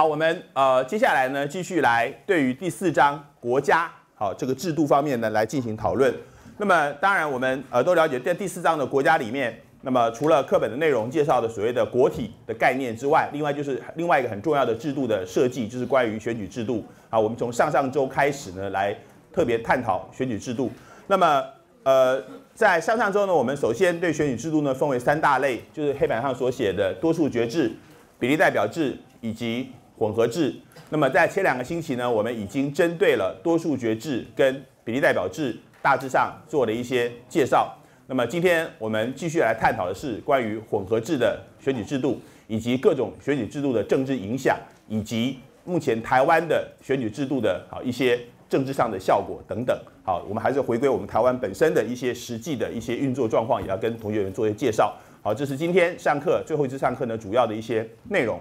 好，我们呃接下来呢继续来对于第四章国家好这个制度方面呢来进行讨论。那么当然我们呃都了解在第四章的国家里面，那么除了课本的内容介绍的所谓的国体的概念之外，另外就是另外一个很重要的制度的设计，就是关于选举制度啊。我们从上上周开始呢来特别探讨选举制度。那么呃在上上周呢，我们首先对选举制度呢分为三大类，就是黑板上所写的多数决制、比例代表制以及混合制。那么在前两个星期呢，我们已经针对了多数决制跟比例代表制大致上做了一些介绍。那么今天我们继续来探讨的是关于混合制的选举制度，以及各种选举制度的政治影响，以及目前台湾的选举制度的好一些政治上的效果等等。好，我们还是回归我们台湾本身的一些实际的一些运作状况，也要跟同学们做一些介绍。好，这是今天上课最后一次上课呢主要的一些内容。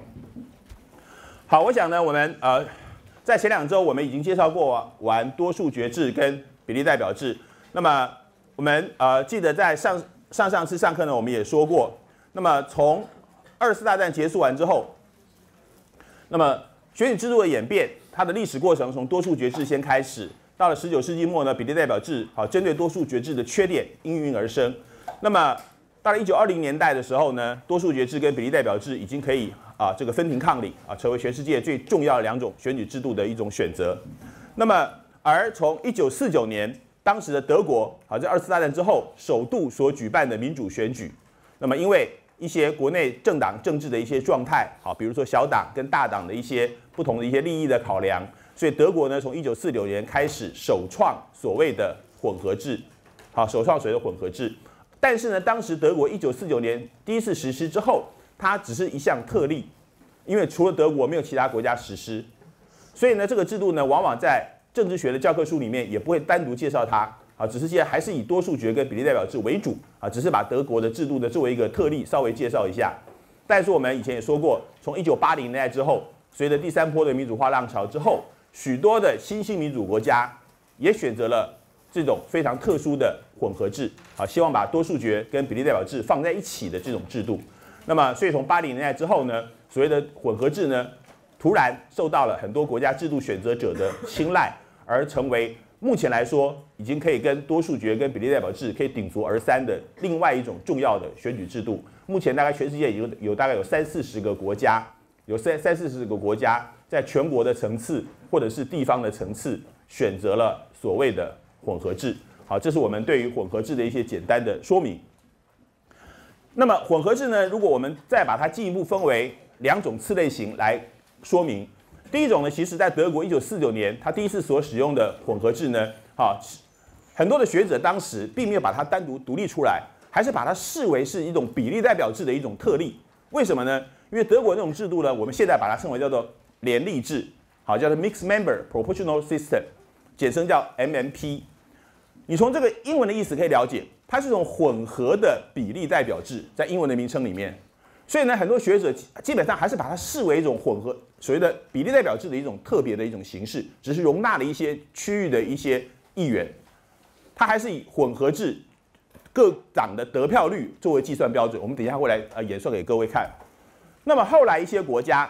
好，我想呢，我们呃在前两周我们已经介绍过完多数决制跟比例代表制。那么我们呃记得在上上上次上课呢，我们也说过，那么从二次大战结束完之后，那么选举制度的演变，它的历史过程从多数决制先开始，到了十九世纪末呢，比例代表制好针对多数决制的缺点应运而生。那么到了一九二零年代的时候呢，多数决制跟比例代表制已经可以啊这个分庭抗礼啊，成为全世界最重要的两种选举制度的一种选择。那么而从一九四九年。当时的德国，啊在二次大战之后首度所举办的民主选举，那么因为一些国内政党政治的一些状态，好，比如说小党跟大党的一些不同的一些利益的考量，所以德国呢从一九四九年开始首创所谓的混合制，好，首创所谓的混合制。但是呢，当时德国一九四九年第一次实施之后，它只是一项特例，因为除了德国没有其他国家实施，所以呢这个制度呢往往在政治学的教科书里面也不会单独介绍它啊，只是现在还是以多数决跟比例代表制为主啊，只是把德国的制度呢作为一个特例稍微介绍一下。但是我们以前也说过，从一九八零年代之后，随着第三波的民主化浪潮之后，许多的新兴民主国家也选择了这种非常特殊的混合制啊，希望把多数决跟比例代表制放在一起的这种制度。那么，所以从八零年代之后呢，所谓的混合制呢，突然受到了很多国家制度选择者的青睐。而成为目前来说已经可以跟多数决跟比例代表制可以鼎足而三的另外一种重要的选举制度。目前大概全世界有有大概有三四十个国家，有三三四十个国家在全国的层次或者是地方的层次选择了所谓的混合制。好，这是我们对于混合制的一些简单的说明。那么混合制呢，如果我们再把它进一步分为两种次类型来说明。第一种呢，其实在德国一九四九年，他第一次所使用的混合制呢，好，很多的学者当时并没有把它单独独立出来，还是把它视为是一种比例代表制的一种特例。为什么呢？因为德国这种制度呢，我们现在把它称为叫做联立制，好，叫做 Mixed Member Proportional System，简称叫 MMP。你从这个英文的意思可以了解，它是一种混合的比例代表制，在英文的名称里面。所以呢，很多学者基本上还是把它视为一种混合，所谓的比例代表制的一种特别的一种形式，只是容纳了一些区域的一些议员，它还是以混合制各党的得票率作为计算标准。我们等一下会来呃演算给各位看。那么后来一些国家，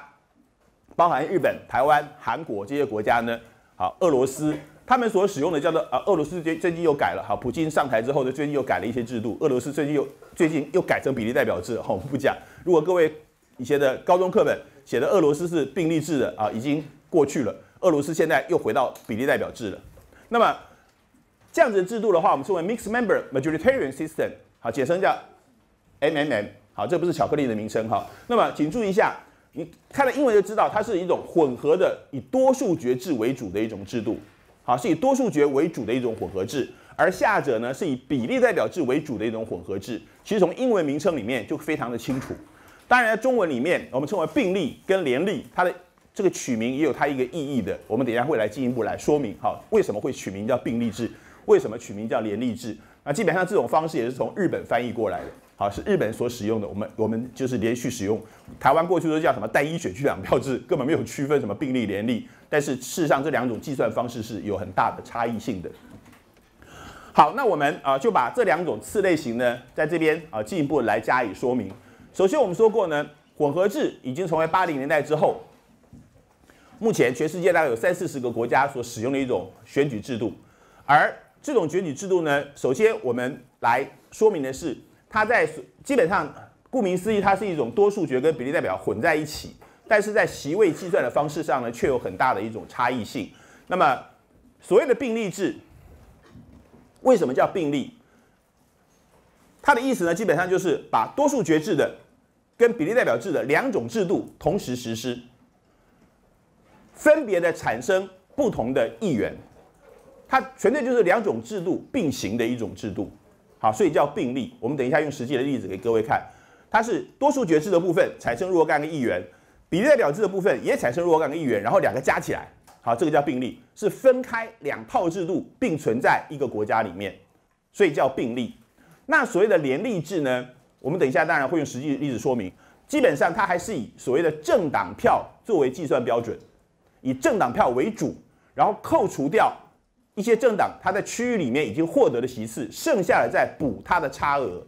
包含日本、台湾、韩国这些国家呢，好，俄罗斯。他们所使用的叫做啊，俄罗斯最最近又改了，好，普京上台之后呢，最近又改了一些制度。俄罗斯最近又最近又改成比例代表制，好，我们不讲。如果各位以前的高中课本写的俄罗斯是并立制的啊，已经过去了。俄罗斯现在又回到比例代表制了。那么这样子的制度的话，我们称为 Mixed Member Majoritarian System，好，简称叫 MMM，好，这不是巧克力的名称哈。那么请注意一下，你看了英文就知道，它是一种混合的以多数决制为主的一种制度。啊，是以多数决为主的一种混合制，而下者呢是以比例代表制为主的一种混合制。其实从英文名称里面就非常的清楚。当然，在中文里面，我们称为并立跟联立，它的这个取名也有它一个意义的。我们等一下会来进一步来说明，好，为什么会取名叫并立制，为什么取名叫联立制？那基本上这种方式也是从日本翻译过来的。好，是日本所使用的，我们我们就是连续使用。台湾过去都叫什么单一选区两票制，根本没有区分什么并立联立。但是事实上，这两种计算方式是有很大的差异性的。好，那我们啊就把这两种次类型呢，在这边啊进一步来加以说明。首先，我们说过呢，混合制已经成为八零年代之后目前全世界大概有三四十个国家所使用的一种选举制度，而这种选举制度呢，首先我们来说明的是，它在基本上顾名思义，它是一种多数决跟比例代表混在一起，但是在席位计算的方式上呢，却有很大的一种差异性。那么所谓的并立制，为什么叫并立？它的意思呢，基本上就是把多数决制的跟比例代表制的两种制度同时实施，分别的产生不同的议员，它纯粹就是两种制度并行的一种制度，好，所以叫并立。我们等一下用实际的例子给各位看，它是多数决制的部分产生若干个议员，比例代表制的部分也产生若干个议员，然后两个加起来，好，这个叫并立，是分开两套制度并存在一个国家里面，所以叫并立。那所谓的联立制呢？我们等一下当然会用实际例子说明。基本上它还是以所谓的政党票作为计算标准，以政党票为主，然后扣除掉一些政党它在区域里面已经获得的席次，剩下的再补它的差额。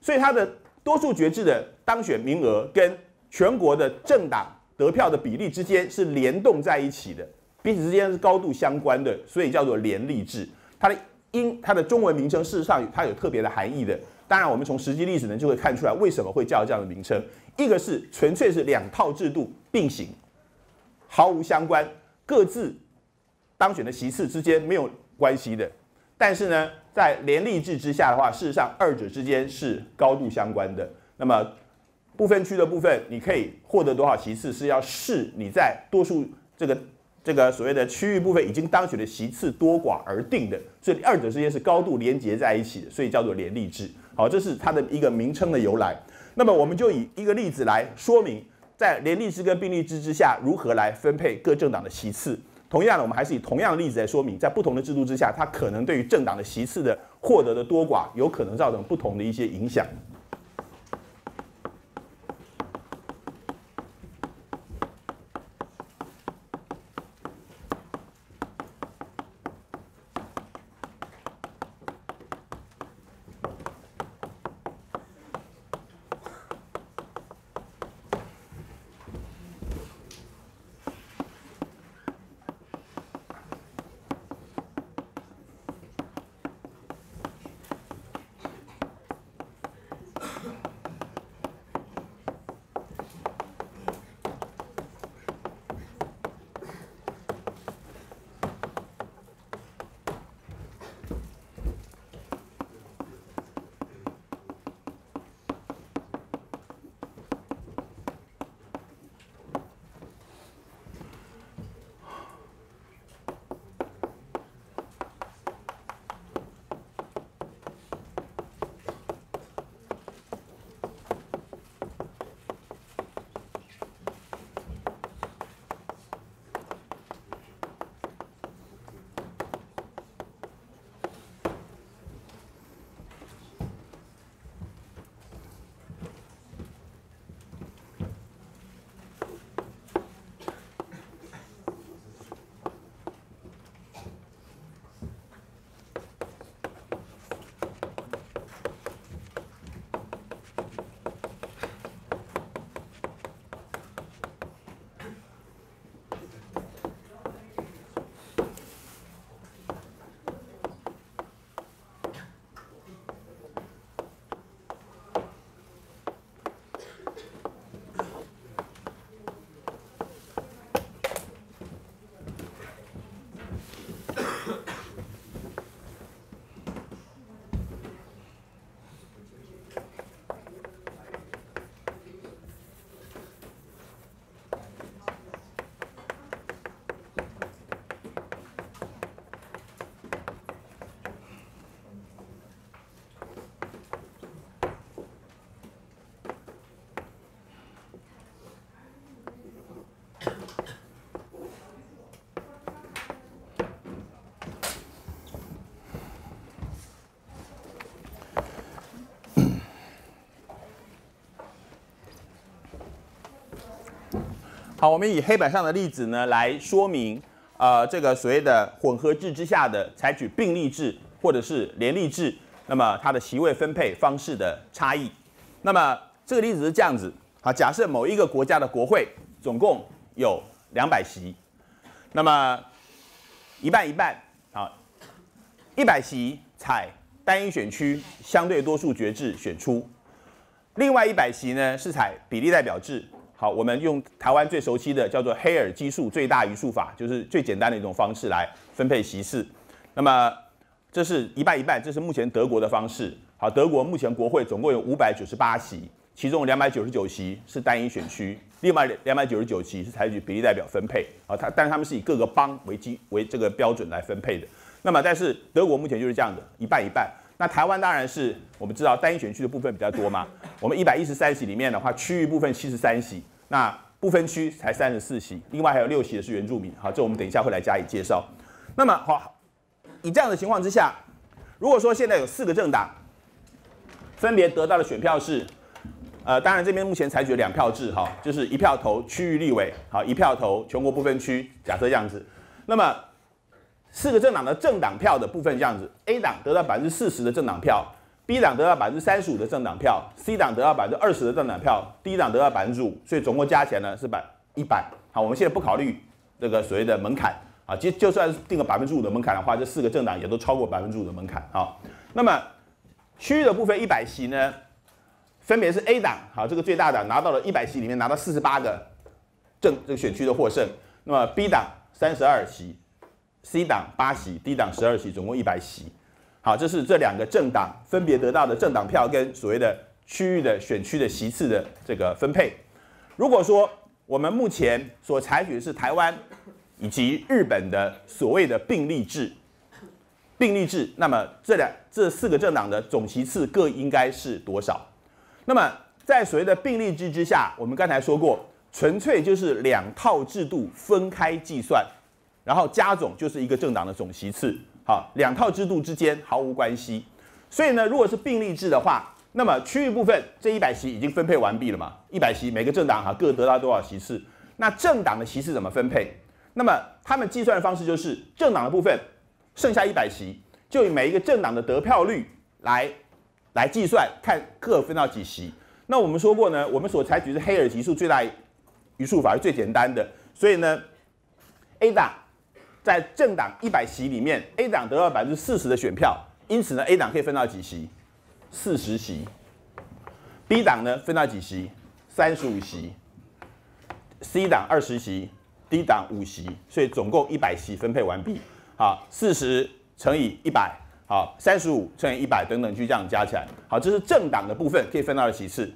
所以它的多数决制的当选名额跟全国的政党得票的比例之间是联动在一起的，彼此之间是高度相关的，所以叫做联立制。它的英它的中文名称事实上它有特别的含义的，当然我们从实际历史呢就会看出来为什么会叫这样的名称。一个是纯粹是两套制度并行，毫无相关，各自当选的席次之间没有关系的。但是呢，在联立制之下的话，事实上二者之间是高度相关的。那么不分区的部分，你可以获得多少席次，是要视你在多数这个。这个所谓的区域部分已经当选的席次多寡而定的，所以二者之间是高度连结在一起的，所以叫做联立制。好，这是它的一个名称的由来。那么我们就以一个例子来说明，在联立制跟并立制之下如何来分配各政党的席次。同样的，我们还是以同样的例子来说明，在不同的制度之下，它可能对于政党的席次的获得的多寡，有可能造成不同的一些影响。好，我们以黑板上的例子呢来说明，呃，这个所谓的混合制之下的采取并立制或者是联立制，那么它的席位分配方式的差异。那么这个例子是这样子，好，假设某一个国家的国会总共有两百席，那么一半一半，好，一百席采单一选区相对多数决制选出，另外一百席呢是采比例代表制。好，我们用台湾最熟悉的叫做黑尔基数最大余数法，就是最简单的一种方式来分配席次。那么这是一半一半，这是目前德国的方式。好，德国目前国会总共有五百九十八席，其中两百九十九席是单一选区，另外两百九十九席是采取比例代表分配。啊，它但是他们是以各个邦为基为这个标准来分配的。那么但是德国目前就是这样的，一半一半。那台湾当然是我们知道单一选区的部分比较多嘛，我们一百一十三席里面的话，区域部分七十三席。那不分区才三十四席，另外还有六席的是原住民，好，这我们等一下会来加以介绍。那么好，以这样的情况之下，如果说现在有四个政党，分别得到的选票是，呃，当然这边目前采取两票制，哈，就是一票投区域立委，好，一票投全国不分区，假设这样子。那么四个政党的政党票的部分这样子，A 党得到百分之四十的政党票。B 党得到百分之三十五的政党票，C 党得到百分之二十的政党票，D 党得到百分之五，所以总共加起来呢是百一百。好，我们现在不考虑这个所谓的门槛啊，就就算定个百分之五的门槛的话，这四个政党也都超过百分之五的门槛啊。那么区域的部分一百席呢，分别是 A 党，好，这个最大党拿到了一百席里面拿到四十八个政这个选区的获胜。那么 B 党三十二席，C 党八席，D 党十二席，总共一百席。好，这是这两个政党分别得到的政党票跟所谓的区域的选区的席次的这个分配。如果说我们目前所采取的是台湾以及日本的所谓的并立制，并立制，那么这两这四个政党的总席次各应该是多少？那么在所谓的并立制之下，我们刚才说过，纯粹就是两套制度分开计算，然后加总就是一个政党的总席次。好，两套制度之间毫无关系，所以呢，如果是并立制的话，那么区域部分这一百席已经分配完毕了嘛？一百席每个政党哈各得到多少席次？那政党的席次怎么分配？那么他们计算的方式就是政党的部分剩下一百席，就以每一个政党的得票率来来计算，看各分到几席。那我们说过呢，我们所采取是黑尔级数最大余数法是最简单的，所以呢，A 党。在政党一百席里面，A 党得到百分之四十的选票，因此呢，A 党可以分到几席？四十席。B 党呢，分到几席？三十五席。C 党二十席，D 党五席，所以总共一百席分配完毕。好，四十乘以一百，好，三十五乘以一百等等，就这样加起来。好，这是政党的部分可以分到的席次。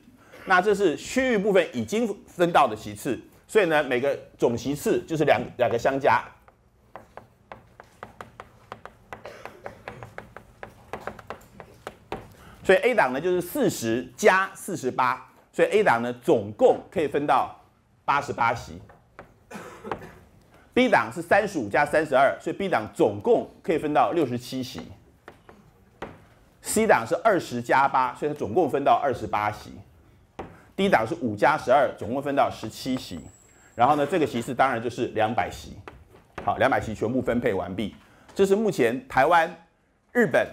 那这是区域部分已经分到的席次，所以呢，每个总席次就是两两个相加。所以 A 党呢就是四十加四十八，所以 A 党呢总共可以分到八十八席。B 党是三十五加三十二，所以 B 党总共可以分到六十七席。C 党是二十加八，所以它总共分到二十八席。D 党是五加十二，总共分到十七席。然后呢，这个席次当然就是两百席。好，两百席全部分配完毕。这是目前台湾、日本。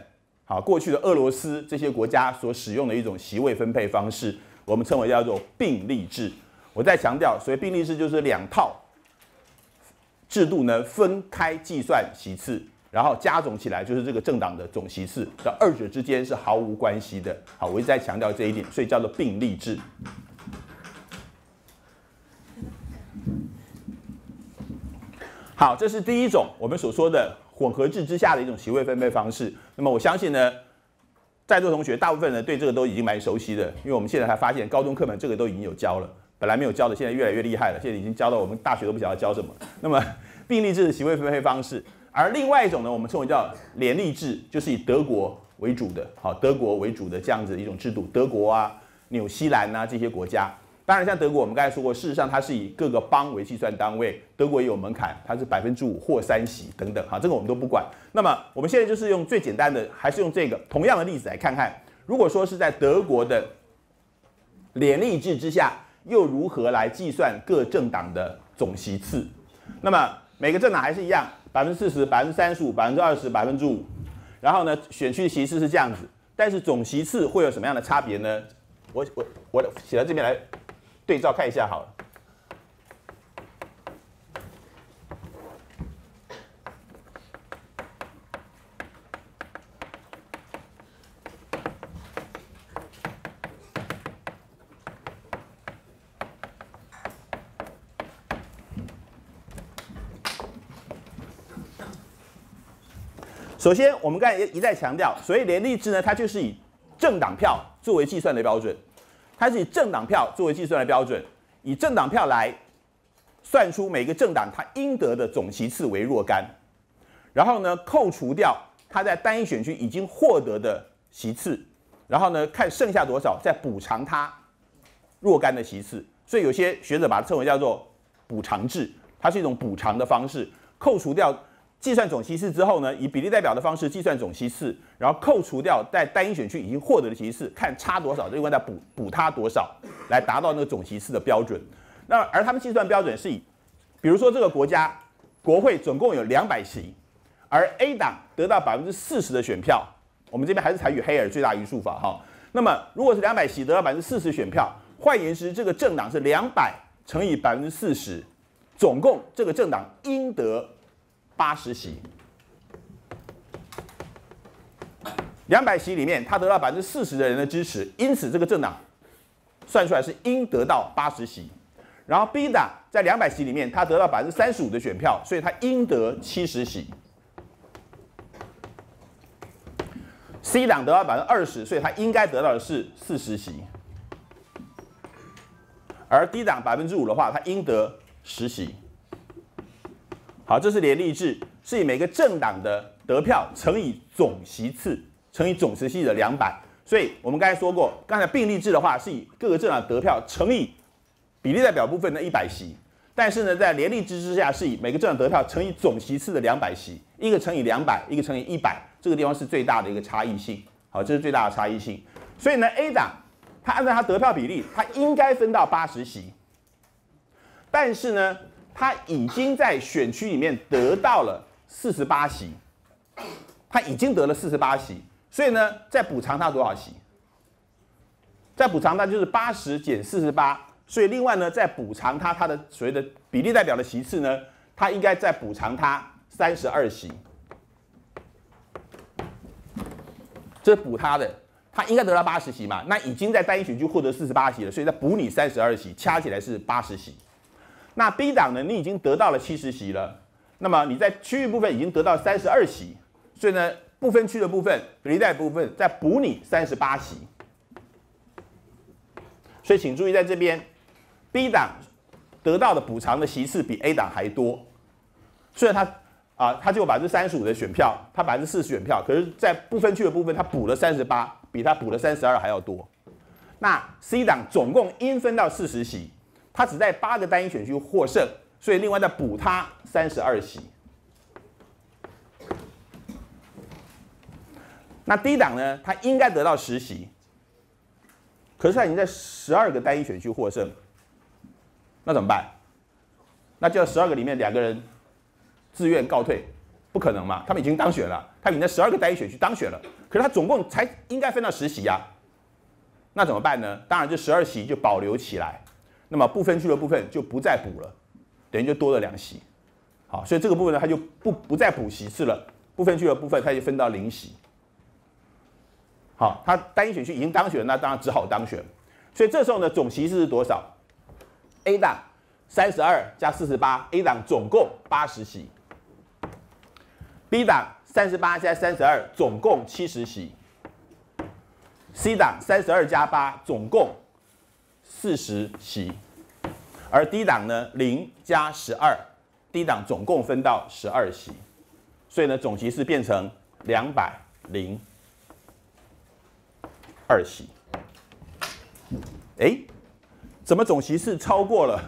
啊，过去的俄罗斯这些国家所使用的一种席位分配方式，我们称为叫做并立制。我再强调，所谓并立制就是两套制度呢分开计算席次，然后加总起来就是这个政党的总席次，这二者之间是毫无关系的。好，我一直在强调这一点，所以叫做并立制。好，这是第一种我们所说的。混合制之下的一种席位分配方式，那么我相信呢，在座同学大部分呢对这个都已经蛮熟悉的，因为我们现在才发现高中课本这个都已经有教了，本来没有教的，现在越来越厉害了，现在已经教到我们大学都不晓得教什么。那么并立制的席位分配方式，而另外一种呢，我们称为叫联立制，就是以德国为主的，好，德国为主的这样子一种制度，德国啊、纽西兰啊这些国家。当然，像德国，我们刚才说过，事实上它是以各个邦为计算单位，德国也有门槛，它是百分之五或三席等等，哈，这个我们都不管。那么我们现在就是用最简单的，还是用这个同样的例子来看看，如果说是在德国的联立制之下，又如何来计算各政党的总席次？那么每个政党还是一样，百分之四十、百分之三十五、百分之二十、百分之五，然后呢，选区的席次是这样子，但是总席次会有什么样的差别呢？我我我写到这边来。对照看一下好了。首先，我们刚才一再强调，所以连立制呢，它就是以政党票作为计算的标准。它是以政党票作为计算的标准，以政党票来算出每个政党它应得的总席次为若干，然后呢，扣除掉它在单一选区已经获得的席次，然后呢，看剩下多少，再补偿它若干的席次。所以有些学者把它称为叫做补偿制，它是一种补偿的方式，扣除掉。计算总席次之后呢，以比例代表的方式计算总席次，然后扣除掉在单一选区已经获得的席次，看差多少，另外再补补它多少，来达到那个总席次的标准。那而他们计算标准是以，比如说这个国家国会总共有两百席，而 A 党得到百分之四十的选票，我们这边还是采取黑尔最大余数法哈。那么如果是两百席得到百分之四十选票，换言之，这个政党是两百乘以百分之四十，总共这个政党应得。八十席，两百席里面，他得到百分之四十的人的支持，因此这个政党算出来是应得到八十席。然后 B 党在两百席里面，他得到百分之三十五的选票，所以他应得七十席。C 党得到百分之二十，所以他应该得到的是四十席。而 D 党百分之五的话，他应得十席。好，这是联立制，是以每个政党的得票乘以总席次乘以总实际的两百。所以我们刚才说过，刚才并立制的话是以各个政党得票乘以比例代表部分的一百席，但是呢，在联立制之下是以每个政党得票乘以总席次的两百席，一个乘以两百，一个乘以一百，这个地方是最大的一个差异性。好，这是最大的差异性。所以呢，A 党它按照它得票比例，它应该分到八十席，但是呢。他已经在选区里面得到了四十八席，他已经得了四十八席，所以呢，再补偿他多少席？再补偿他就是八十减四十八，所以另外呢，再补偿他他的所谓的比例代表的席次呢，他应该再补偿他三十二席，这补他的，他应该得到八十席嘛，那已经在单一选区获得四十八席了，所以再补你三十二席，加起来是八十席。那 B 党呢？你已经得到了七十席了，那么你在区域部分已经得到三十二席，所以呢，不分区的部分、比例代部分再补你三十八席。所以请注意，在这边 B 党得到的补偿的席次比 A 党还多，虽然他啊，他就百分之三十五的选票，他百分之四十选票，可是，在不分区的部分，他补了三十八，比他补了三十二还要多。那 C 党总共应分到四十席。他只在八个单一选区获胜，所以另外再补他三十二席。那低档呢？他应该得到十席，可是他已经在十二个单一选区获胜，那怎么办？那就要十二个里面两个人自愿告退，不可能嘛？他们已经当选了，他已经在十二个单一选区当选了，可是他总共才应该分到十席呀，那怎么办呢？当然，这十二席就保留起来。那么不分区的部分就不再补了，等于就多了两席，好，所以这个部分呢，它就不不再补席次了。不分区的部分，它就分到零席。好，它单一选区已经当选，那当然只好当选。所以这时候呢，总席次是多少？A 党三十二加四十八，A 党总共八十席。B 党三十八加三十二，总共七十席。C 党三十二加八，总共。四十席，而低档呢零加十二，低档总共分到十二席，所以呢总席是变成两百零二席。哎，怎么总席是超过了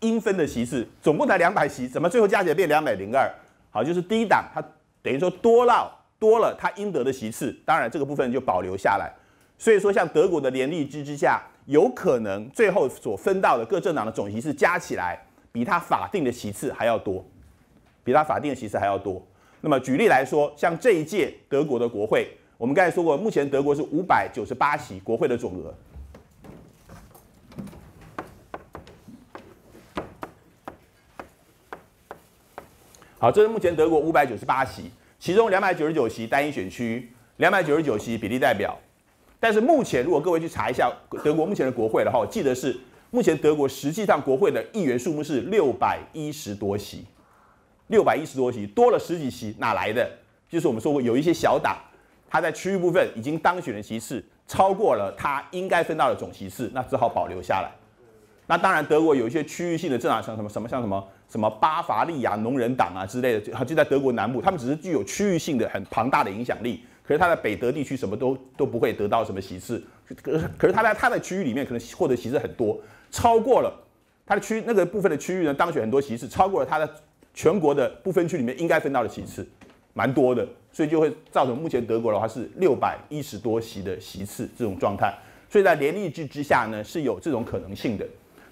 应分的席次？总共才两百席，怎么最后加起来变两百零二？好，就是低档它等于说多了多了它应得的席次，当然这个部分就保留下来。所以说像德国的联立制之下。有可能最后所分到的各政党的总席次加起来，比他法定的席次还要多，比他法定的席次还要多。那么举例来说，像这一届德国的国会，我们刚才说过，目前德国是五百九十八席国会的总额。好，这是目前德国五百九十八席，其中两百九十九席单一选区，两百九十九席比例代表。但是目前，如果各位去查一下德国目前的国会的话，我记得是目前德国实际上国会的议员数目是六百一十多席，六百一十多席多了十几席，哪来的？就是我们说过有一些小党，他在区域部分已经当选的席次超过了他应该分到的总席次，那只好保留下来。那当然，德国有一些区域性的政党，像什么什么像什么什么巴伐利亚农人党啊之类的，就就在德国南部，他们只是具有区域性的很庞大的影响力。可是他在北德地区什么都都不会得到什么席次，可可是他在他的区域里面可能获得席次很多，超过了他的区那个部分的区域呢当选很多席次，超过了他的全国的不分区里面应该分到的席次，蛮多的，所以就会造成目前德国的话是六百一十多席的席次这种状态。所以在联立制之下呢是有这种可能性的。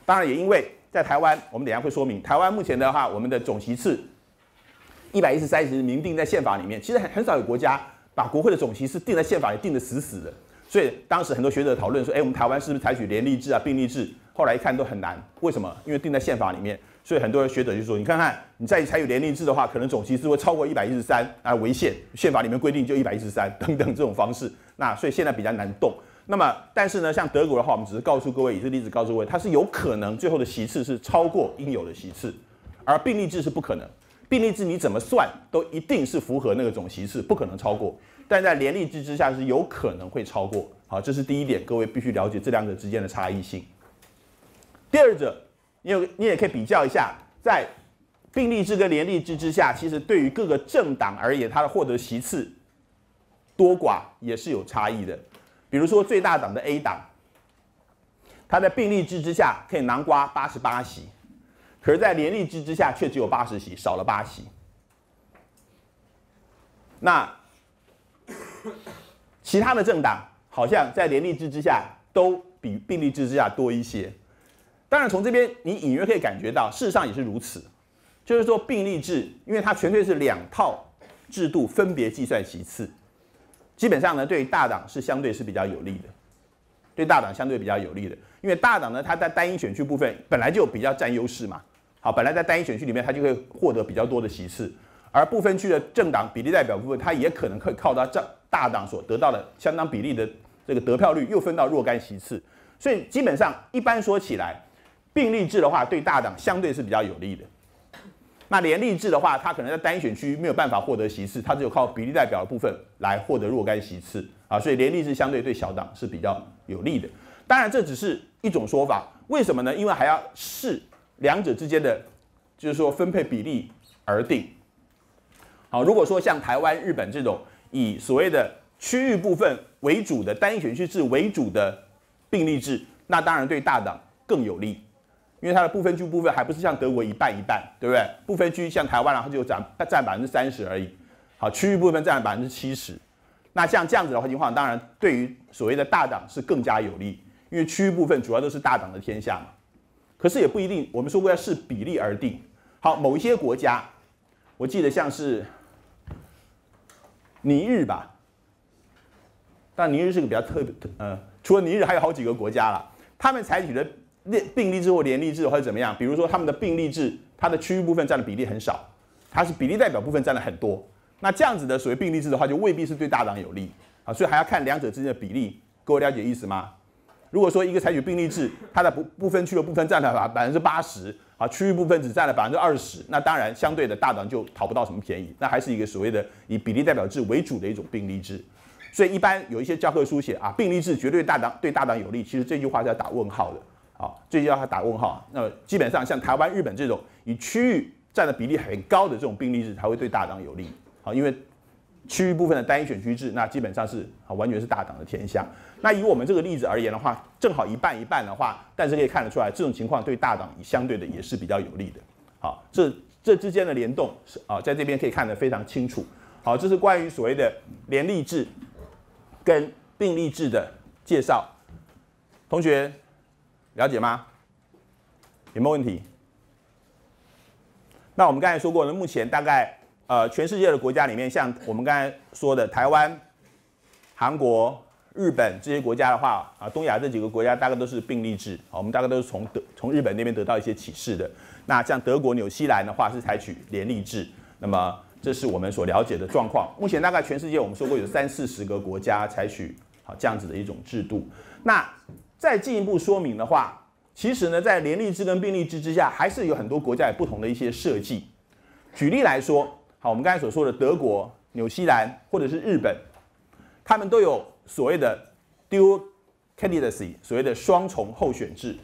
当然也因为在台湾，我们等下会说明，台湾目前的话，我们的总席次一百一十三席明定在宪法里面，其实很很少有国家把国会的总席次定在宪法里定的死死的。所以当时很多学者讨论说，哎，我们台湾是不是采取连立制啊、并立制？后来一看都很难，为什么？因为定在宪法里面，所以很多学者就说，你看看你再采取连立制的话，可能总席次会超过一百一十三啊，违宪，宪法里面规定就一百一十三等等这种方式，那所以现在比较难动。那么，但是呢，像德国的话，我们只是告诉各位，以这例子告诉各位，它是有可能最后的席次是超过应有的席次，而并立制是不可能。并立制你怎么算都一定是符合那个总席次，不可能超过。但在联立制之下是有可能会超过。好，这是第一点，各位必须了解这两者之间的差异性。第二者，你有你也可以比较一下，在并立制跟联立制之下，其实对于各个政党而言，它的获得席次多寡也是有差异的。比如说最大党的 A 党，它在并立制之下可以囊瓜八十八席，可是，在连立制之下却只有八十席，少了八席。那其他的政党好像在连立制之下都比并立制之下多一些。当然，从这边你隐约可以感觉到，事实上也是如此。就是说，并立制，因为它纯粹是两套制度分别计算席次。基本上呢，对于大党是相对是比较有利的，对大党相对比较有利的，因为大党呢，它在单一选区部分本来就比较占优势嘛。好，本来在单一选区里面，它就会获得比较多的席次，而部分区的政党比例代表部分，它也可能可以靠他这大党所得到的相当比例的这个得票率，又分到若干席次。所以基本上一般说起来，并立制的话，对大党相对是比较有利的。那联立制的话，它可能在单一选区没有办法获得席次，它只有靠比例代表的部分来获得若干席次啊，所以联立制相对对小党是比较有利的。当然，这只是一种说法，为什么呢？因为还要试两者之间的，就是说分配比例而定。好，如果说像台湾、日本这种以所谓的区域部分为主的单一选区制为主的并立制，那当然对大党更有利。因为它的部分区部分还不是像德国一半一半，对不对？部分区像台湾，然后就占占百分之三十而已。好，区域部分占了百分之七十。那像这样子的话情况，当然对于所谓的大党是更加有利，因为区域部分主要都是大党的天下嘛。可是也不一定，我们说过要视比例而定。好，某一些国家，我记得像是尼日吧，但尼日是个比较特别，呃，除了尼日还有好几个国家了，他们采取的。联并立制或联立制或者怎么样？比如说他们的并立制，它的区域部分占的比例很少，它是比例代表部分占了很多。那这样子的所谓并立制的话，就未必是对大党有利啊。所以还要看两者之间的比例。各位了解意思吗？如果说一个采取并立制，它的不不分区的部分占了百分之八十啊，区域部分只占了百分之二十，那当然相对的大党就讨不到什么便宜。那还是一个所谓的以比例代表制为主的一种并立制。所以一般有一些教科书写啊，并立制绝对大党对大党有利，其实这句话是要打问号的。啊，这就要打问号。那基本上像台湾、日本这种以区域占的比例很高的这种并立制，才会对大党有利。好，因为区域部分的单一选区制，那基本上是啊完全是大党的天下。那以我们这个例子而言的话，正好一半一半的话，但是可以看得出来，这种情况对大党相对的也是比较有利的。好，这这之间的联动是啊，在这边可以看得非常清楚。好，这是关于所谓的联立制跟并立制的介绍，同学。了解吗？有没有问题？那我们刚才说过了，目前大概呃全世界的国家里面，像我们刚才说的台湾、韩国、日本这些国家的话，啊，东亚这几个国家大概都是病例制，我们大概都是从德从日本那边得到一些启示的。那像德国、纽西兰的话是采取联立制，那么这是我们所了解的状况。目前大概全世界我们说过有三四十个国家采取好这样子的一种制度。那再进一步说明的话，其实呢，在联立制跟病例制之下，还是有很多国家有不同的一些设计。举例来说，好，我们刚才所说的德国纽西兰或者是日本，他们都有所谓的 dual candidacy，所谓的双重候选制。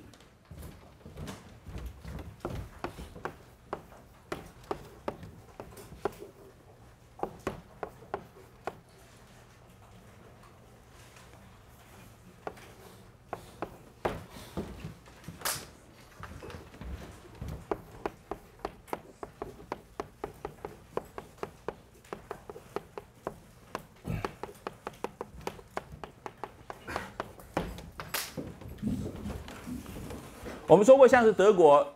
们说过，像是德国、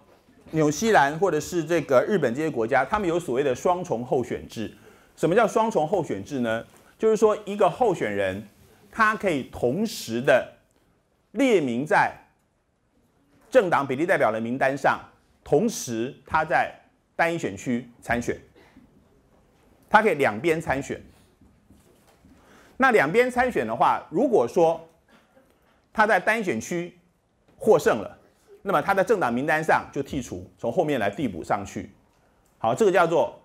纽西兰或者是这个日本这些国家，他们有所谓的双重候选制。什么叫双重候选制呢？就是说，一个候选人他可以同时的列名在政党比例代表的名单上，同时他在单一选区参选，他可以两边参选。那两边参选的话，如果说他在单选区获胜了，那么他的政党名单上就剔除，从后面来递补上去。好，这个叫做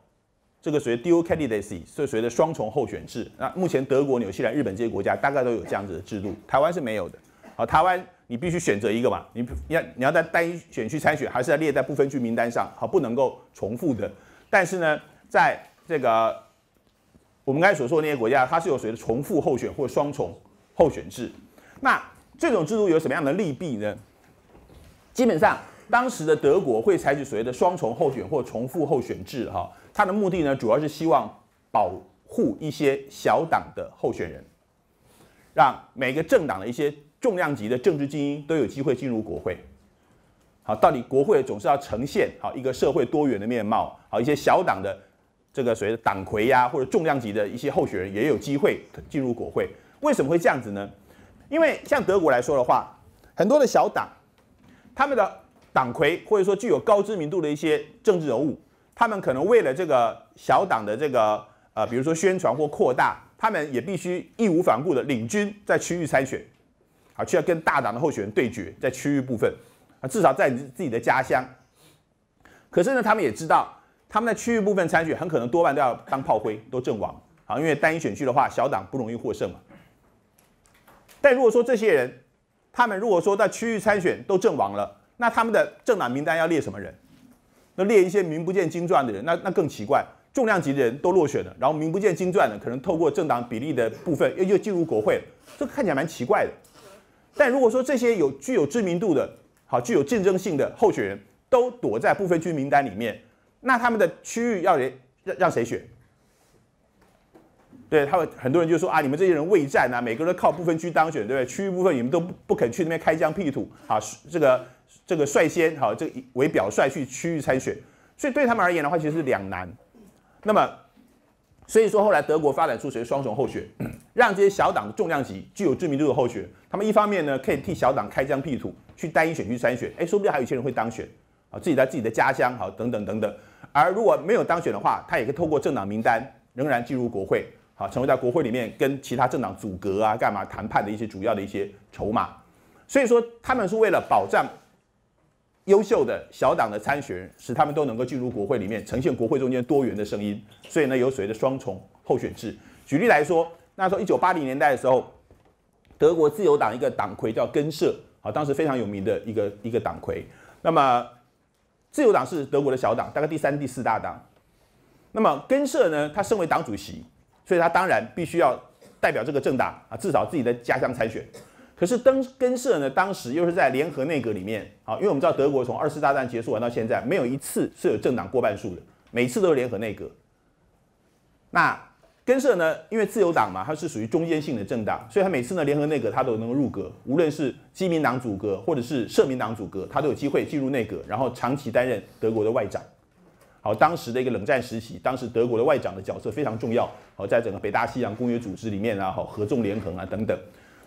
这个属于 dual candidacy，是属于的双重候选制。那目前德国、纽西兰、日本这些国家大概都有这样子的制度，台湾是没有的。好，台湾你必须选择一个嘛，你要你要在单一选区参选，还是要列在不分区名单上？好，不能够重复的。但是呢，在这个我们刚才所说的那些国家，它是有所谓的重复候选或双重候选制。那这种制度有什么样的利弊呢？基本上，当时的德国会采取所谓的双重候选或重复候选制，哈，它的目的呢，主要是希望保护一些小党的候选人，让每个政党的一些重量级的政治精英都有机会进入国会。好，到底国会总是要呈现好一个社会多元的面貌，好一些小党的这个所谓的党魁呀，或者重量级的一些候选人也有机会进入国会。为什么会这样子呢？因为像德国来说的话，很多的小党。他们的党魁或者说具有高知名度的一些政治人物，他们可能为了这个小党的这个呃，比如说宣传或扩大，他们也必须义无反顾的领军在区域参选，啊，去要跟大党的候选人对决，在区域部分啊，至少在你自己的家乡。可是呢，他们也知道，他们在区域部分参选很可能多半都要当炮灰，都阵亡啊，因为单一选区的话，小党不容易获胜嘛。但如果说这些人，他们如果说在区域参选都阵亡了，那他们的政党名单要列什么人？那列一些名不见经传的人，那那更奇怪。重量级的人都落选了，然后名不见经传的，可能透过政党比例的部分又又进入国会，这看起来蛮奇怪的。但如果说这些有具有知名度的、好具有竞争性的候选人都躲在部分区名单里面，那他们的区域要人让让谁选？对他们很多人就说啊，你们这些人畏战啊，每个人靠部分区当选，对不对？区域部分你们都不不肯去那边开疆辟土，好，这个这个率先好，这为表率去区域参选，所以对他们而言的话，其实是两难。那么，所以说后来德国发展出谁双重候选，让这些小党的重量级、具有知名度的候选，他们一方面呢可以替小党开疆辟土，去单一选区参选，哎，说不定还有一些人会当选，啊，自己在自己的家乡，好，等等等等。而如果没有当选的话，他也可以透过政党名单仍然进入国会。好，成为在国会里面跟其他政党阻隔啊、干嘛谈判的一些主要的一些筹码。所以说，他们是为了保障优秀的小党的参选人，使他们都能够进入国会里面，呈现国会中间多元的声音。所以呢，有所谓的双重候选制。举例来说，那时候一九八零年代的时候，德国自由党一个党魁叫根社，好，当时非常有名的一个一个党魁。那么，自由党是德国的小党，大概第三、第四大党。那么根社呢，他身为党主席。所以他当然必须要代表这个政党啊，至少自己的家乡参选。可是登根社呢，当时又是在联合内阁里面啊，因为我们知道德国从二次大战结束完到现在，没有一次是有政党过半数的，每次都是联合内阁。那根社呢，因为自由党嘛，它是属于中间性的政党，所以他每次呢联合内阁他都能够入阁，无论是基民党组阁或者是社民党组阁，他都有机会进入内阁，然后长期担任德国的外长。好，当时的一个冷战时期，当时德国的外长的角色非常重要。好，在整个北大西洋公约组织里面啊，好合纵连横啊等等。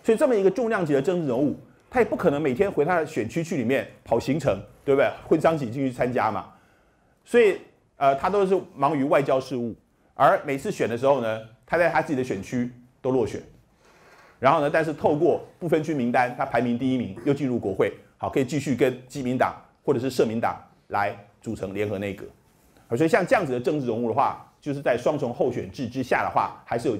所以这么一个重量级的政治人物，他也不可能每天回他的选区去里面跑行程，对不对？混张起进去参加嘛。所以呃，他都是忙于外交事务。而每次选的时候呢，他在他自己的选区都落选。然后呢，但是透过不分区名单，他排名第一名，又进入国会，好，可以继续跟基民党或者是社民党来组成联合内阁。所以像这样子的政治人物的话，就是在双重候选制之下的话，还是有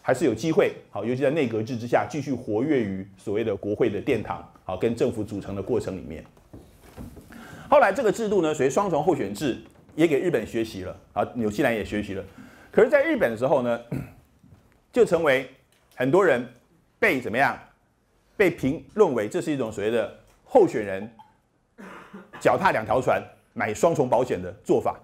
还是有机会，好，尤其在内阁制之下，继续活跃于所谓的国会的殿堂，好，跟政府组成的过程里面。后来这个制度呢，随双重候选制也给日本学习了，啊，纽西兰也学习了。可是，在日本的时候呢，就成为很多人被怎么样，被评论为这是一种所谓的候选人脚踏两条船、买双重保险的做法。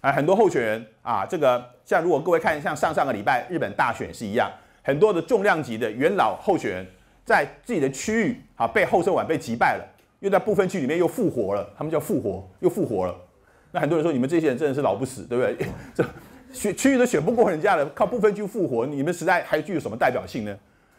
啊，很多候选人啊，这个像如果各位看，像上上个礼拜日本大选是一样，很多的重量级的元老候选人，在自己的区域啊被后生晚被击败了，又在部分区里面又复活了，他们叫复活，又复活了。那很多人说你们这些人真的是老不死，对不对？这选区域都选不过人家了，靠部分区复活，你们实在还具有什么代表性呢？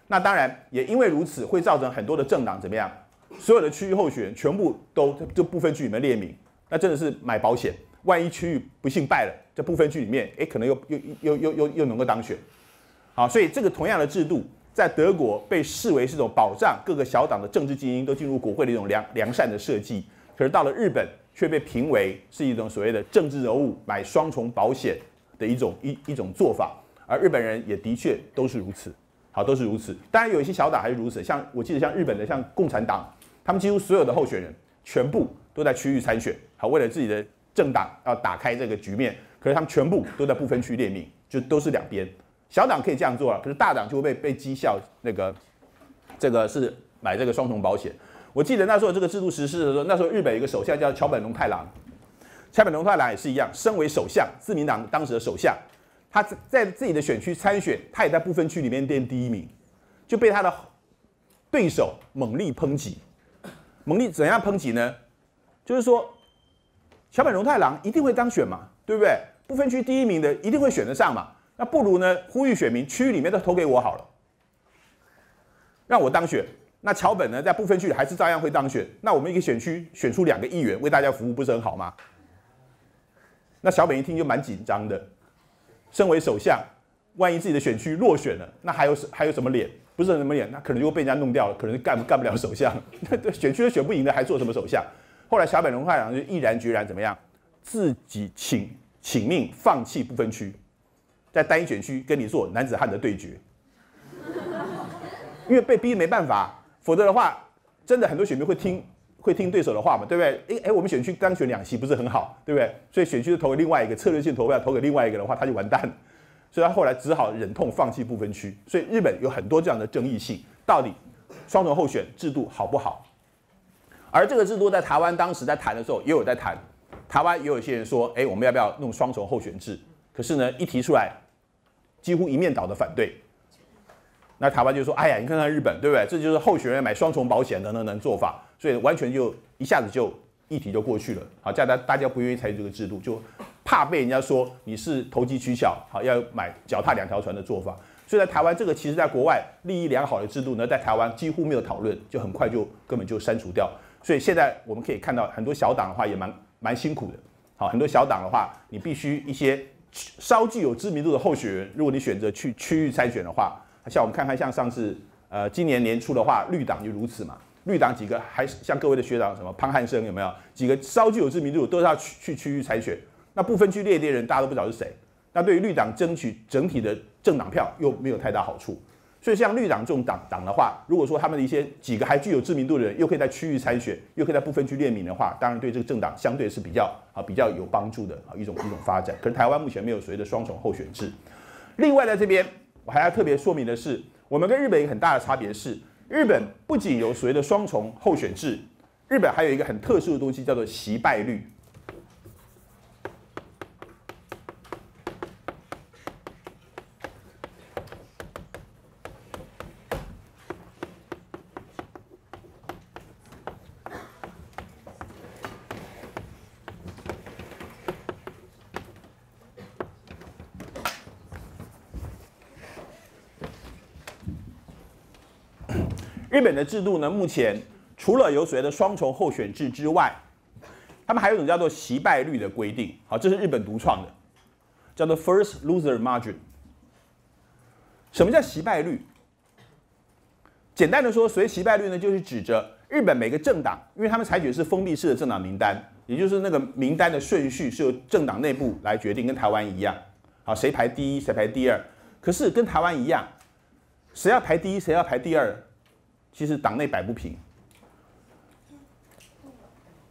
那当然也因为如此，会造成很多的政党怎么样？所有的区域候选人全部都这部分区里面列名，那真的是买保险。万一区域不幸败了，在部分区里面，哎，可能又又又又又又能够当选，好，所以这个同样的制度在德国被视为是一种保障各个小党的政治精英都进入国会的一种良良善的设计，可是到了日本却被评为是一种所谓的政治人物买双重保险的一种一一种做法，而日本人也的确都是如此，好，都是如此。当然有一些小党还是如此，像我记得像日本的像共产党，他们几乎所有的候选人全部都在区域参选，好，为了自己的。政党要打开这个局面，可是他们全部都在不分区列名，就都是两边。小党可以这样做了，可是大党就会被被讥笑。那个这个是买这个双重保险。我记得那时候这个制度实施的时候，那时候日本一个首相叫桥本龙太郎，桥本龙太郎也是一样，身为首相，自民党当时的首相，他在自己的选区参选，他也在不分区里面垫第一名，就被他的对手猛力抨击。猛力怎样抨击呢？就是说。小本荣太郎一定会当选嘛，对不对？不分区第一名的一定会选得上嘛。那不如呢，呼吁选民区域里面都投给我好了，让我当选。那桥本呢，在不分区还是照样会当选。那我们一个选区选出两个议员为大家服务，不是很好吗？那小本一听就蛮紧张的。身为首相，万一自己的选区落选了，那还有什还有什么脸？不是什么脸，那可能就会被人家弄掉了，可能干干不了首相。选区都选不赢的，还做什么首相？后来，小本龙太郎就毅然决然怎么样，自己请请命放弃不分区，在单一选区跟你做男子汉的对决，因为被逼没办法，否则的话，真的很多选民会听会听对手的话嘛，对不对？哎哎，我们选区刚选两席不是很好，对不对？所以选区投给另外一个策略性投票，投给另外一个的话，他就完蛋。所以他后来只好忍痛放弃不分区。所以日本有很多这样的争议性，到底双重候选制度好不好？而这个制度在台湾当时在谈的时候，也有在谈。台湾也有些人说：“哎，我们要不要弄双重候选制？”可是呢，一提出来，几乎一面倒的反对。那台湾就说：“哎呀，你看看日本，对不对？这就是候选人买双重保险的等等做法。”所以完全就一下子就议题就过去了。好，大家大家不愿意参与这个制度，就怕被人家说你是投机取巧，好要买脚踏两条船的做法。所以在台湾这个其实在国外利益良好的制度呢，在台湾几乎没有讨论，就很快就根本就删除掉。所以现在我们可以看到，很多小党的话也蛮蛮辛苦的。好，很多小党的话，你必须一些稍具有知名度的候选人，如果你选择去区域参选的话，像我们看看，像上次呃今年年初的话，绿党就如此嘛。绿党几个还像各位的学长什么潘汉生有没有？几个稍具有知名度都是要去去区域参选，那不分区列列人大家都不知道是谁，那对于绿党争取整体的政党票又没有太大好处。所以像绿党这种党党的话，如果说他们的一些几个还具有知名度的人，又可以在区域参选，又可以在不分区列名的话，当然对这个政党相对是比较啊比较有帮助的啊一种一种发展。可是台湾目前没有所谓的双重候选制。另外在这边，我还要特别说明的是，我们跟日本一个很大的差别是，日本不仅有所谓的双重候选制，日本还有一个很特殊的东西叫做惜败率。日本的制度呢，目前除了有所谓的双重候选制之外，他们还有一种叫做惜败率的规定。好，这是日本独创的，叫做 First Loser Margin。什么叫惜败率？简单的说，所谓惜败率呢，就是指着日本每个政党，因为他们采取的是封闭式的政党名单，也就是那个名单的顺序是由政党内部来决定，跟台湾一样。好，谁排第一，谁排第二。可是跟台湾一样，谁要排第一，谁要排第二，其实党内摆不平。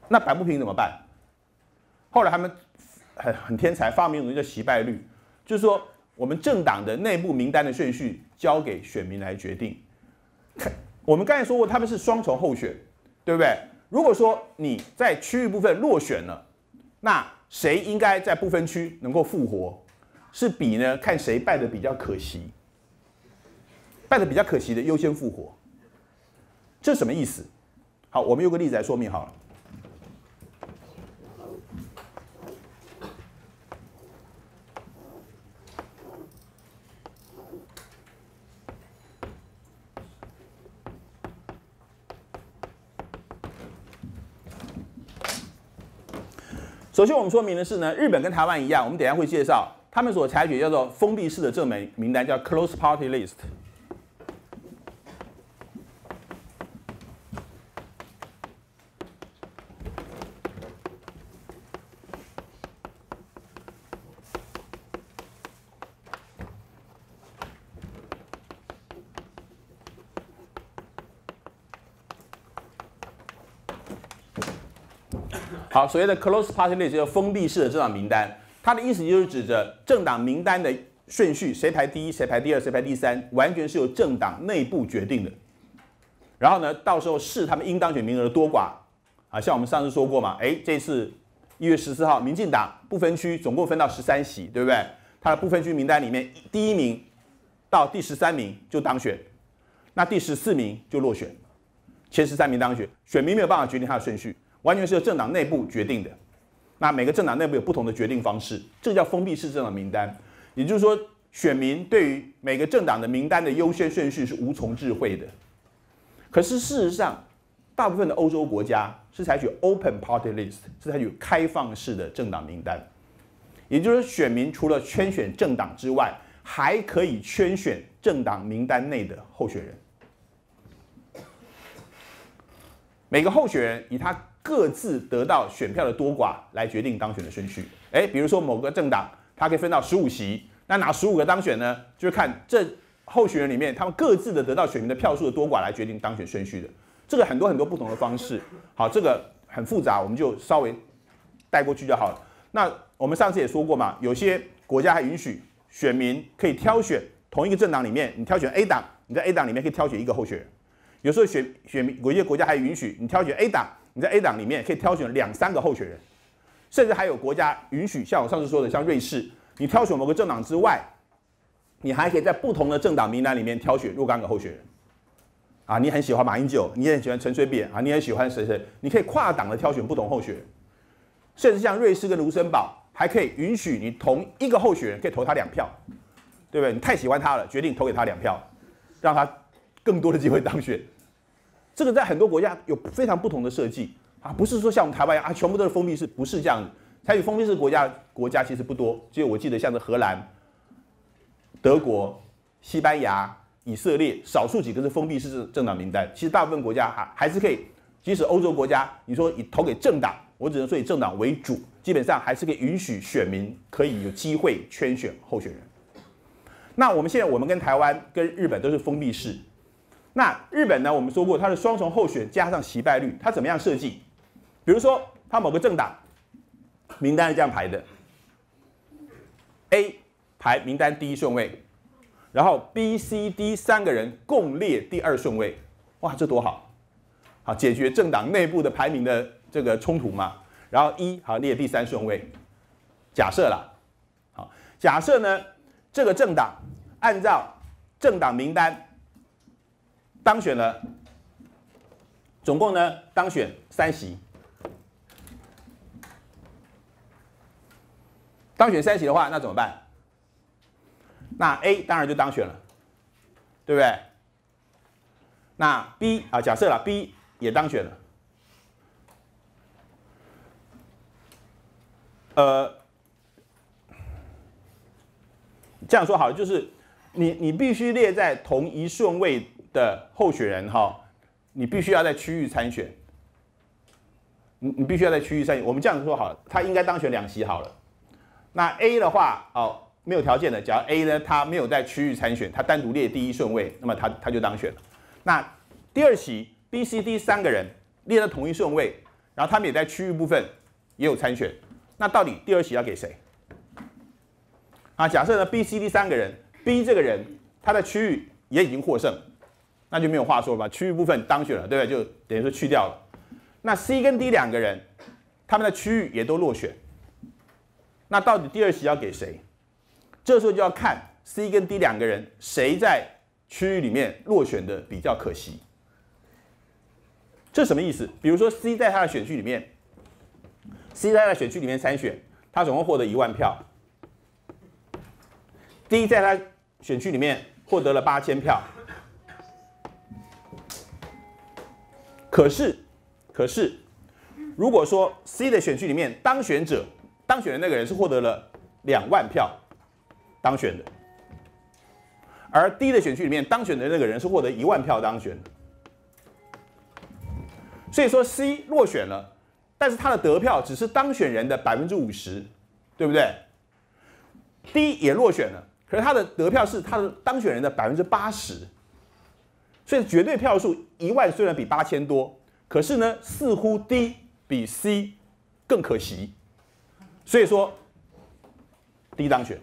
那摆不平怎么办？后来他们很很天才，发明一个叫惜败率，就是说我们政党的内部名单的顺序交给选民来决定。我们刚才说过，他们是双重候选，对不对？如果说你在区域部分落选了，那谁应该在不分区能够复活？是比呢？看谁败的比较可惜，败的比较可惜的优先复活。这什么意思？好，我们用个例子来说明好了。首先，我们说明的是呢，日本跟台湾一样，我们等下会介绍，他们所采取叫做封闭式的正美名单，叫 close party list。好，所谓的 close party list 叫封闭式的政党名单，它的意思就是指着政党名单的顺序，谁排第一，谁排第二，谁排第三，完全是由政党内部决定的。然后呢，到时候视他们应当选名额的多寡啊，像我们上次说过嘛，哎，这次一月十四号，民进党不分区总共分到十三席，对不对？他的不分区名单里面，第一名到第十三名就当选，那第十四名就落选，前十三名当选，选民没有办法决定他的顺序。完全是由政党内部决定的，那每个政党内部有不同的决定方式，这叫封闭式政党名单。也就是说，选民对于每个政党的名单的优先顺序是无从智慧的。可是事实上，大部分的欧洲国家是采取 open party list，是采取开放式的政党名单。也就是说，选民除了圈选政党之外，还可以圈选政党名单内的候选人。每个候选人以他各自得到选票的多寡来决定当选的顺序。哎，比如说某个政党，它可以分到十五席，那哪十五个当选呢？就是看这候选人里面他们各自的得到选民的票数的多寡来决定当选顺序的。这个很多很多不同的方式。好，这个很复杂，我们就稍微带过去就好了。那我们上次也说过嘛，有些国家还允许选民可以挑选同一个政党里面，你挑选 A 党，你在 A 党里面可以挑选一个候选人。有时候选选民有些国家还允许你挑选 A 党。你在 A 党里面可以挑选两三个候选人，甚至还有国家允许，像我上次说的，像瑞士，你挑选某个政党之外，你还可以在不同的政党名单里面挑选若干个候选人。啊，你很喜欢马英九，你也很喜欢陈水扁啊，你也喜欢谁谁，你可以跨党的挑选不同候选人，甚至像瑞士跟卢森堡，还可以允许你同一个候选人可以投他两票，对不对？你太喜欢他了，决定投给他两票，让他更多的机会当选。这个在很多国家有非常不同的设计啊，不是说像我们台湾一样啊，全部都是封闭式，不是这样的。采取封闭式国家国家其实不多，只有我记得像是荷兰、德国、西班牙、以色列，少数几个是封闭式政政党名单。其实大部分国家还还是可以，即使欧洲国家，你说以投给政党，我只能说以政党为主，基本上还是可以允许选民可以有机会圈选候选人。那我们现在我们跟台湾跟日本都是封闭式。那日本呢？我们说过，它的双重候选加上惜败率，它怎么样设计？比如说，它某个政党名单是这样排的：A 排名单第一顺位，然后 B、C、D 三个人共列第二顺位。哇，这多好！好，解决政党内部的排名的这个冲突嘛。然后一好列第三顺位。假设了，好，假设呢，这个政党按照政党名单。当选了，总共呢当选三席。当选三席的话，那怎么办？那 A 当然就当选了，对不对？那 B 啊，假设了 B 也当选了，呃，这样说好，就是你你必须列在同一顺位。的候选人哈，你必须要在区域参选，你你必须要在区域参选。我们这样说好了，他应该当选两席好了。那 A 的话，哦，没有条件的，假如 A 呢，他没有在区域参选，他单独列第一顺位，那么他他就当选了。那第二席 B、C、D 三个人列在同一顺位，然后他们也在区域部分也有参选，那到底第二席要给谁？啊，假设呢 B、C、D 三个人，B 这个人他在区域也已经获胜，那就没有话说了吧？区域部分当选了，对不对？就等于说去掉了。那 C 跟 D 两个人，他们的区域也都落选，那到底第二席要给谁？这时候就要看 C 跟 D 两个人谁在区域里面落选的比较可惜。这什么意思？比如说 C 在他的选区里面，C 在他的选区里面参选，他总共获得一万票。D 在他选区里面获得了八千票，可是，可是，如果说 C 的选区里面当选者当选的那个人是获得了两万票当选的，而 D 的选区里面当选的那个人是获得一万票当选的，所以说 C 落选了，但是他的得票只是当选人的百分之五十，对不对？D 也落选了。可是他的得票是他的当选人的百分之八十，所以绝对票数一万虽然比八千多，可是呢似乎 D 比 C 更可惜，所以说 D 当选，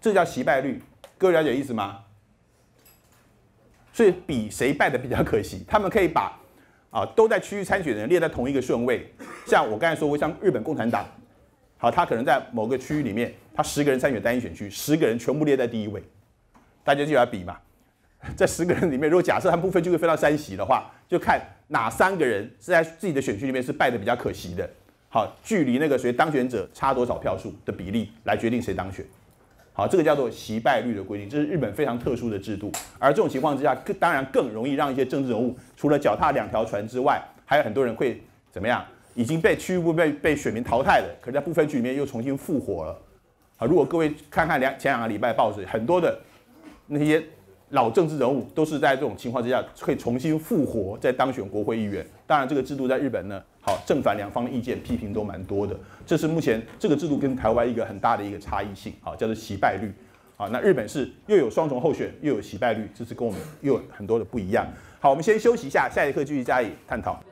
这叫惜败率，各位了解意思吗？所以比谁败的比较可惜，他们可以把啊都在区域参选的人列在同一个顺位，像我刚才说过，像日本共产党。好，他可能在某个区域里面，他十个人参选单一选区，十个人全部列在第一位，大家就要比嘛。在十个人里面，如果假设他们不分区会分到三席的话，就看哪三个人是在自己的选区里面是败的比较可惜的。好，距离那个谁当选者差多少票数的比例来决定谁当选。好，这个叫做席败率的规定，这是日本非常特殊的制度。而这种情况之下，更当然更容易让一些政治人物除了脚踏两条船之外，还有很多人会怎么样？已经被区域部被被选民淘汰了，可是在部分区里面又重新复活了。啊，如果各位看看两前两个礼拜报纸，很多的那些老政治人物都是在这种情况之下可以重新复活，再当选国会议员。当然，这个制度在日本呢，好正反两方的意见批评都蛮多的。这是目前这个制度跟台湾一个很大的一个差异性，啊叫做洗败率。啊，那日本是又有双重候选，又有洗败率，这是跟我们又有很多的不一样。好，我们先休息一下，下一课继续加以探讨。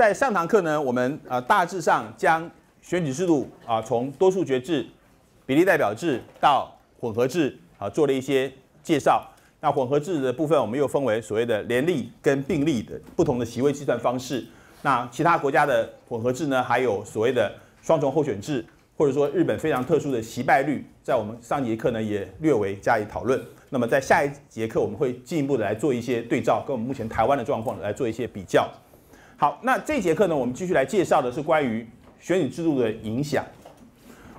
在上堂课呢，我们呃大致上将选举制度啊从多数决制、比例代表制到混合制啊做了一些介绍。那混合制的部分，我们又分为所谓的联立跟并立的不同的席位计算方式。那其他国家的混合制呢，还有所谓的双重候选制，或者说日本非常特殊的席败率，在我们上节课呢也略微加以讨论。那么在下一节课，我们会进一步的来做一些对照，跟我们目前台湾的状况来做一些比较。好，那这节课呢，我们继续来介绍的是关于选举制度的影响。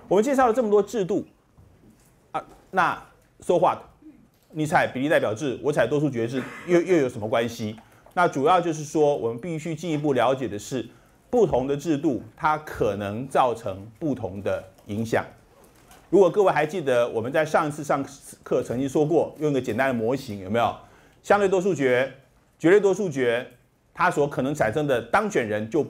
我们介绍了这么多制度啊，那说话，你采比例代表制，我采多数决制，又又有什么关系？那主要就是说，我们必须进一步了解的是，不同的制度它可能造成不同的影响。如果各位还记得，我们在上一次上课曾经说过，用一个简单的模型，有没有？相对多数决、绝对多数决。它所可能产生的当选人就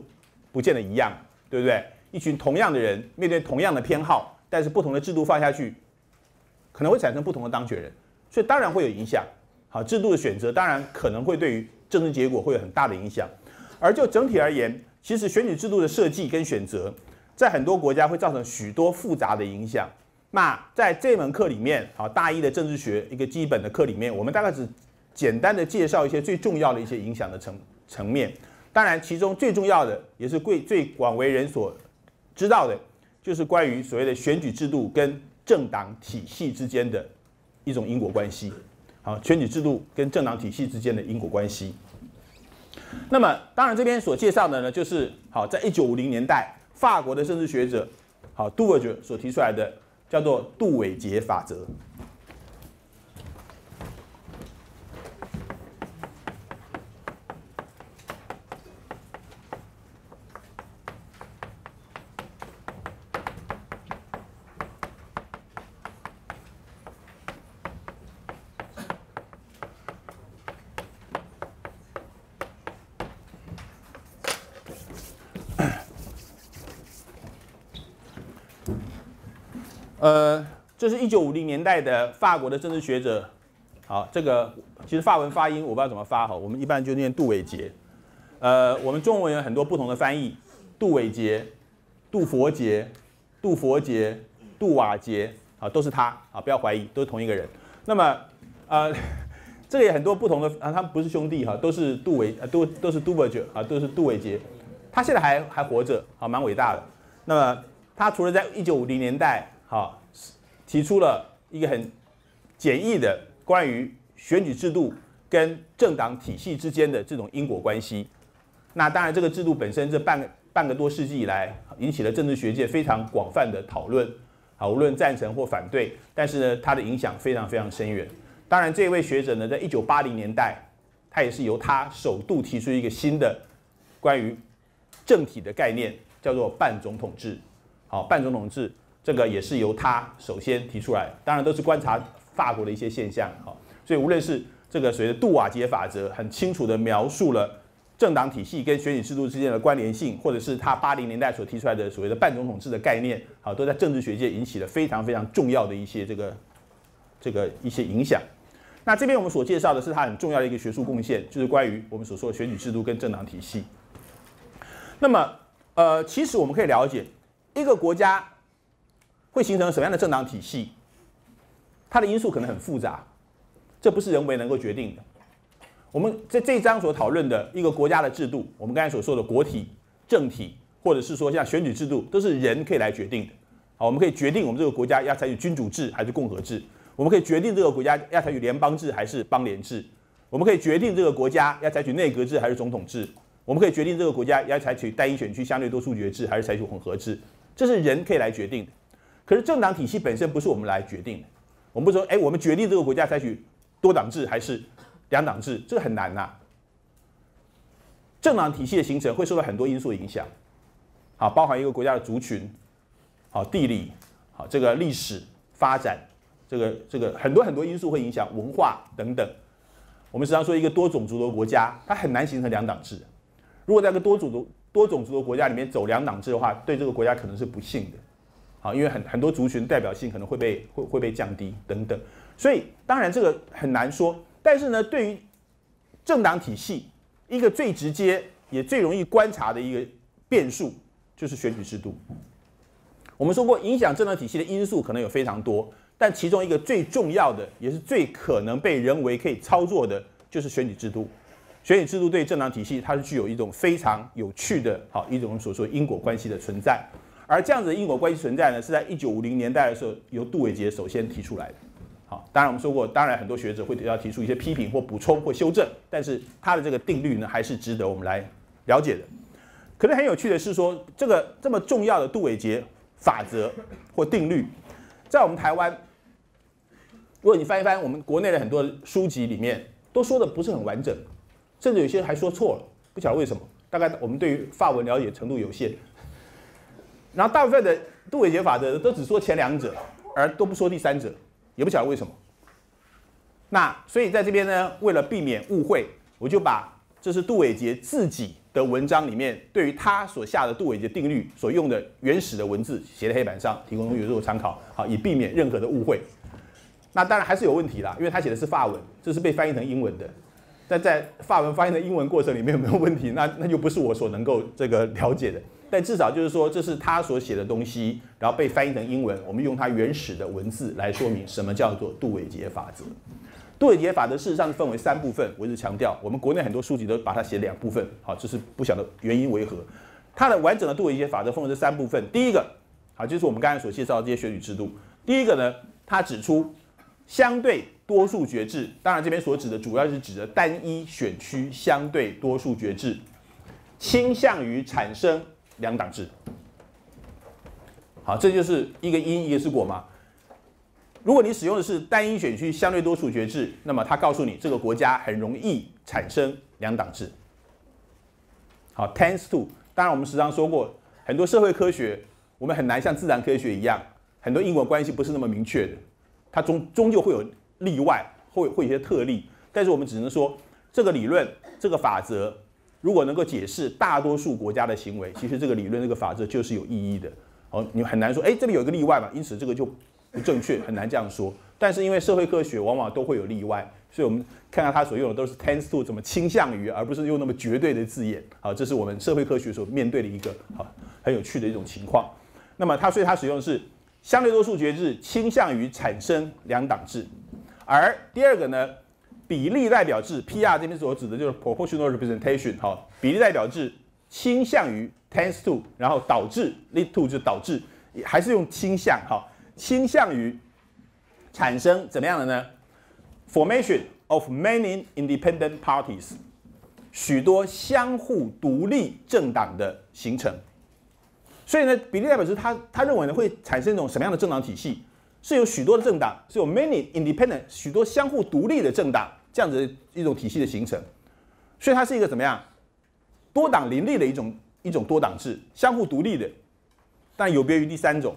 不见得一样，对不对？一群同样的人面对同样的偏好，但是不同的制度放下去，可能会产生不同的当选人，所以当然会有影响。好，制度的选择当然可能会对于政治结果会有很大的影响。而就整体而言，其实选举制度的设计跟选择，在很多国家会造成许多复杂的影响。那在这门课里面，好，大一的政治学一个基本的课里面，我们大概只简单的介绍一些最重要的一些影响的成。层面，当然，其中最重要的也是贵最广为人所知道的，就是关于所谓的选举制度跟政党体系之间的一种因果关系。好，选举制度跟政党体系之间的因果关系。那么，当然这边所介绍的呢，就是好，在一九五零年代，法国的政治学者好杜维杰所提出来的叫做杜伟杰法则。呃，这是一九五零年代的法国的政治学者，好，这个其实法文发音我不知道怎么发，好，我们一般就念杜伟杰。呃，我们中文有很多不同的翻译，杜伟杰、杜佛杰、杜佛杰、杜瓦杰，啊，都是他，啊，不要怀疑，都是同一个人。那么，呃，这个也很多不同的啊，他们不是兄弟哈，都是杜伟，都都是杜伟杰啊，都是杜伟杰，他现在还还活着，啊，蛮伟大的。那么，他除了在一九五零年代。好，提出了一个很简易的关于选举制度跟政党体系之间的这种因果关系。那当然，这个制度本身这半个半个多世纪以来，引起了政治学界非常广泛的讨论。啊，无论赞成或反对，但是呢，它的影响非常非常深远。当然，这位学者呢，在一九八零年代，他也是由他首度提出一个新的关于政体的概念，叫做半总统制。好，半总统制。这个也是由他首先提出来，当然都是观察法国的一些现象，哈，所以无论是这个所谓的杜瓦杰法则，很清楚的描述了政党体系跟选举制度之间的关联性，或者是他八零年代所提出来的所谓的半总统制的概念，好，都在政治学界引起了非常非常重要的一些这个这个一些影响。那这边我们所介绍的是他很重要的一个学术贡献，就是关于我们所说的选举制度跟政党体系。那么，呃，其实我们可以了解一个国家。会形成什么样的政党体系？它的因素可能很复杂，这不是人为能够决定的。我们在这一章所讨论的一个国家的制度，我们刚才所说的国体、政体，或者是说像选举制度，都是人可以来决定的。好，我们可以决定我们这个国家要采取君主制还是共和制，我们可以决定这个国家要采取联邦制还是邦联制，我们可以决定这个国家要采取内阁制还是总统制，我们可以决定这个国家要采取单一选区相对多数决制还是采取混合制，这是人可以来决定的。可是政党体系本身不是我们来决定的，我们不说，哎，我们决定这个国家采取多党制还是两党制，这个很难呐。政党体系的形成会受到很多因素影响，好，包含一个国家的族群，好，地理，好，这个历史发展，这个这个很多很多因素会影响文化等等。我们实际上说，一个多种族的国家，它很难形成两党制。如果在一个多种族多种族的国家里面走两党制的话，对这个国家可能是不幸的。好，因为很很多族群代表性可能会被会会被降低等等，所以当然这个很难说。但是呢，对于政党体系一个最直接也最容易观察的一个变数就是选举制度。我们说过，影响政党体系的因素可能有非常多，但其中一个最重要的，也是最可能被人为可以操作的，就是选举制度。选举制度对政党体系，它是具有一种非常有趣的，好一种所说因果关系的存在。而这样子的因果关系存在呢，是在一九五零年代的时候，由杜伟杰首先提出来的。好，当然我们说过，当然很多学者会要提出一些批评或补充或修正，但是他的这个定律呢，还是值得我们来了解的。可是很有趣的是说，这个这么重要的杜伟杰。法则或定律，在我们台湾，如果你翻一翻我们国内的很多书籍里面，都说的不是很完整，甚至有些还说错了，不晓得为什么。大概我们对于法文了解程度有限，然后大部分的杜伟杰法则都只说前两者，而都不说第三者，也不晓得为什么。那所以在这边呢，为了避免误会，我就把这是杜伟杰自己。的文章里面，对于他所下的杜伟杰定律所用的原始的文字写在黑板上，提供同学做参考，好，以避免任何的误会。那当然还是有问题啦，因为他写的是法文，这是被翻译成英文的。但在法文翻译的英文过程里面有没有问题？那那就不是我所能够这个了解的。但至少就是说，这是他所写的东西，然后被翻译成英文，我们用他原始的文字来说明什么叫做杜伟杰法则。杜伟杰法则事实上是分为三部分，我一直强调，我们国内很多书籍都把它写两部分，好，这是不晓得原因为何。它的完整的杜伟杰法则分为这三部分，第一个，好，就是我们刚才所介绍的这些选举制度。第一个呢，它指出相对多数决制，当然这边所指的主要是指的单一选区相对多数决制，倾向于产生两党制。好，这就是一个因，一个是果嘛。如果你使用的是单一选区相对多数决制，那么它告诉你这个国家很容易产生两党制。好，tends to。当然，我们时常说过，很多社会科学我们很难像自然科学一样，很多因果关系不是那么明确的，它终终究会有例外，会会有些特例。但是我们只能说，这个理论、这个法则，如果能够解释大多数国家的行为，其实这个理论、这个法则就是有意义的。哦，你很难说，哎，这里有一个例外嘛，因此这个就。不正确，很难这样说。但是因为社会科学往往都会有例外，所以我们看看他所用的都是 tends to 怎么倾向于，而不是用那么绝对的字眼。好，这是我们社会科学所面对的一个好很有趣的一种情况。那么它所以它使用的是相对多数决制倾向于产生两党制，而第二个呢，比例代表制 PR 这边所指的就是 proportional representation。好，比例代表制倾向于 tends to，然后导致 lead to 就导致，还是用倾向好。倾向于产生怎么样的呢？Formation of many independent parties，许多相互独立政党的形成。所以呢，比例代表是他他认为呢会产生一种什么样的政党体系？是有许多的政党，是有 many independent 许多相互独立的政党这样子一种体系的形成。所以它是一个怎么样多党林立的一种一种多党制，相互独立的，但有别于第三种。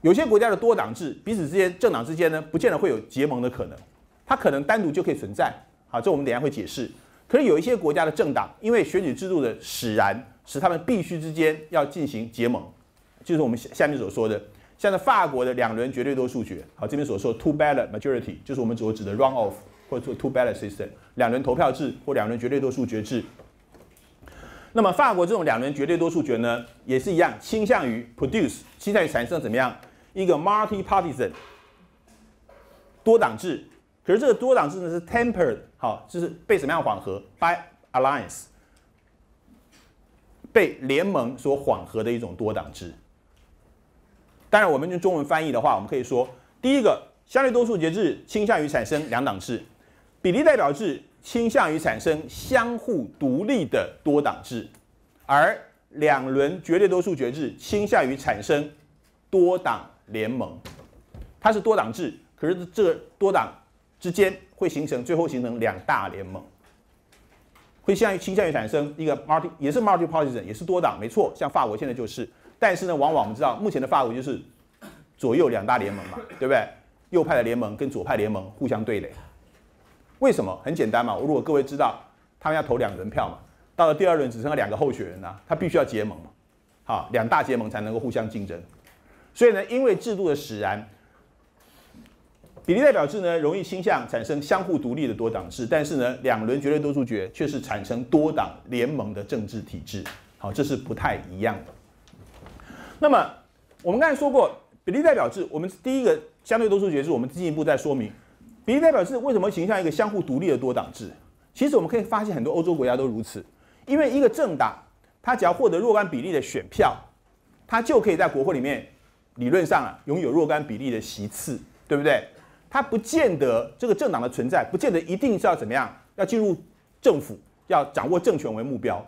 有些国家的多党制，彼此之间政党之间呢，不见得会有结盟的可能，它可能单独就可以存在。好，这我们等下会解释。可是有一些国家的政党，因为选举制度的使然，使他们必须之间要进行结盟，就是我们下下面所说的，像在法国的两轮绝对多数决。好，这边所说 two ballot majority，就是我们所指的 run off 或者说 two ballot system，两轮投票制或两轮绝对多数决制。那么法国这种两轮绝对多数决呢，也是一样，倾向于 produce，倾向于产生怎么样？一个 multi-partisan 多党制，可是这个多党制呢是 tempered，好，就是被什么样缓和？by alliance，被联盟所缓和的一种多党制。当然，我们用中文翻译的话，我们可以说，第一个相对多数决制倾向于产生两党制，比例代表制倾向于产生相互独立的多党制，而两轮绝对多数决制倾向于产生多党。联盟，它是多党制，可是这个多党之间会形成，最后形成两大联盟，会向倾向于产生一个 multi，也是 multi-partisan，也是多党，没错，像法国现在就是，但是呢，往往我们知道，目前的法国就是左右两大联盟嘛，对不对？右派的联盟跟左派联盟互相对垒，为什么？很简单嘛，如果各位知道，他们要投两轮票嘛，到了第二轮只剩下两个候选人呐，他必须要结盟嘛，好，两大结盟才能够互相竞争。所以呢，因为制度的使然，比例代表制呢，容易倾向产生相互独立的多党制，但是呢，两轮绝对多数决却是产生多党联盟的政治体制。好，这是不太一样的。那么我们刚才说过，比例代表制，我们第一个相对多数决是我们进一步在说明，比例代表制为什么形象一个相互独立的多党制？其实我们可以发现，很多欧洲国家都如此，因为一个政党，它只要获得若干比例的选票，它就可以在国会里面理论上啊拥有若干比例的席次，对不对？它不见得这个政党的存在，不见得一定是要怎么样，要进入政府，要掌握政权为目标。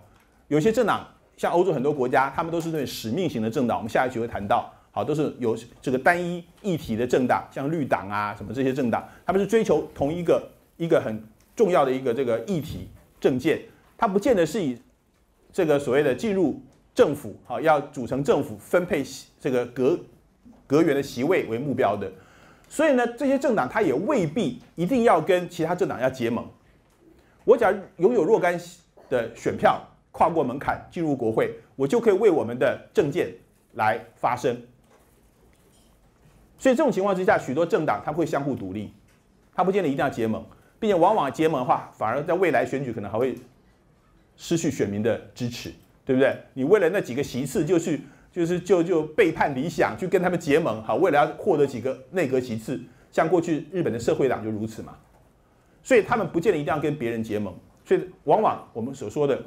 有些政党，像欧洲很多国家，他们都是那种使命型的政党。我们下一期会谈到，好，都是有这个单一议题的政党，像绿党啊什么这些政党，他们是追求同一个一个很重要的一个这个议题政见，它不见得是以这个所谓的进入政府，好，要组成政府分配这个阁阁员的席位为目标的。所以呢，这些政党它也未必一定要跟其他政党要结盟。我假如拥有若干的选票，跨过门槛进入国会，我就可以为我们的政见来发声。所以这种情况之下，许多政党它会相互独立，它不见得一定要结盟，并且往往结盟的话，反而在未来选举可能还会失去选民的支持，对不对？你为了那几个席次就去。就是就就背叛理想去跟他们结盟，好，为了要获得几个内阁席次，像过去日本的社会党就如此嘛。所以他们不见得一定要跟别人结盟，所以往往我们所说的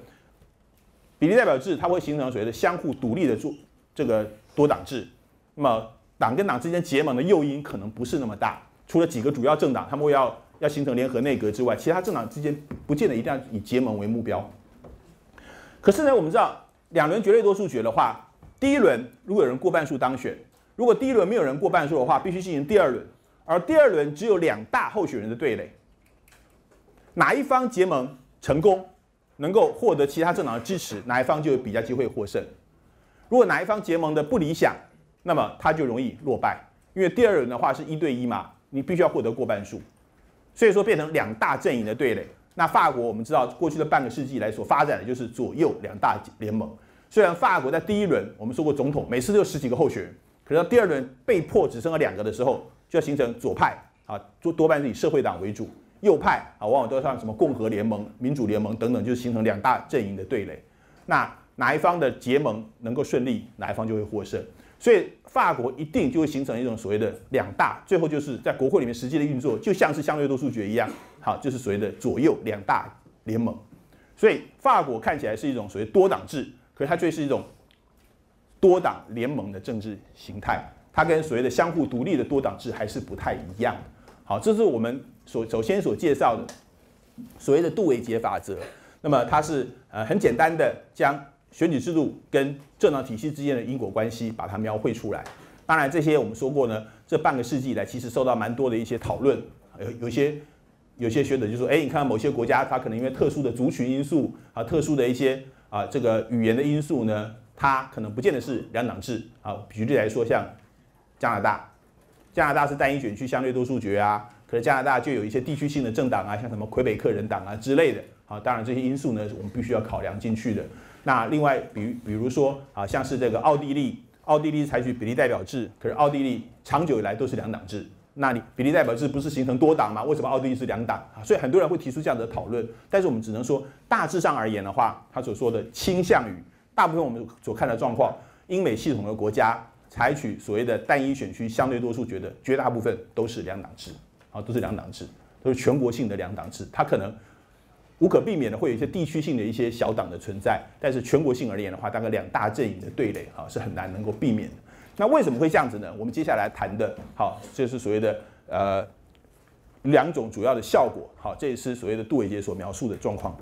比例代表制，它会形成所谓的相互独立的做这个多党制。那么党跟党之间结盟的诱因可能不是那么大，除了几个主要政党他们会要要形成联合内阁之外，其他政党之间不见得一定要以结盟为目标。可是呢，我们知道两轮绝对多数决的话。第一轮如果有人过半数当选，如果第一轮没有人过半数的话，必须进行第二轮，而第二轮只有两大候选人的对垒，哪一方结盟成功，能够获得其他政党的支持，哪一方就有比较机会获胜。如果哪一方结盟的不理想，那么他就容易落败，因为第二轮的话是一对一嘛，你必须要获得过半数，所以说变成两大阵营的对垒。那法国我们知道过去的半个世纪来所发展的就是左右两大联盟。虽然法国在第一轮我们说过总统每次都有十几个候选人，可是到第二轮被迫只剩了两个的时候，就要形成左派啊，多多半是以社会党为主，右派啊往往都像什么共和联盟、民主联盟等等，就是形成两大阵营的对垒。那哪一方的结盟能够顺利，哪一方就会获胜。所以法国一定就会形成一种所谓的两大，最后就是在国会里面实际的运作，就像是相对多数决一样，好，就是所谓的左右两大联盟。所以法国看起来是一种所谓多党制。可是它却是一种多党联盟的政治形态，它跟所谓的相互独立的多党制还是不太一样的。好，这是我们所首先所介绍的所谓的杜维杰法则。那么它是呃很简单的将选举制度跟政党体系之间的因果关系把它描绘出来。当然这些我们说过呢，这半个世纪以来其实受到蛮多的一些讨论，有有些有些学者就说，哎，你看某些国家它可能因为特殊的族群因素啊，特殊的一些。啊，这个语言的因素呢，它可能不见得是两党制啊。举例来说，像加拿大，加拿大是单一选区相对多数决啊，可是加拿大就有一些地区性的政党啊，像什么魁北克人党啊之类的啊。当然这些因素呢，我们必须要考量进去的。那另外，比比如说啊，像是这个奥地利，奥地利采取比例代表制，可是奥地利长久以来都是两党制。那你比例代表制不是形成多党吗？为什么奥地利是两党啊？所以很多人会提出这样的讨论。但是我们只能说，大致上而言的话，他所说的倾向于大部分我们所看的状况，英美系统的国家采取所谓的单一选区相对多数觉得绝大部分都是两党制，啊，都是两党制，都是全国性的两党制。它可能无可避免的会有一些地区性的一些小党的存在，但是全国性而言的话，大概两大阵营的对垒啊是很难能够避免的。那为什么会这样子呢？我们接下来谈的，好，这是所谓的呃两种主要的效果，好，这也是所谓的杜伟杰所描述的状况。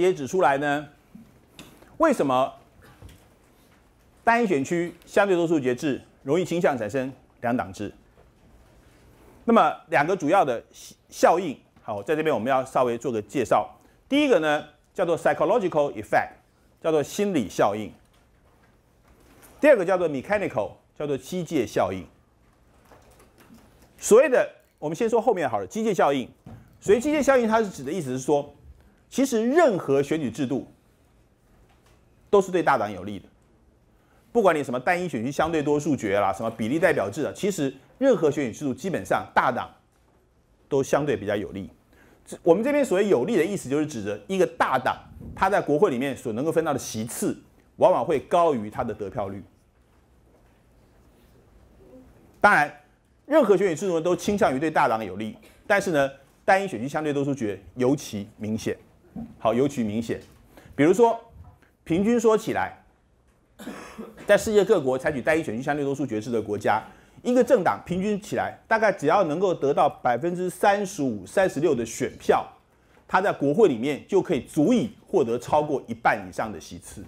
也指出来呢，为什么单一选区相对多数决制容易倾向产生两党制？那么两个主要的效应，好，在这边我们要稍微做个介绍。第一个呢，叫做 psychological effect，叫做心理效应；第二个叫做 mechanical，叫做机械效应。所谓的，我们先说后面好了。机械效应，所以机械效应它是指的意思是说，其实任何选举制度都是对大党有利的，不管你什么单一选区相对多数决啦，什么比例代表制啊，其实任何选举制度基本上大党都相对比较有利。我们这边所谓有利的意思，就是指着一个大党，他在国会里面所能够分到的席次，往往会高于他的得票率。当然。任何选举制度都倾向于对大党有利，但是呢，单一选区相对多数决尤其明显。好，尤其明显。比如说，平均说起来，在世界各国采取单一选区相对多数决制的国家，一个政党平均起来，大概只要能够得到百分之三十五、三十六的选票，他在国会里面就可以足以获得超过一半以上的席次。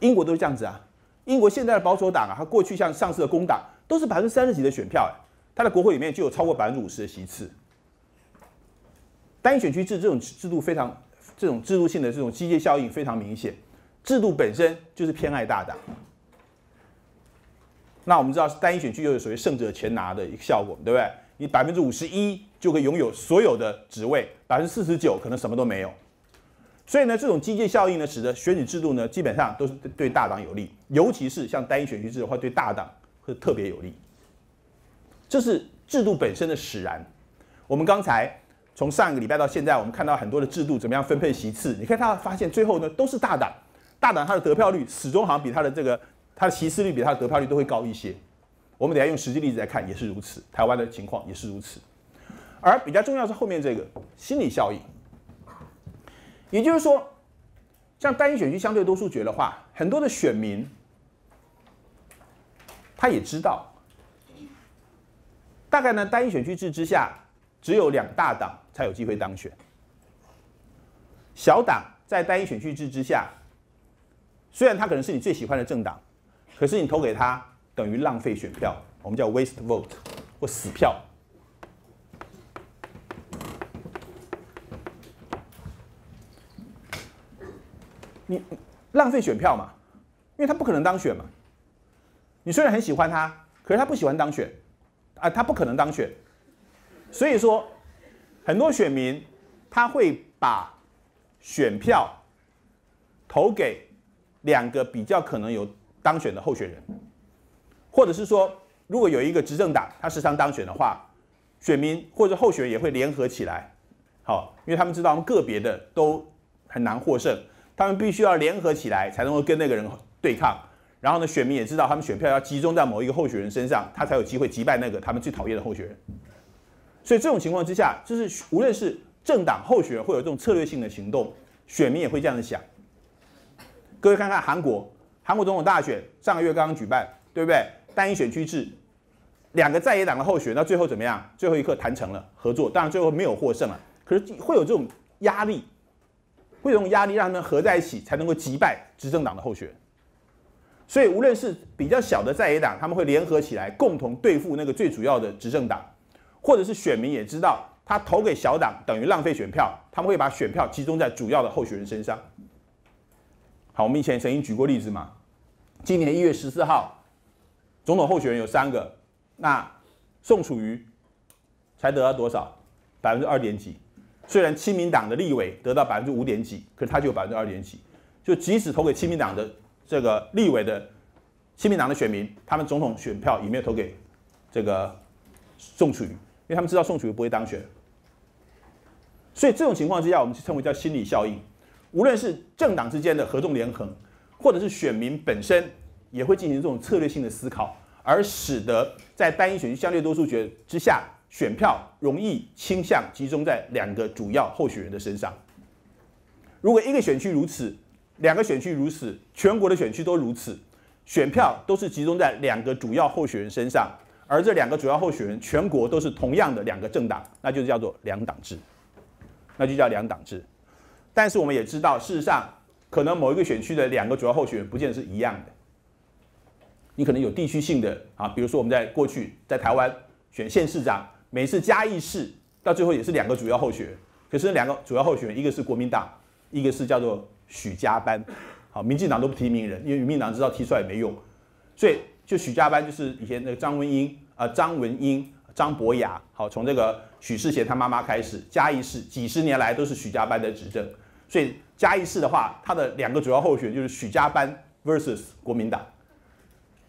英国都是这样子啊。英国现在的保守党啊，它过去像上市的工党都是百分之三十几的选票，哎，它的国会里面就有超过百分之五十的席次。单选区制这种制度非常，这种制度性的这种机械效应非常明显，制度本身就是偏爱大党。那我们知道单一选区又有所谓胜者全拿的一个效果，对不对？你百分之五十一就可以拥有所有的职位，百分之四十九可能什么都没有。所以呢，这种机械效应呢，使得选举制度呢，基本上都是对大党有利，尤其是像单一选区制的话，对大党会特别有利。这是制度本身的使然。我们刚才从上个礼拜到现在，我们看到很多的制度怎么样分配席次，你看他发现最后呢，都是大党，大党他的得票率始终好像比他的这个他的席次率比他的得票率都会高一些。我们等下用实际例子来看，也是如此，台湾的情况也是如此。而比较重要是后面这个心理效应。也就是说，像单一选区相对多数决的话，很多的选民他也知道，大概呢单一选区制之下，只有两大党才有机会当选。小党在单一选区制之下，虽然他可能是你最喜欢的政党，可是你投给他等于浪费选票，我们叫 waste vote 或死票。你浪费选票嘛？因为他不可能当选嘛。你虽然很喜欢他，可是他不喜欢当选，啊，他不可能当选。所以说，很多选民他会把选票投给两个比较可能有当选的候选人，或者是说，如果有一个执政党他时常当选的话，选民或者候选人也会联合起来，好，因为他们知道个别的都很难获胜。他们必须要联合起来，才能够跟那个人对抗。然后呢，选民也知道，他们选票要集中在某一个候选人身上，他才有机会击败那个他们最讨厌的候选人。所以这种情况之下，就是无论是政党候选人会有这种策略性的行动，选民也会这样子想。各位看看韩国，韩国总统大选上个月刚刚举办，对不对？单一选区制，两个在野党的候选人到最后怎么样？最后一刻谈成了合作，当然最后没有获胜了。可是会有这种压力。会有这种压力让他们合在一起，才能够击败执政党的候选。所以，无论是比较小的在野党，他们会联合起来，共同对付那个最主要的执政党；或者是选民也知道，他投给小党等于浪费选票，他们会把选票集中在主要的候选人身上。好，我们以前曾经举过例子嘛。今年一月十四号，总统候选人有三个，那宋楚瑜才得到多少？百分之二点几。虽然亲民党的立委得到百分之五点几，可是他就有百分之二点几。就即使投给亲民党的这个立委的亲民党的选民，他们总统选票也没有投给这个宋楚瑜，因为他们知道宋楚瑜不会当选。所以这种情况之下，我们称为叫心理效应。无论是政党之间的合纵连横，或者是选民本身也会进行这种策略性的思考，而使得在单一选区相对多数决之下。选票容易倾向集中在两个主要候选人的身上。如果一个选区如此，两个选区如此，全国的选区都如此，选票都是集中在两个主要候选人身上，而这两个主要候选人全国都是同样的两个政党，那就叫做两党制。那就叫两党制。但是我们也知道，事实上可能某一个选区的两个主要候选人不见得是一样的。你可能有地区性的啊，比如说我们在过去在台湾选县市长，每次嘉义市到最后也是两个主要候选人，可是两个主要候选人一个是国民党，一个是叫做许家班，好，民进党都不提名人，因为民进党知道提出来也没用，所以就许家班就是以前那个张文英啊，张文英、张博雅，好，从这个许世贤他妈妈开始，嘉义市几十年来都是许家班的执政，所以嘉义市的话，他的两个主要候选就是许家班 versus 国民党。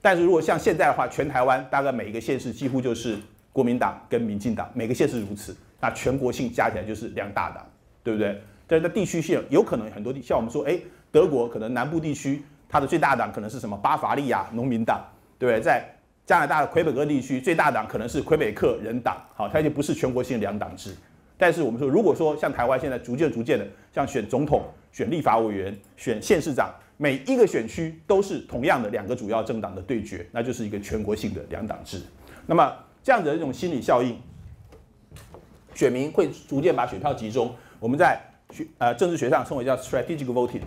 但是如果像现在的话，全台湾大概每一个县市几乎就是国民党跟民进党，每个县市如此，那全国性加起来就是两大党，对不对？但是在地区性有可能很多地，像我们说，哎，德国可能南部地区它的最大党可能是什么巴伐利亚农民党，对不对？在加拿大的魁北克地区最大党可能是魁北克人党，好，它就不是全国性两党制。但是我们说，如果说像台湾现在逐渐逐渐的，像选总统、选立法委员、选县市长。每一个选区都是同样的两个主要政党的对决，那就是一个全国性的两党制。那么这样子的一种心理效应，选民会逐渐把选票集中。我们在学呃政治学上称为叫 strategic voting。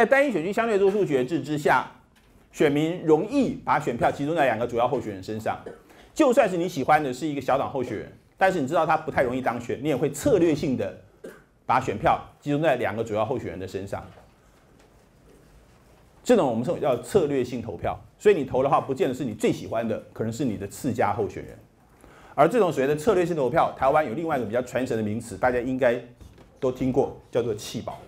在单一选区相对多数决制之下，选民容易把选票集中在两个主要候选人身上。就算是你喜欢的是一个小党候选人，但是你知道他不太容易当选，你也会策略性的把选票集中在两个主要候选人的身上。这种我们称为叫策略性投票。所以你投的话，不见得是你最喜欢的，可能是你的次佳候选人。而这种所谓的策略性投票，台湾有另外一个比较传神的名词，大家应该都听过，叫做弃保。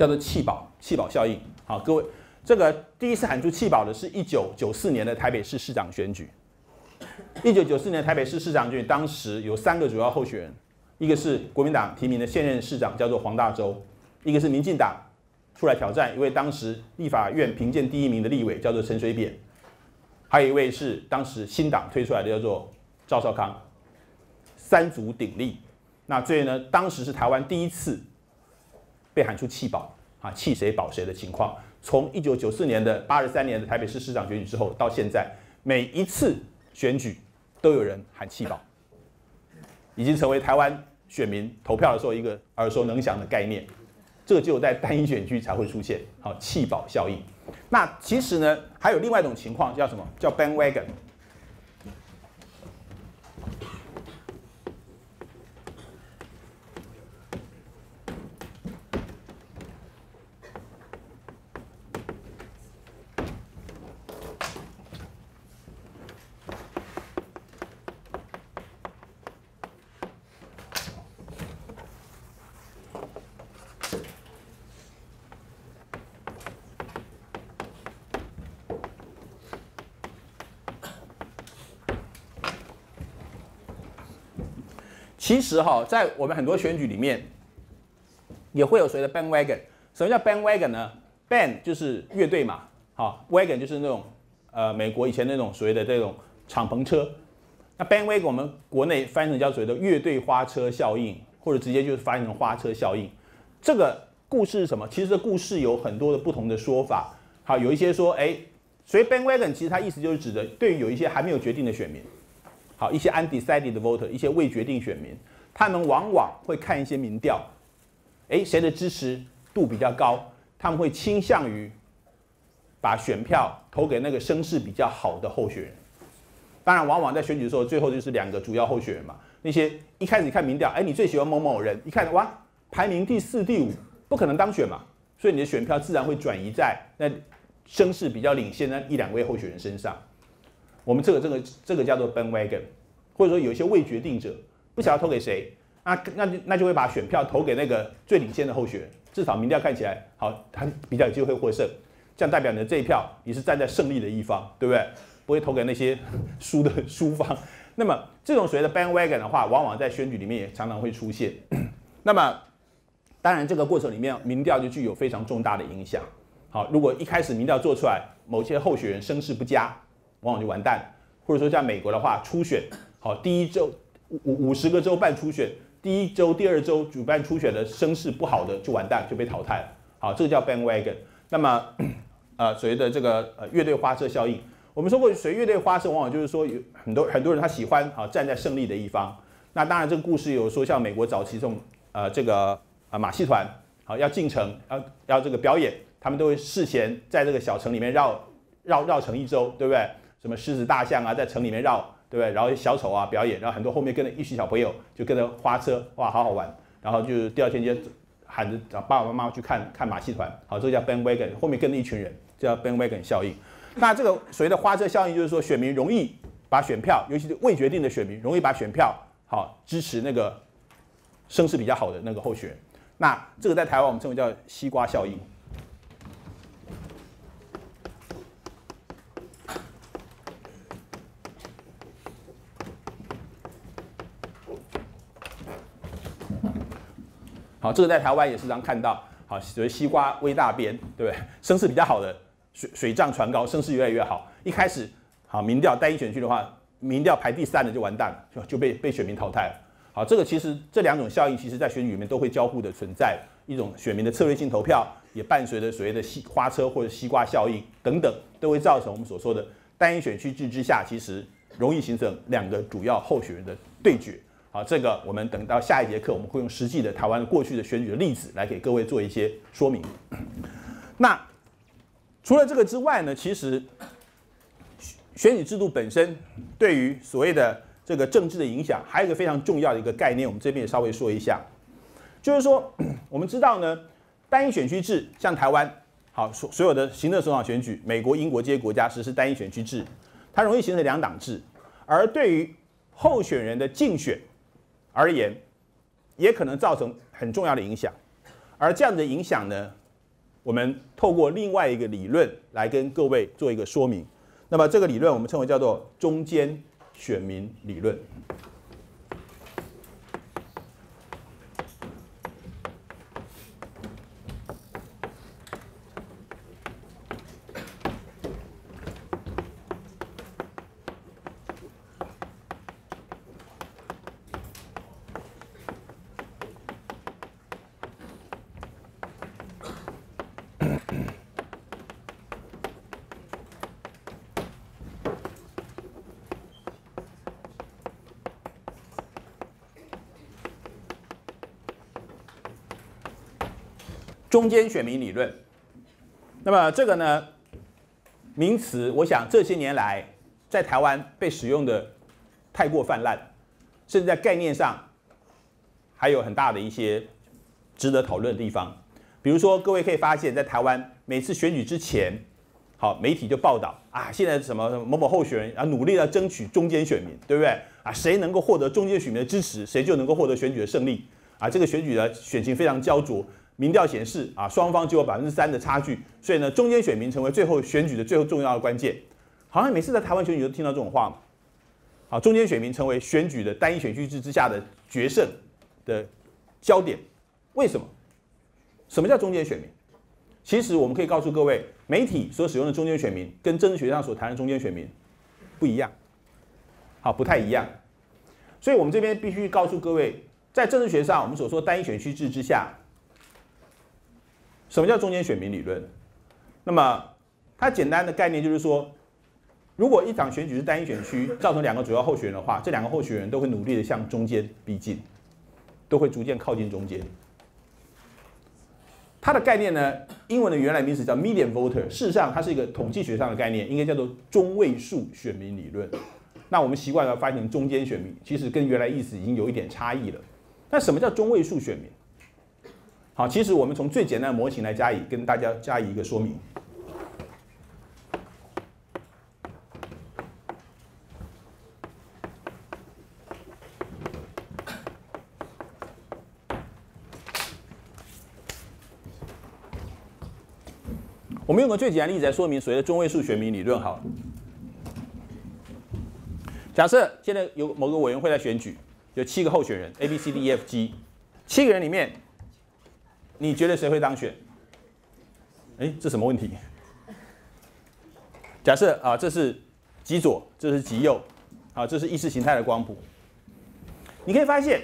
叫做弃保弃保效应。好，各位，这个第一次喊出弃保的是一九九四年的台北市市长选举。一九九四年台北市市长选举，当时有三个主要候选人，一个是国民党提名的现任市长，叫做黄大洲；一个是民进党出来挑战一位当时立法院评鉴第一名的立委，叫做陈水扁；还有一位是当时新党推出来的，叫做赵少康。三足鼎立。那所以呢，当时是台湾第一次。被喊出弃保啊，弃谁保谁的情况，从一九九四年的八十三年的台北市市长选举之后，到现在每一次选举都有人喊弃保，已经成为台湾选民投票的时候一个耳熟能详的概念。这个只有在单一选区才会出现，好弃保效应。那其实呢，还有另外一种情况叫什么？叫 bandwagon。其实哈，在我们很多选举里面，也会有所谓的 bandwagon。什么叫 bandwagon 呢？band 就是乐队嘛，好，wagon 就是那种呃美国以前那种所谓的这种敞篷车。那 bandwagon 我们国内翻译成叫所谓的乐队花车效应，或者直接就是翻译成花车效应。这个故事是什么？其实这故事有很多的不同的说法。好，有一些说，哎，所以 bandwagon 其实它意思就是指的对于有一些还没有决定的选民。好，一些 undecided voter，一些未决定选民，他们往往会看一些民调，诶，谁的支持度比较高，他们会倾向于把选票投给那个声势比较好的候选人。当然，往往在选举的时候，最后就是两个主要候选人嘛。那些一开始看民调，哎，你最喜欢某某人，一看哇，排名第四、第五，不可能当选嘛，所以你的选票自然会转移在那声势比较领先的一两位候选人身上。我们这个这个这个叫做 bandwagon，或者说有一些未决定者不晓得投给谁，那那那就会把选票投给那个最领先的候选人，至少民调看起来好，他比较有机会获胜。这样代表你的这一票你是站在胜利的一方，对不对？不会投给那些输的输方。那么这种所谓的 bandwagon 的话，往往在选举里面也常常会出现。那么当然这个过程里面，民调就具有非常重大的影响。好，如果一开始民调做出来，某些候选人声势不佳，往往就完蛋。或者说像美国的话，初选好第一周五五十个州办初选，第一周、第二周主办初选的声势不好的就完蛋，就被淘汰了。好，这个叫 bandwagon。那么 呃，所谓的这个呃乐队花车效应。我们说过，随乐队花车往往就是说有很多很多人他喜欢啊站在胜利的一方。那当然这个故事有说像美国早期这种呃这个啊马戏团好要进城要要这个表演，他们都会事前在这个小城里面绕绕绕城一周，对不对？什么狮子大象啊在城里面绕，对不对？然后小丑啊表演，然后很多后面跟着一群小朋友就跟着花车，哇好好玩。然后就第二天就喊着找爸爸妈妈去看看马戏团，好这个叫 bandwagon，后面跟着一群人，叫 bandwagon 效应。那这个所谓的花车效应，就是说选民容易把选票，尤其是未决定的选民，容易把选票好支持那个声势比较好的那个候选人。那这个在台湾我们称为叫西瓜效应。好，这个在台湾也时常看到，好，所谓西瓜微大边，对不对？声势比较好的。水水涨船高，声势越来越好。一开始，好民调单一选区的话，民调排第三的就完蛋了，就就被被选民淘汰了。好，这个其实这两种效应，其实在选举里面都会交互的存在。一种选民的策略性投票，也伴随着所谓的西花车或者西瓜效应等等，都会造成我们所说的单一选区制之下，其实容易形成两个主要候选人的对决。好，这个我们等到下一节课，我们会用实际的台湾过去的选举的例子来给各位做一些说明。那。除了这个之外呢，其实选举制度本身对于所谓的这个政治的影响，还有一个非常重要的一个概念，我们这边也稍微说一下，就是说 我们知道呢，单一选区制，像台湾，好所所有的行政首长选举，美国、英国这些国家实施单一选区制，它容易形成两党制，而对于候选人的竞选而言，也可能造成很重要的影响，而这样的影响呢？我们透过另外一个理论来跟各位做一个说明。那么这个理论我们称为叫做中间选民理论。中间选民理论，那么这个呢名词，我想这些年来在台湾被使用的太过泛滥，甚至在概念上还有很大的一些值得讨论的地方。比如说，各位可以发现，在台湾每次选举之前，好媒体就报道啊，现在什么某某候选人啊努力的争取中间选民，对不对？啊，谁能够获得中间选民的支持，谁就能够获得选举的胜利。啊，这个选举的选情非常焦灼。民调显示啊，双方只有百分之三的差距，所以呢，中间选民成为最后选举的最后重要的关键。好像每次在台湾选举都听到这种话嘛。好，中间选民成为选举的单一选区制之下的决胜的焦点。为什么？什么叫中间选民？其实我们可以告诉各位，媒体所使用的中间选民跟政治学上所谈的中间选民不一样。好，不太一样。所以我们这边必须告诉各位，在政治学上我们所说单一选区制之下。什么叫中间选民理论？那么它简单的概念就是说，如果一场选举是单一选区，造成两个主要候选人的话，这两个候选人都会努力的向中间逼近，都会逐渐靠近中间。它的概念呢，英文的原来名词叫 median voter，事实上它是一个统计学上的概念，应该叫做中位数选民理论。那我们习惯了翻译成中间选民，其实跟原来意思已经有一点差异了。那什么叫中位数选民？好，其实我们从最简单的模型来加以跟大家加以一个说明。我们用个最简单的例子来说明所谓的中位数选民理论好。假设现在有某个委员会在选举，有七个候选人 A、B、C、D、E、F、G，七个人里面，你觉得谁会当选？哎，这什么问题？假设啊，这是极左，这是极右，啊，这是意识形态的光谱。你可以发现，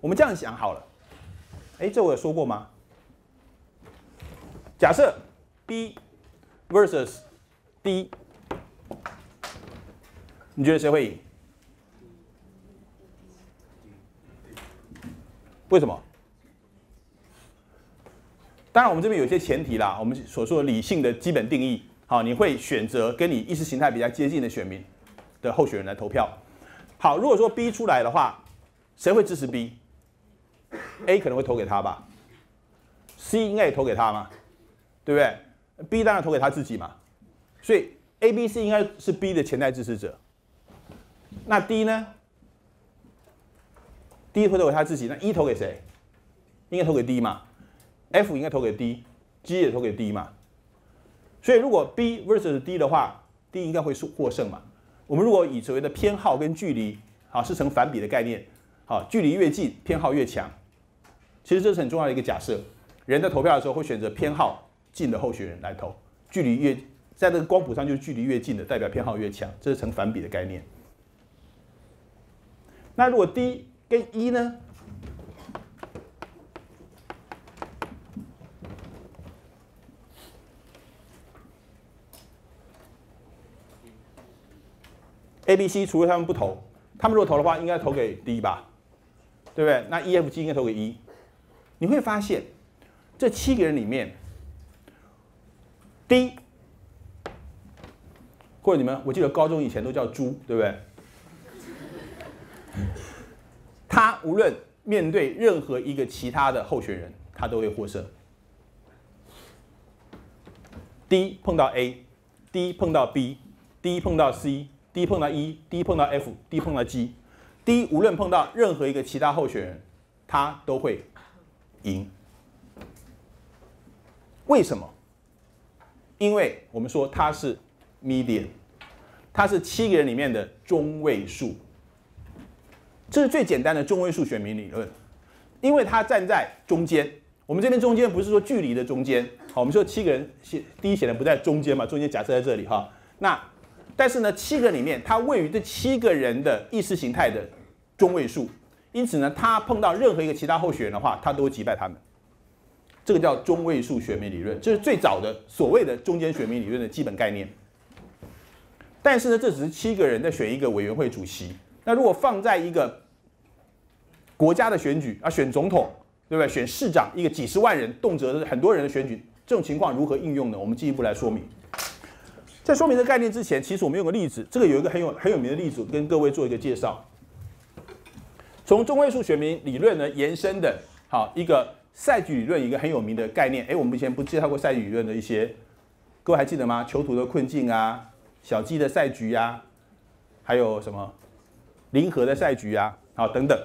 我们这样想好了，哎，这我有说过吗？假设 B versus D。你觉得谁会赢？为什么？当然，我们这边有些前提啦。我们所说的理性的基本定义，好，你会选择跟你意识形态比较接近的选民的候选人来投票。好，如果说 B 出来的话，谁会支持 B？A 可能会投给他吧？C 应该也投给他嘛？对不对？B 当然投给他自己嘛。所以 A、B、C 应该是 B 的潜在支持者。那 D 呢？D 会投给他自己，那 E 投给谁？应该投给 D 嘛？F 应该投给 D，G 也投给 D 嘛？所以如果 B versus D 的话，D 应该会获胜嘛？我们如果以所谓的偏好跟距离，好是成反比的概念，好，距离越近，偏好越强。其实这是很重要的一个假设，人在投票的时候会选择偏好近的候选人来投，距离越在这个光谱上就是距离越近的代表偏好越强，这是成反比的概念。那如果 D 跟 E 呢？A、B、C 除非他们不投，他们如果投的话，应该投给 D 吧，对不对？那 E、F、G 应该投给 E。你会发现，这七个人里面，D 或者你们，我记得高中以前都叫猪，对不对？他无论面对任何一个其他的候选人，他都会获胜。D 碰到 A，D 碰到 B，D 碰到 C C，D 碰到 E，D 碰到 F，D 碰到 G，D 无论碰到任何一个其他候选人，他都会赢。为什么？因为我们说他是 median，他是七个人里面的中位数。这是最简单的中位数选民理论，因为他站在中间。我们这边中间不是说距离的中间，好，我们说七个人写第一显然不在中间嘛，中间假设在这里哈。那但是呢，七个里面它位于这七个人的意识形态的中位数，因此呢，他碰到任何一个其他候选人的话，他都会击败他们。这个叫中位数选民理论，这是最早的所谓的中间选民理论的基本概念。但是呢，这只是七个人在选一个委员会主席。那如果放在一个国家的选举啊，选总统，对不对？选市长，一个几十万人，动辄很多人的选举，这种情况如何应用呢？我们进一步来说明。在说明这概念之前，其实我们用个例子，这个有一个很有很有名的例子，跟各位做一个介绍。从中位数选民理论呢延伸的，好一个赛局理论，一个很有名的概念。哎，我们以前不介绍过赛局理论的一些，各位还记得吗？囚徒的困境啊，小鸡的赛局呀，还有什么？零和的赛局啊，好，等等。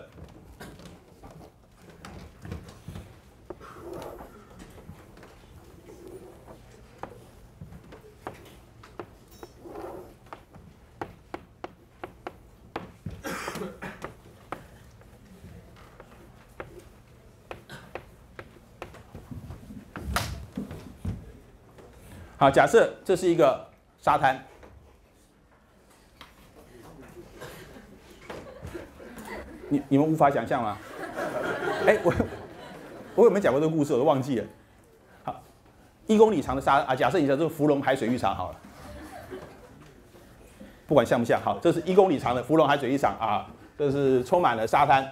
好，假设这是一个沙滩。你你们无法想象吗？哎，我我有没有讲过这个故事？我都忘记了。好，一公里长的沙啊，假设你叫做芙蓉海水浴场好了，不管像不像，好，这是一公里长的芙蓉海水浴场啊，这是充满了沙滩，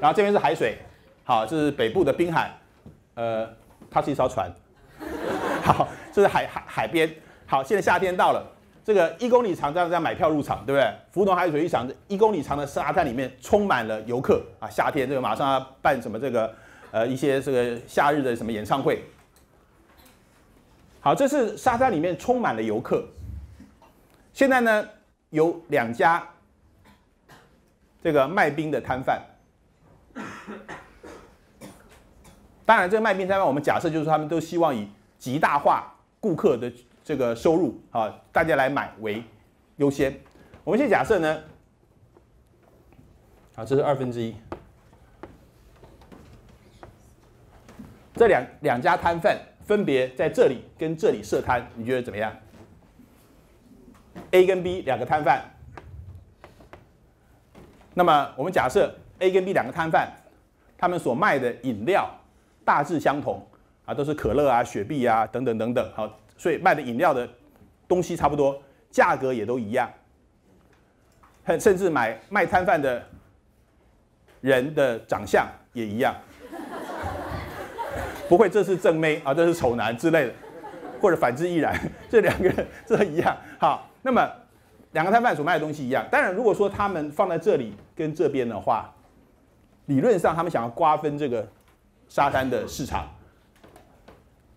然后这边是海水，好，这是北部的滨海，呃，它是一艘船，好，这是海海海边，好，现在夏天到了。这个一公里长这样这样买票入场，对不对？福农海水浴场一公里长的沙滩里面充满了游客啊！夏天这个马上要办什么这个呃一些这个夏日的什么演唱会。好，这是沙滩里面充满了游客。现在呢有两家这个卖冰的摊贩，当然这个卖冰摊贩我们假设就是他们都希望以极大化顾客的这个收入啊，大家来买为优先。我们先假设呢，好，这是二分之一，这两两家摊贩分别在这里跟这里设摊，你觉得怎么样？A 跟 B 两个摊贩，那么我们假设 A 跟 B 两个摊贩，他们所卖的饮料大致相同都是可乐啊、雪碧啊等等等等，好，所以卖的饮料的东西差不多，价格也都一样。甚甚至买卖摊贩的人的长相也一样，不会这是正妹啊，这是丑男之类的，或者反之亦然，这两个人这一样。好，那么两个摊贩所卖的东西一样。当然，如果说他们放在这里跟这边的话，理论上他们想要瓜分这个沙滩的市场，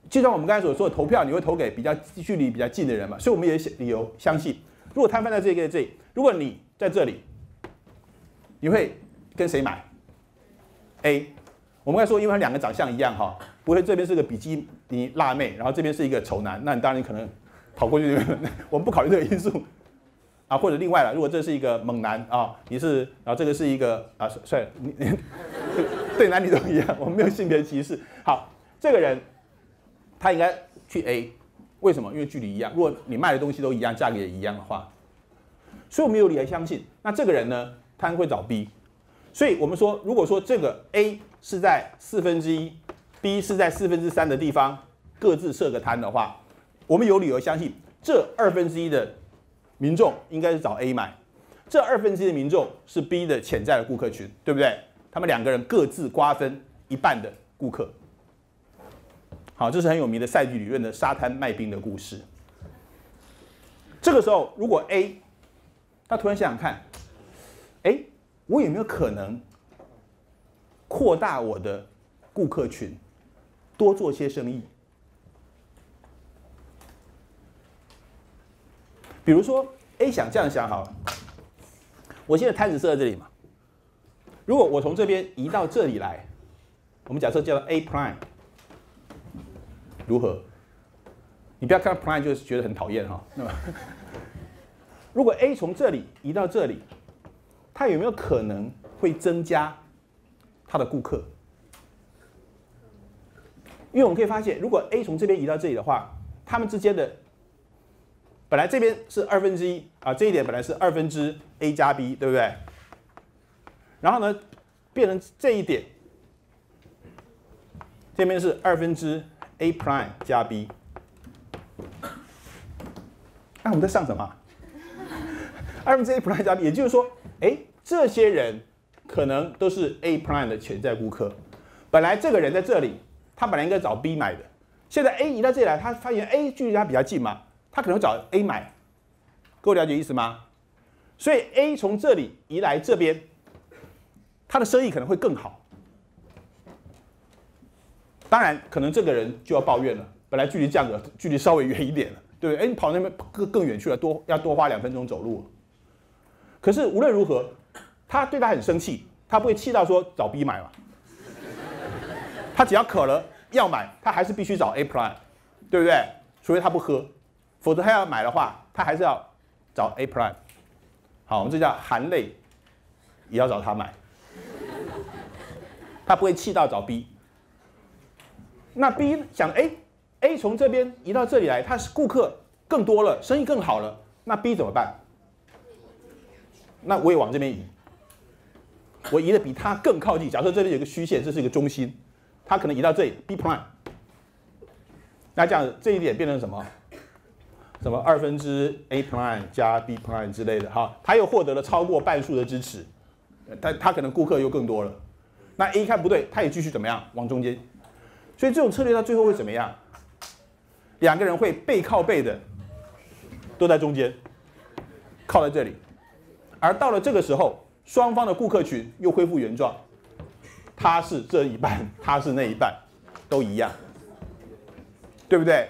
就像我们刚才所说的，投票你会投给比较距离比较近的人嘛？所以我们也理由相信，如果摊贩在这个这里，如果你在这里，你会跟谁买？A，我们刚才说，因为他两个长相一样哈，不会这边是个比基尼辣妹，然后这边是一个丑男，那你当然可能跑过去。我们不考虑这个因素啊，或者另外了，如果这是一个猛男啊，你是，然后这个是一个啊，帅，你你 对男女都一样，我们没有性别歧视。好，这个人他应该去 A，为什么？因为距离一样。如果你卖的东西都一样，价格也一样的话。所以我们有理由相信，那这个人呢，他会找 B。所以我们说，如果说这个 A 是在四分之一，B 是在四分之三的地方各自设个摊的话，我们有理由相信，这二分之一的民众应该是找 A 买，这二分之一的民众是 B 的潜在的顾客群，对不对？他们两个人各自瓜分一半的顾客。好，这是很有名的赛局理论的沙滩卖冰的故事。这个时候，如果 A 他突然想想看，哎，我有没有可能扩大我的顾客群，多做些生意？比如说，A 想这样想好了，我现在摊子设在这里嘛，如果我从这边移到这里来，我们假设叫 A prime，如何？你不要看到 prime 就觉得很讨厌哈，那么。如果 A 从这里移到这里，它有没有可能会增加它的顾客？因为我们可以发现，如果 A 从这边移到这里的话，它们之间的本来这边是二分之一啊，这一点本来是二分之 A 加 B，对不对？然后呢，变成这一点，这边是二分之 A prime 加 B。那我们在上什么？二分之 A prime 加 B，也就是说，哎，这些人可能都是 A prime 的潜在顾客。本来这个人在这里，他本来应该找 B 买的，现在 A 移到这里来，他发现 A 距离他比较近嘛，他可能会找 A 买。各位了解意思吗？所以 A 从这里移来这边，他的生意可能会更好。当然，可能这个人就要抱怨了，本来距离这样子距离稍微远一点了，对不对？哎，你跑那边更更远去了，多要多花两分钟走路。可是无论如何，他对他很生气，他不会气到说找 B 买嘛？他只要渴了要买，他还是必须找 A prime，对不对？除非他不喝，否则他要买的话，他还是要找 A prime。好，我们这叫含泪也要找他买，他不会气到找 B。那 B 想，哎，A 从这边移到这里来，他是顾客更多了，生意更好了，那 B 怎么办？那我也往这边移，我移的比他更靠近。假设这里有个虚线，这是一个中心，他可能移到这里 B prime。那这样这一点变成什么？什么二分之 A prime 加 B prime 之类的哈？他又获得了超过半数的支持，他他可能顾客又更多了。那 A 看不对，他也继续怎么样往中间？所以这种策略到最后会怎么样？两个人会背靠背的，都在中间，靠在这里。而到了这个时候，双方的顾客群又恢复原状，他是这一半，他是那一半，都一样，对不对？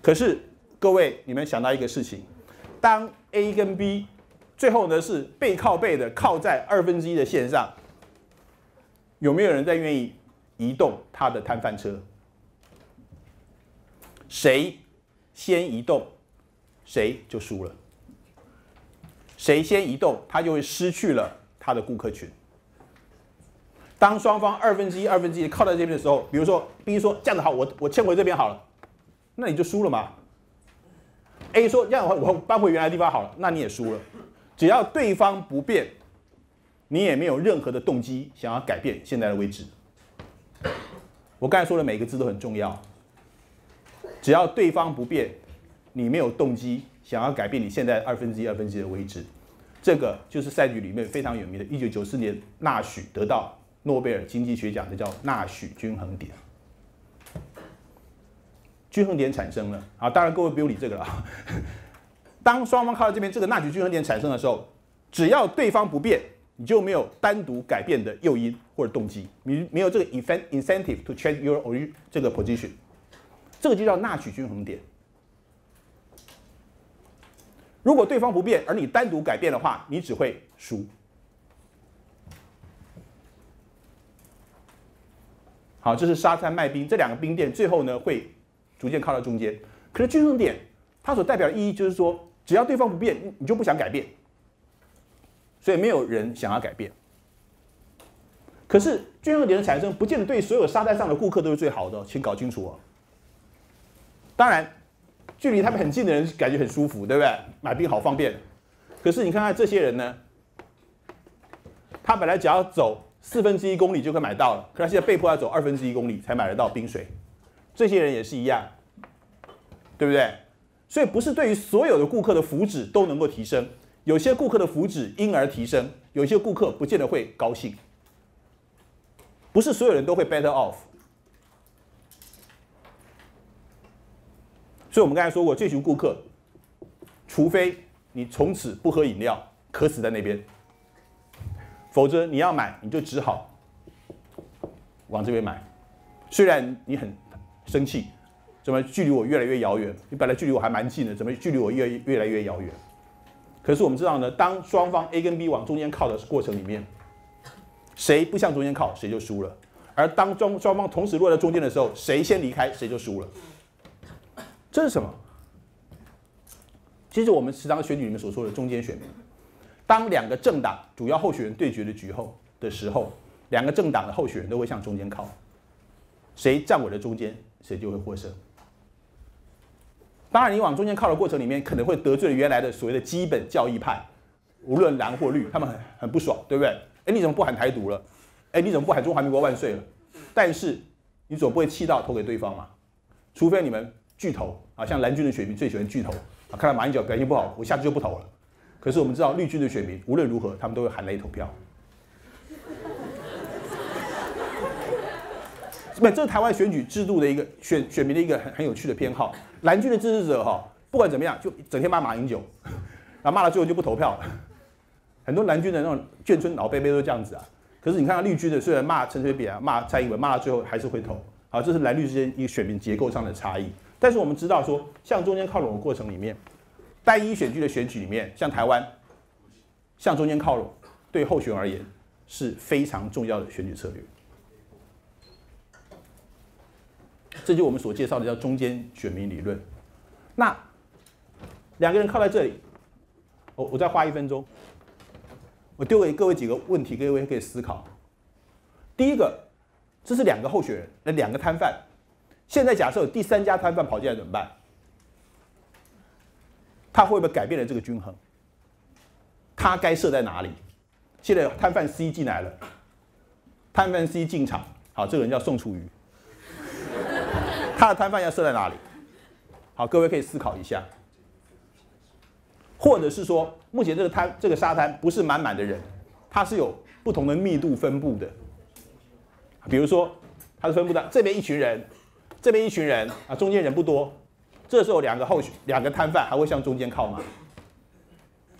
可是各位，你们想到一个事情，当 A 跟 B 最后呢是背靠背的靠在二分之一的线上，有没有人在愿意移动他的摊贩车？谁先移动，谁就输了。谁先移动，他就会失去了他的顾客群。当双方二分之一、二分之一靠在这边的时候，比如说 B 说这样子好，我我迁回这边好了，那你就输了嘛。A 说这样的话，我搬回原来地方好了，那你也输了。只要对方不变，你也没有任何的动机想要改变现在的位置。我刚才说的每个字都很重要。只要对方不变，你没有动机想要改变你现在二分之一、二分之一的位置。这个就是赛局里面非常有名的，一九九四年纳许得到诺贝尔经济学奖的叫纳许均衡点。均衡点产生了啊！当然各位不用理这个了。当双方靠到这边，这个纳许均衡点产生的时候，只要对方不变，你就没有单独改变的诱因或者动机，你没有这个 incentive to change your or 这个 position，这个就叫纳取均衡点。如果对方不变，而你单独改变的话，你只会输。好，这是沙滩卖冰，这两个冰店最后呢会。逐渐靠到中间，可是均衡点它所代表的意义就是说，只要对方不变，你就不想改变，所以没有人想要改变。可是均衡点的产生，不见得对所有沙滩上的顾客都是最好的，请搞清楚哦。当然，距离他们很近的人感觉很舒服，对不对？买冰好方便。可是你看看这些人呢，他本来只要走四分之一公里就可以买到了，可他现在被迫要走二分之一公里才买得到冰水。这些人也是一样，对不对？所以不是对于所有的顾客的福祉都能够提升，有些顾客的福祉因而提升，有些顾客不见得会高兴。不是所有人都会 better off。所以我们刚才说过，这群顾客，除非你从此不喝饮料，渴死在那边，否则你要买，你就只好往这边买，虽然你很。生气，怎么距离我越来越遥远？你本来距离我还蛮近的，怎么距离我越越来越遥远？可是我们知道呢，当双方 A 跟 B 往中间靠的过程里面，谁不向中间靠，谁就输了。而当双双方同时落在中间的时候，谁先离开，谁就输了。这是什么？其实我们时常选举里面所说的中间选民，当两个政党主要候选人对决的局后的时候，两个政党的候选人都会向中间靠，谁站稳了中间？谁就会获胜。当然，你往中间靠的过程里面，可能会得罪了原来的所谓的基本教义派，无论蓝或绿，他们很很不爽，对不对？哎，你怎么不喊台独了？哎，你怎么不喊中华民国万岁了？但是你总不会气到投给对方嘛？除非你们巨头啊，像蓝军的选民最喜欢巨头啊，看到马英九表现不好，我下次就不投了。可是我们知道绿军的选民无论如何，他们都会含泪投票。不，这是台湾选举制度的一个选选民的一个很很有趣的偏好。蓝军的支持者哈，不管怎么样，就整天骂马英九，然后骂到最后就不投票了。很多蓝军的那种眷村老辈辈都这样子啊。可是你看到绿军的，虽然骂陈水扁啊、骂蔡英文，骂到最后还是会投。好，这是蓝绿之间一个选民结构上的差异。但是我们知道说，向中间靠拢的过程里面，单一选区的选举里面，像台湾向中间靠拢，对候选人而言是非常重要的选举策略。这就我们所介绍的叫中间选民理论。那两个人靠在这里，我我再花一分钟，我丢给各位几个问题，各位可以思考。第一个，这是两个候选人，那两个摊贩。现在假设有第三家摊贩跑进来怎么办？他会不会改变了这个均衡？他该设在哪里？现在摊贩 C 进来了，摊贩 C 进场，好，这个人叫宋楚瑜。他的摊贩要设在哪里？好，各位可以思考一下。或者是说，目前这个摊这个沙滩不是满满的人，它是有不同的密度分布的。比如说，它是分布在这边一群人，这边一群人啊，中间人不多。这时候两个后两个摊贩还会向中间靠吗？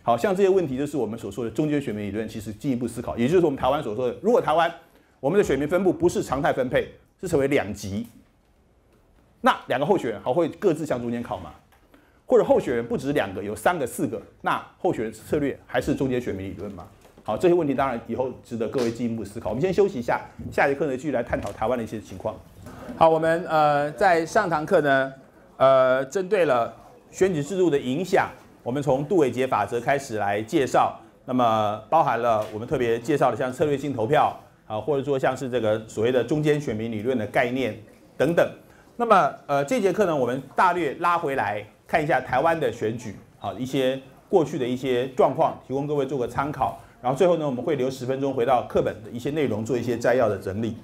好像这些问题就是我们所说的中间选民理论，其实进一步思考，也就是我们台湾所说的，如果台湾我们的选民分布不是常态分配，是成为两极。那两个候选人还会各自向中间靠吗？或者候选人不止两个，有三个、四个，那候选人策略还是中间选民理论吗？好，这些问题当然以后值得各位进一步思考。我们先休息一下，下节课呢继续来探讨台湾的一些情况。好，我们呃在上堂课呢，呃，针对了选举制度的影响，我们从杜伟杰法则开始来介绍。那么包含了我们特别介绍的像策略性投票啊，或者说像是这个所谓的中间选民理论的概念等等。那么呃，这节课呢，我们大略拉回来看一下台湾的选举，好一些过去的一些状况，提供各位做个参考。然后最后呢，我们会留十分钟回到课本的一些内容做一些摘要的整理。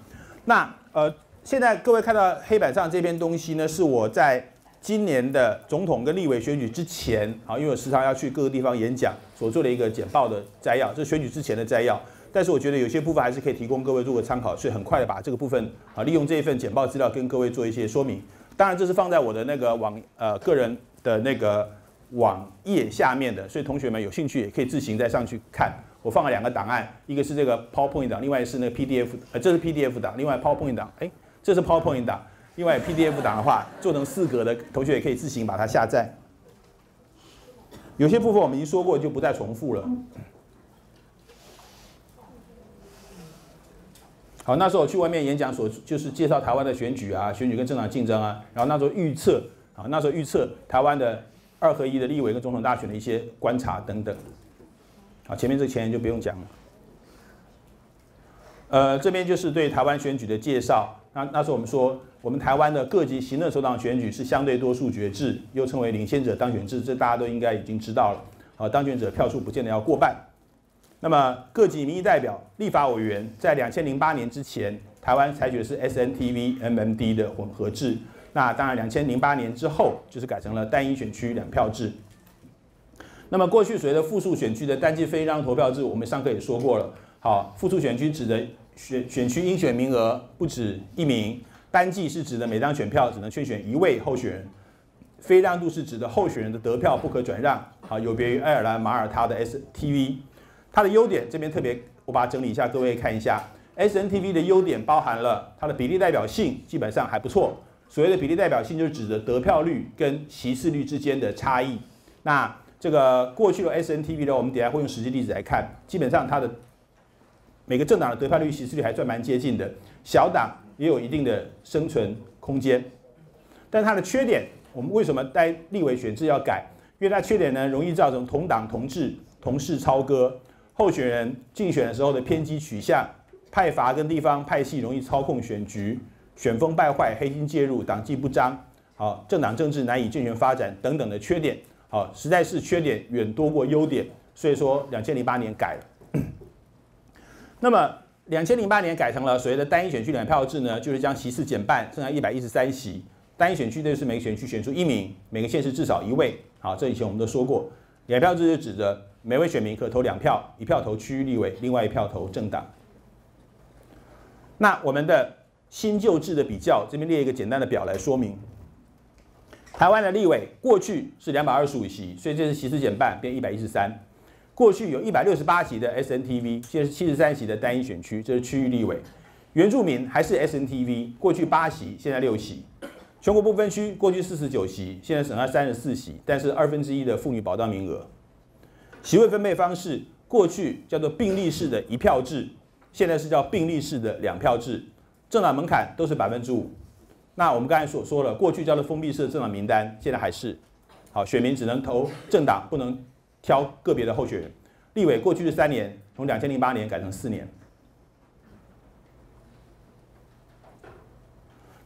那呃，现在各位看到黑板上这篇东西呢，是我在。今年的总统跟立委选举之前，好，因为我时常要去各个地方演讲，所做的一个简报的摘要，这是选举之前的摘要。但是我觉得有些部分还是可以提供各位做个参考，所以很快的把这个部分啊，利用这一份简报资料跟各位做一些说明。当然这是放在我的那个网呃个人的那个网页下面的，所以同学们有兴趣也可以自行再上去看。我放了两个档案，一个是这个 PowerPoint 档，另外是那个 PDF，呃，这是 PDF 档，另外 PowerPoint 档，哎，这是 PowerPoint 档。另外，PDF 档的话，做成四格的同学也可以自行把它下载。有些部分我们已经说过，就不再重复了。好，那时候我去外面演讲，所就是介绍台湾的选举啊，选举跟政党竞争啊，然后那时候预测啊，那时候预测台湾的二合一的立委跟总统大选的一些观察等等。好，前面这前言就不用讲了。呃，这边就是对台湾选举的介绍。那那时候我们说。我们台湾的各级行政首长选举是相对多数决制，又称为领先者当选制，这大家都应该已经知道了。好，当选者票数不见得要过半。那么各级民意代表、立法委员在两千零八年之前，台湾采取的是 SNTV、MMD 的混合制。那当然，两千零八年之后就是改成了单一选区两票制。那么过去随着复数选区的单季非让投票制，我们上课也说过了。好，复数选区指的选选区应选名额不止一名。单季是指的每张选票只能确选一位候选人，非让度是指的候选人的得票不可转让。好，有别于爱尔兰马耳他的 STV，它的优点这边特别我把它整理一下，各位看一下。SNTV 的优点包含了它的比例代表性基本上还不错。所谓的比例代表性就是指的得票率跟席次率之间的差异。那这个过去的 SNTV 呢，我们等下会用实际例子来看，基本上它的每个政党的得票率、席次率还算蛮接近的，小党。也有一定的生存空间，但它的缺点，我们为什么待立委选制要改？因为它缺点呢，容易造成同党同志同事操戈，候选人竞选的时候的偏激取向，派阀跟地方派系容易操控选局，选风败坏，黑心介入，党纪不彰，好，政党政治难以健全发展等等的缺点，好，实在是缺点远多过优点，所以说两千零八年改了，那么。两千零八年改成了所谓的单一选区两票制呢，就是将席次减半，剩下一百一十三席。单一选区就是每个选区选出一名，每个县市至少一位。好，这以前我们都说过。两票制就指着每位选民可投两票，一票投区域立委，另外一票投政党。那我们的新旧制的比较，这边列一个简单的表来说明。台湾的立委过去是两百二十五席，所以这是席次减半，变一百一十三。过去有一百六十八席的 SNTV，现在是七十三席的单一选区，这是区域立委。原住民还是 SNTV，过去八席，现在六席。全国不分区过去四十九席，现在省下三十四席，但是二分之一的妇女保障名额。席位分配方式过去叫做并立式的一票制，现在是叫并立式的两票制。政党门槛都是百分之五。那我们刚才所说了，过去叫做封闭式的政党名单，现在还是好，选民只能投政党，不能。挑个别的候选人，立委过去是三年，从两千零八年改成四年。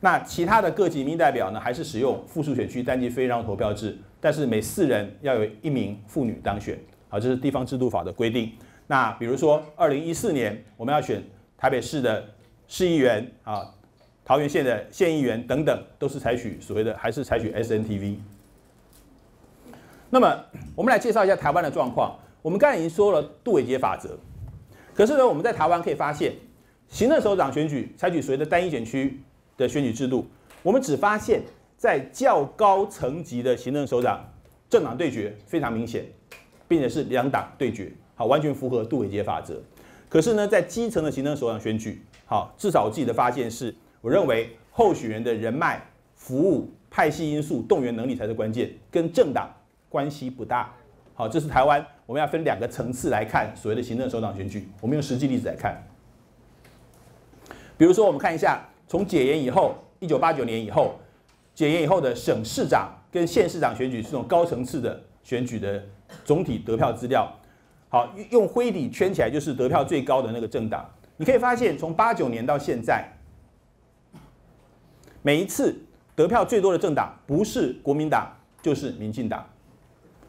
那其他的各级民代表呢，还是使用复数选区单机非让投票制，但是每四人要有一名妇女当选。好，这是地方制度法的规定。那比如说二零一四年我们要选台北市的市议员啊，桃园县的县议员等等，都是采取所谓的还是采取 SNTV。那么，我们来介绍一下台湾的状况。我们刚才已经说了杜伟杰法则，可是呢，我们在台湾可以发现，行政首长选举采取所谓的单一选区的选举制度。我们只发现，在较高层级的行政首长政党对决非常明显，并且是两党对决，好，完全符合杜伟杰法则。可是呢，在基层的行政首长选举，好，至少我自己的发现是，我认为候选人的人脉、服务、派系因素、动员能力才是关键，跟政党。关系不大，好，这是台湾，我们要分两个层次来看所谓的行政首长选举。我们用实际例子来看，比如说，我们看一下从解严以后，一九八九年以后，解严以后的省市长跟县市长选举是种高层次的选举的总体得票资料。好，用灰底圈起来就是得票最高的那个政党。你可以发现，从八九年到现在，每一次得票最多的政党不是国民党就是民进党，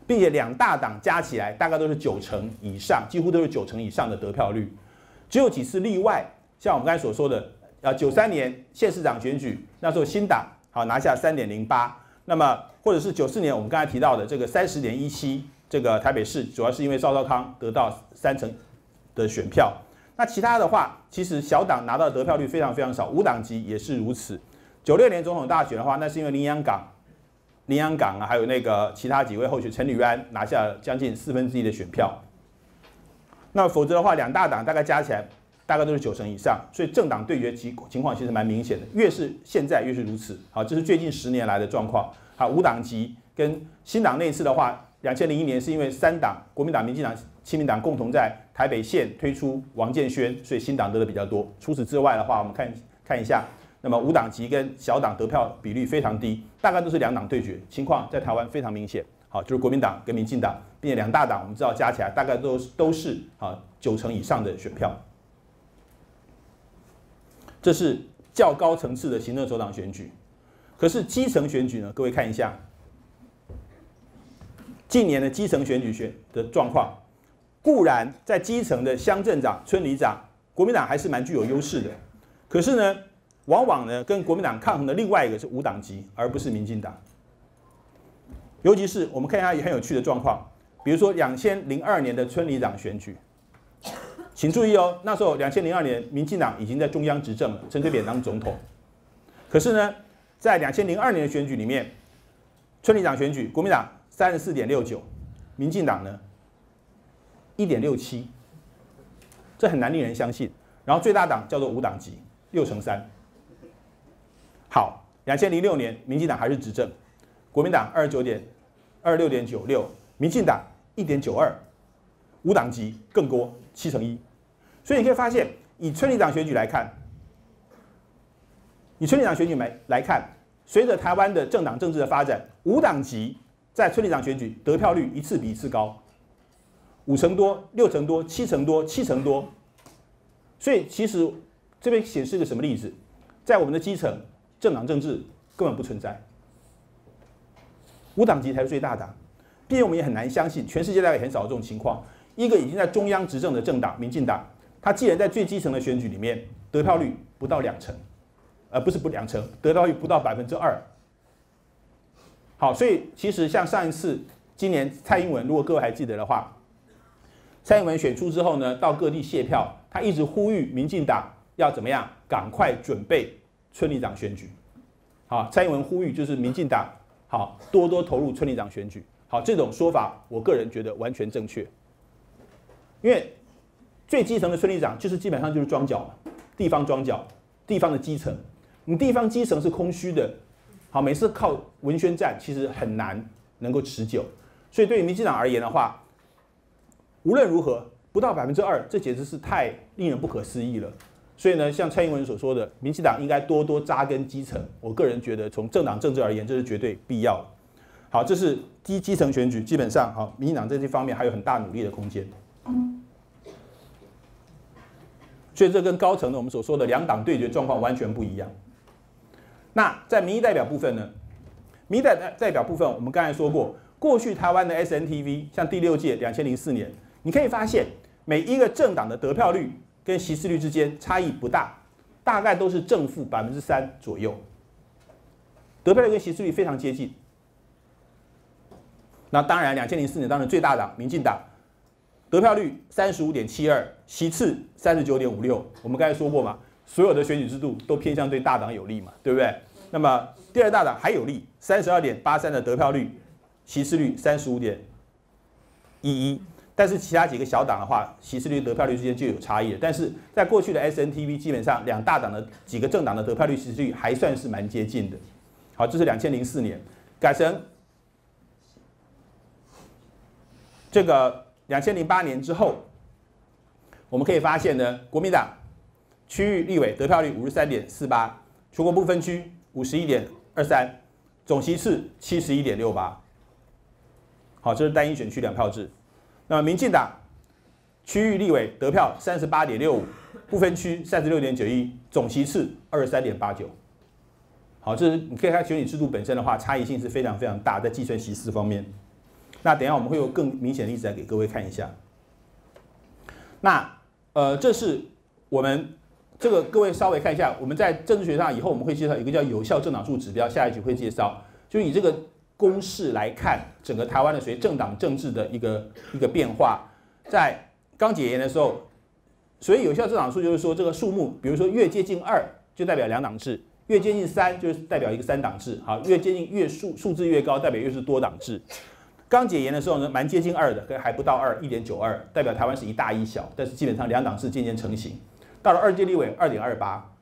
并且两大党加起来大概都是九成以上，几乎都是九成以上的得票率。只有几次例外，像我们刚才所说的，呃，九三年县市长选举那时候新党好拿下三点零八，那么或者是九四年我们刚才提到的这个三十点一七。这个台北市主要是因为赵少康得到三成的选票，那其他的话，其实小党拿到得票率非常非常少，无党籍也是如此。九六年总统大选的话，那是因为林洋港、林洋港啊，还有那个其他几位候选陈履安拿下将近四分之一的选票。那否则的话，两大党大概加起来大概都是九成以上，所以政党对决情情况其实蛮明显的。越是现在越是如此。好，这是最近十年来的状况。好，无党籍跟新党那次的话。两千零一年是因为三党国民党、民进党、亲民党共同在台北县推出王建轩，所以新党得的比较多。除此之外的话，我们看看一下，那么无党籍跟小党得票比率非常低，大概都是两党对决情况，在台湾非常明显。好，就是国民党跟民进党，并且两大党我们知道加起来大概都都是啊九成以上的选票。这是较高层次的行政首长选举，可是基层选举呢？各位看一下。近年的基层选举选的状况，固然在基层的乡镇长、村里长，国民党还是蛮具有优势的。可是呢，往往呢跟国民党抗衡的另外一个是无党籍，而不是民进党。尤其是我们看一下也很有趣的状况，比如说两千零二年的村里长选举，请注意哦，那时候两千零二年民进党已经在中央执政，陈水扁当总统。可是呢，在两千零二年的选举里面，村里长选举，国民党。三十四点六九，民进党呢一点六七，这很难令人相信。然后最大党叫做无党籍，六成三。好，两千零六年民进党还是执政，国民党二十九点二六点九六，民进党一点九二，无党籍更多七成一。所以你可以发现，以村里长选举来看，以村里长选举来来看，随着台湾的政党政治的发展，无党籍。在村里长选举得票率一次比一次高，五成多、六成多、七成多、七成多，所以其实这边显示一个什么例子？在我们的基层，政党政治根本不存在，无党籍才是最大党。并且我们也很难相信，全世界大概很少这种情况：一个已经在中央执政的政党——民进党，他既然在最基层的选举里面得票率不到两成，而不是不两成，得票率不到百分之二。好，所以其实像上一次，今年蔡英文，如果各位还记得的话，蔡英文选出之后呢，到各地谢票，他一直呼吁民进党要怎么样，赶快准备村里长选举。好，蔡英文呼吁就是民进党好多多投入村里长选举。好，这种说法，我个人觉得完全正确，因为最基层的村里长就是基本上就是庄脚嘛，地方庄脚，地方的基层，你地方基层是空虚的。好，每次靠文宣战其实很难能够持久，所以对于民进党而言的话，无论如何不到百分之二，这简直是太令人不可思议了。所以呢，像蔡英文所说的，民进党应该多多扎根基层。我个人觉得，从政党政治而言，这是绝对必要的。好，这是基基层选举，基本上好，民进党在这方面还有很大努力的空间。所以这跟高层的我们所说的两党对决状况完全不一样。那在民意代表部分呢？民意代代表部分，我们刚才说过，过去台湾的 SNTV，像第六届两千零四年，你可以发现每一个政党的得票率跟席次率之间差异不大，大概都是正负百分之三左右，得票率跟席次率非常接近。那当然，两千零四年当然最大党民进党得票率三十五点七二，席次三十九点五六，我们刚才说过嘛，所有的选举制度都偏向对大党有利嘛，对不对？那么第二大党还有利，三十二点八三的得票率，席次率三十五点一一，但是其他几个小党的话，席次率得票率之间就有差异了。但是在过去的 SNTV 基本上两大党的几个政党的得票率、席次率还算是蛮接近的。好，这是两千零四年改成这个两千零八年之后，我们可以发现呢，国民党区域立委得票率五十三点四八，全国不分区。五十一点二三，总席次七十一点六八。好，这是单一选区两票制。那么民进党区域立委得票三十八点六五，不分区三十六点九一，总席次二十三点八九。好，这是你可以看选举制度本身的话，差异性是非常非常大，在计算席次方面。那等一下我们会有更明显的例子来给各位看一下。那呃，这是我们这个各位稍微看一下，我们在政治学上以后我们会介绍一个叫有效政党数指标，下一局会介绍，就以这个公式来看整个台湾的随政党政治的一个一个变化。在刚解严的时候，所以有效政党数就是说这个数目，比如说越接近二就代表两党制，越接近三就是代表一个三党制，好，越接近越数数字越高，代表越是多党制。刚解严的时候呢，蛮接近二的，可还不到二，一点九二，代表台湾是一大一小，但是基本上两党制渐渐成型。到了二届立委二点二八，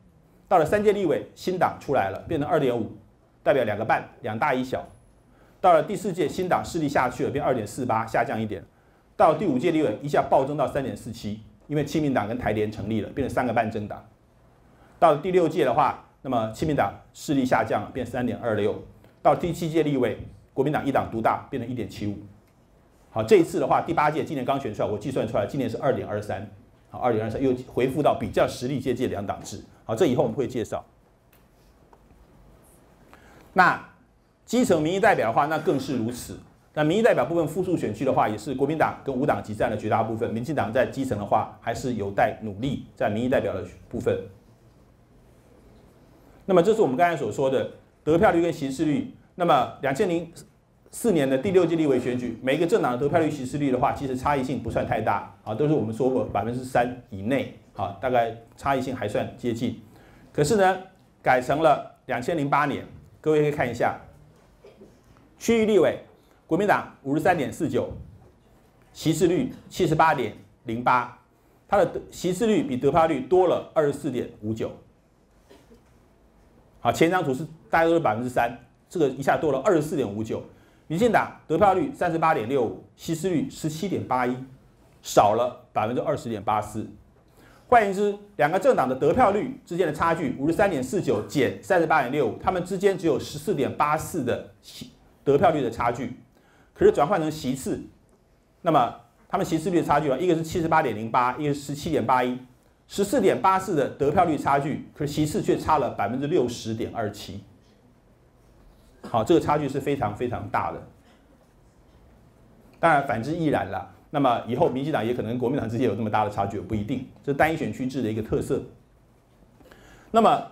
到了三届立委新党出来了，变成二点五，代表两个半，两大一小。到了第四届新党势力下去了，变二点四八，下降一点。到了第五届立委一下暴增到三点四七，因为亲民党跟台联成立了，变成三个半政党。到了第六届的话，那么亲民党势力下降，变三点二六。到第七届立委。国民党一党独大，变成一点七五。好，这一次的话，第八届今年刚选出来，我计算出来，今年是二点二三。好，二点二三又回复到比较实力接近两党制。好，这以后我们会介绍。那基层民意代表的话，那更是如此。那民意代表部分复数选区的话，也是国民党跟五党集占了绝大部分。民进党在基层的话，还是有待努力在民意代表的部分。那么，这是我们刚才所说的得票率跟行事率。那么，两千零四年的第六届立委选举，每一个政党的得票率、席次率的话，其实差异性不算太大啊，都是我们说过百分之三以内啊，大概差异性还算接近。可是呢，改成了两千零八年，各位可以看一下，区域立委，国民党五十三点四九，席次率七十八点零八，它的席次率比得票率多了二十四点五九。好，前一张图是大概都是百分之三。这个一下多了二十四点五九，民进党得票率三十八点六五，稀释率十七点八一，少了百分之二十点八四。换言之，两个政党的得票率之间的差距五十三点四九减三十八点六五，他们之间只有十四点八四的得票率的差距。可是转换成席次，那么他们席次率的差距啊，一个是七十八点零八，一个是十七点八一，十四点八四的得票率差距，可是席次却差了百分之六十点二七。好，这个差距是非常非常大的。当然，反之亦然了。那么以后民进党也可能国民党之间有这么大的差距，不一定。这单一选区制的一个特色。那么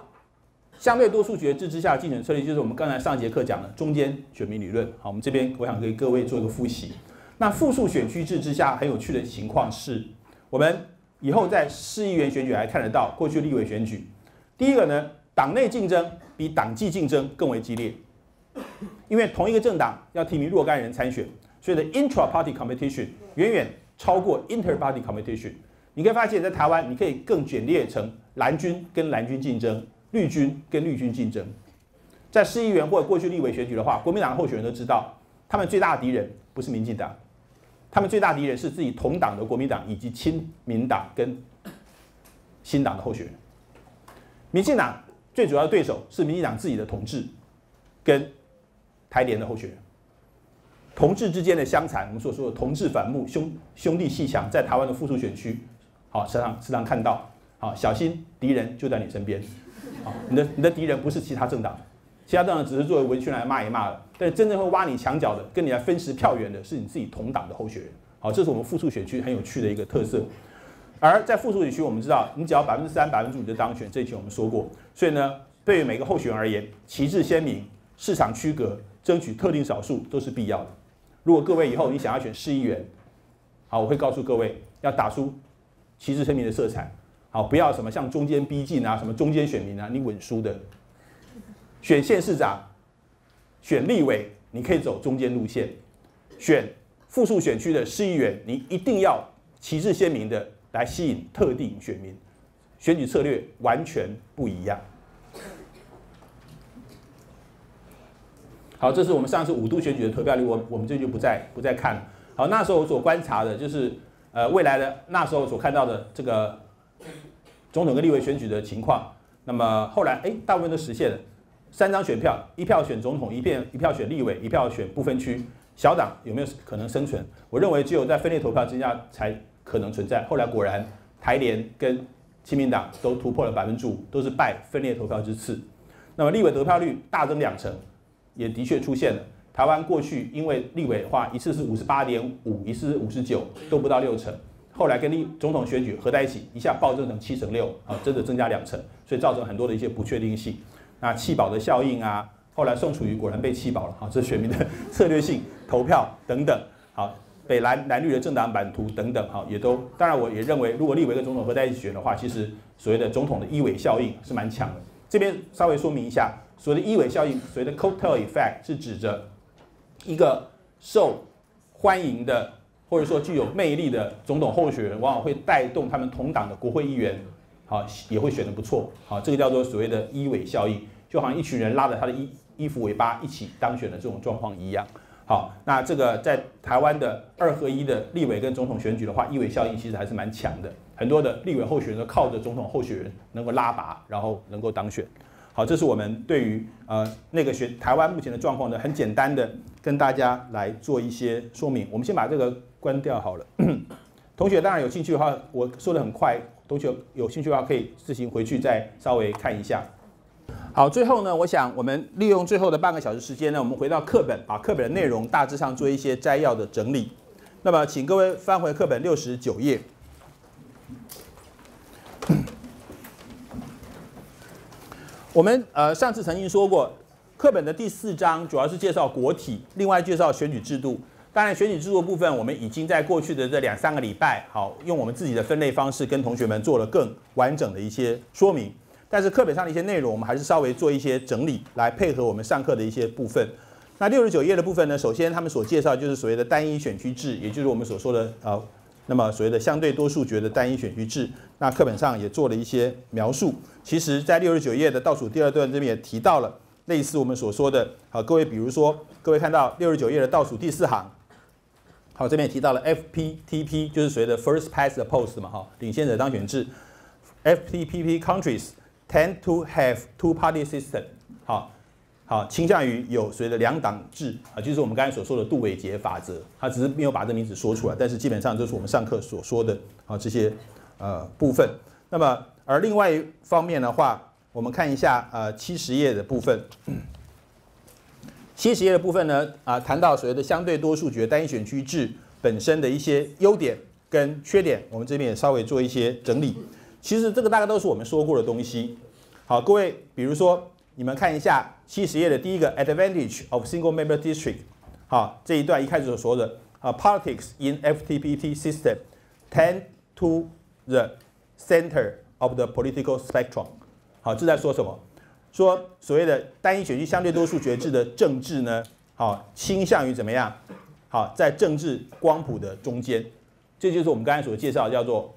相对多数决制之下竞选策略，就是我们刚才上节课讲的中间选民理论。好，我们这边我想给各位做一个复习。那复数选区制之下很有趣的情况是，我们以后在市议员选举还看得到，过去立委选举，第一个呢，党内竞争比党际竞争更为激烈。因为同一个政党要提名若干人参选，所以的 intra-party competition 远远超过 inter-party competition。你可以发现，在台湾，你可以更简略成蓝军跟蓝军竞争，绿军跟绿军竞争。在市议员或者过去立委选举的话，国民党的候选人都知道，他们最大的敌人不是民进党，他们最大敌人是自己同党的国民党以及亲民党跟新党的候选人。民进党最主要的对手是民进党自己的同志跟。台联的候选人，同志之间的相残，我们所说的同志反目、兄兄弟戏强，在台湾的附属选区，好时常时常看到，好小心敌人就在你身边，好你的你的敌人不是其他政党，其他政党只是作为文宣来骂一骂的，但真正会挖你墙角的，跟你来分食票源的是你自己同党的候选人，好，这是我们附属选区很有趣的一个特色。而在附属选区，我们知道你只要百分之三、百分之五就当选，这一期我们说过，所以呢，对于每个候选人而言，旗帜鲜明，市场区隔。争取特定少数都是必要的。如果各位以后你想要选市议员，好，我会告诉各位要打出旗帜鲜明的色彩，好，不要什么向中间逼近啊，什么中间选民啊，你稳输的。选县市长、选立委，你可以走中间路线；选复数选区的市议员，你一定要旗帜鲜明的来吸引特定选民，选举策略完全不一样。好，这是我们上次五都选举的投票率，我我们这就不再不再看了。好，那时候我所观察的就是，呃，未来的那时候所看到的这个总统跟立委选举的情况。那么后来，哎，大部分都实现了。三张选票，一票选总统，一票一票选立委，一票选不分区，小党有没有可能生存？我认为只有在分裂投票之下才可能存在。后来果然台联跟亲民党都突破了百分之五，都是败分裂投票之次。那么立委得票率大增两成，也的确出现了。台湾过去因为立委的话，一次是五十八点五，一次是五十九，都不到六成。后来跟立总统选举合在一起，一下暴增成七成六，啊，真的增加两成，所以造成很多的一些不确定性。那弃保的效应啊，后来宋楚瑜果然被弃保了，啊，这选民的 策略性投票等等，好，北蓝蓝绿的政党版图等等，好，也都当然我也认为，如果立委跟总统合在一起选的话，其实所谓的总统的一尾效应是蛮强的。这边稍微说明一下，所谓的一尾效应，所谓的 coattail effect 是指着。一个受欢迎的，或者说具有魅力的总统候选人，往往会带动他们同党的国会议员，好也会选得不错，好这个叫做所谓的“衣尾效应”，就好像一群人拉着他的衣衣服尾巴一起当选的这种状况一样。好，那这个在台湾的二合一的立委跟总统选举的话，衣尾效应其实还是蛮强的，很多的立委候选人都靠着总统候选人能够拉拔，然后能够当选。好，这是我们对于呃那个学台湾目前的状况呢，很简单的跟大家来做一些说明。我们先把这个关掉好了。同学当然有兴趣的话，我说的很快，同学有兴趣的话可以自行回去再稍微看一下。好，最后呢，我想我们利用最后的半个小时时间呢，我们回到课本，把课本的内容大致上做一些摘要的整理。那么，请各位翻回课本六十九页。我们呃上次曾经说过，课本的第四章主要是介绍国体，另外介绍选举制度。当然，选举制度部分我们已经在过去的这两三个礼拜，好用我们自己的分类方式跟同学们做了更完整的一些说明。但是课本上的一些内容，我们还是稍微做一些整理，来配合我们上课的一些部分。那六十九页的部分呢，首先他们所介绍就是所谓的单一选区制，也就是我们所说的呃。那么所谓的相对多数决的单一选区制，那课本上也做了一些描述。其实，在六十九页的倒数第二段这边也提到了类似我们所说的。好，各位，比如说，各位看到六十九页的倒数第四行，好，这边也提到了 FPTP，就是所谓的 First Past the Post 嘛，哈，领先者当选制。FPTP countries tend to have two-party system，好。好，倾向于有随着两党制啊，就是我们刚才所说的杜伟杰法则，他只是没有把这名字说出来，但是基本上就是我们上课所说的啊这些呃部分。那么而另外一方面的话，我们看一下呃七十页的部分，七十页的部分呢啊谈到所谓的相对多数决单一选区制本身的一些优点跟缺点，我们这边也稍微做一些整理。其实这个大概都是我们说过的东西。好，各位比如说。你们看一下七十页的第一个 advantage of single member district，好，这一段一开始所说的啊，politics in FTPT system tend to the center of the political spectrum，好，这在说什么？说所谓的单一选区相对多数决制的政治呢，好，倾向于怎么样？好，在政治光谱的中间，这就是我们刚才所介绍叫做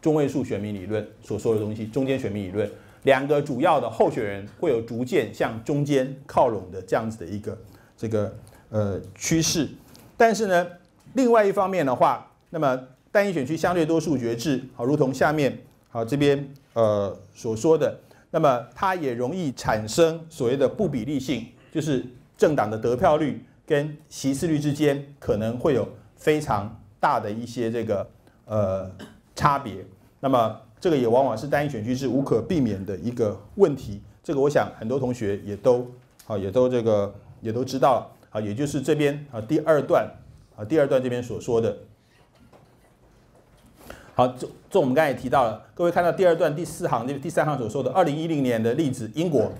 中位数选民理论所说的东西，中间选民理论。两个主要的候选人会有逐渐向中间靠拢的这样子的一个这个呃趋势，但是呢，另外一方面的话，那么单一选区相对多数决制，好，如同下面好这边呃所说的，那么它也容易产生所谓的不比例性，就是政党的得票率跟席次率之间可能会有非常大的一些这个呃差别，那么。这个也往往是单一选区是无可避免的一个问题，这个我想很多同学也都啊也都这个也都知道啊，也就是这边啊第二段啊第二段这边所说的。好，这这我们刚才也提到了，各位看到第二段第四行这第三行所说的，二零一零年的例子，英国，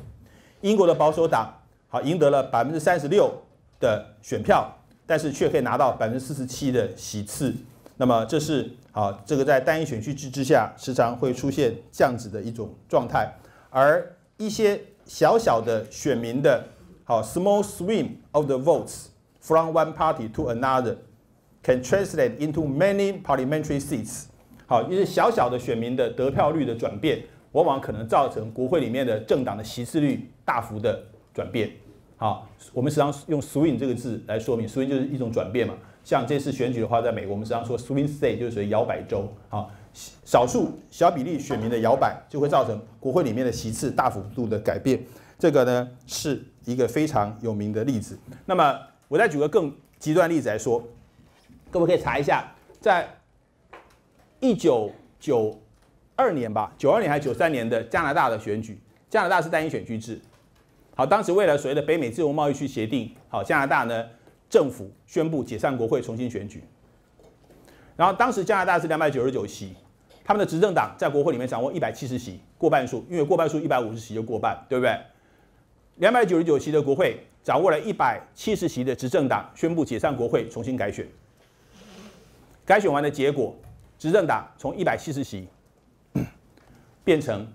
英国的保守党好赢得了百分之三十六的选票，但是却可以拿到百分之四十七的席次。那么这是好，这个在单一选区制之下，时常会出现这样子的一种状态，而一些小小的选民的，好 small swing of the votes from one party to another can translate into many parliamentary seats。好，一些小小的选民的得票率的转变，往往可能造成国会里面的政党的席次率大幅的转变。好，我们时常用 swing 这个字来说明，swing 就是一种转变嘛。像这次选举的话，在美国我们实际上说 swing state 就是属于摇摆州啊，少数小比例选民的摇摆就会造成国会里面的席次大幅度的改变。这个呢是一个非常有名的例子。那么我再举个更极端例子来说，各位可以查一下，在一九九二年吧，九二年还是九三年的加拿大的选举，加拿大是单一选区制。好，当时为了所谓的北美自由贸易区协定，好，加拿大呢政府宣布解散国会，重新选举。然后当时加拿大是两百九十九席，他们的执政党在国会里面掌握一百七十席，过半数，因为过半数一百五十席就过半，对不对？两百九十九席的国会掌握了一百七十席的执政党宣布解散国会，重新改选。改选完的结果，执政党从一百七十席 变成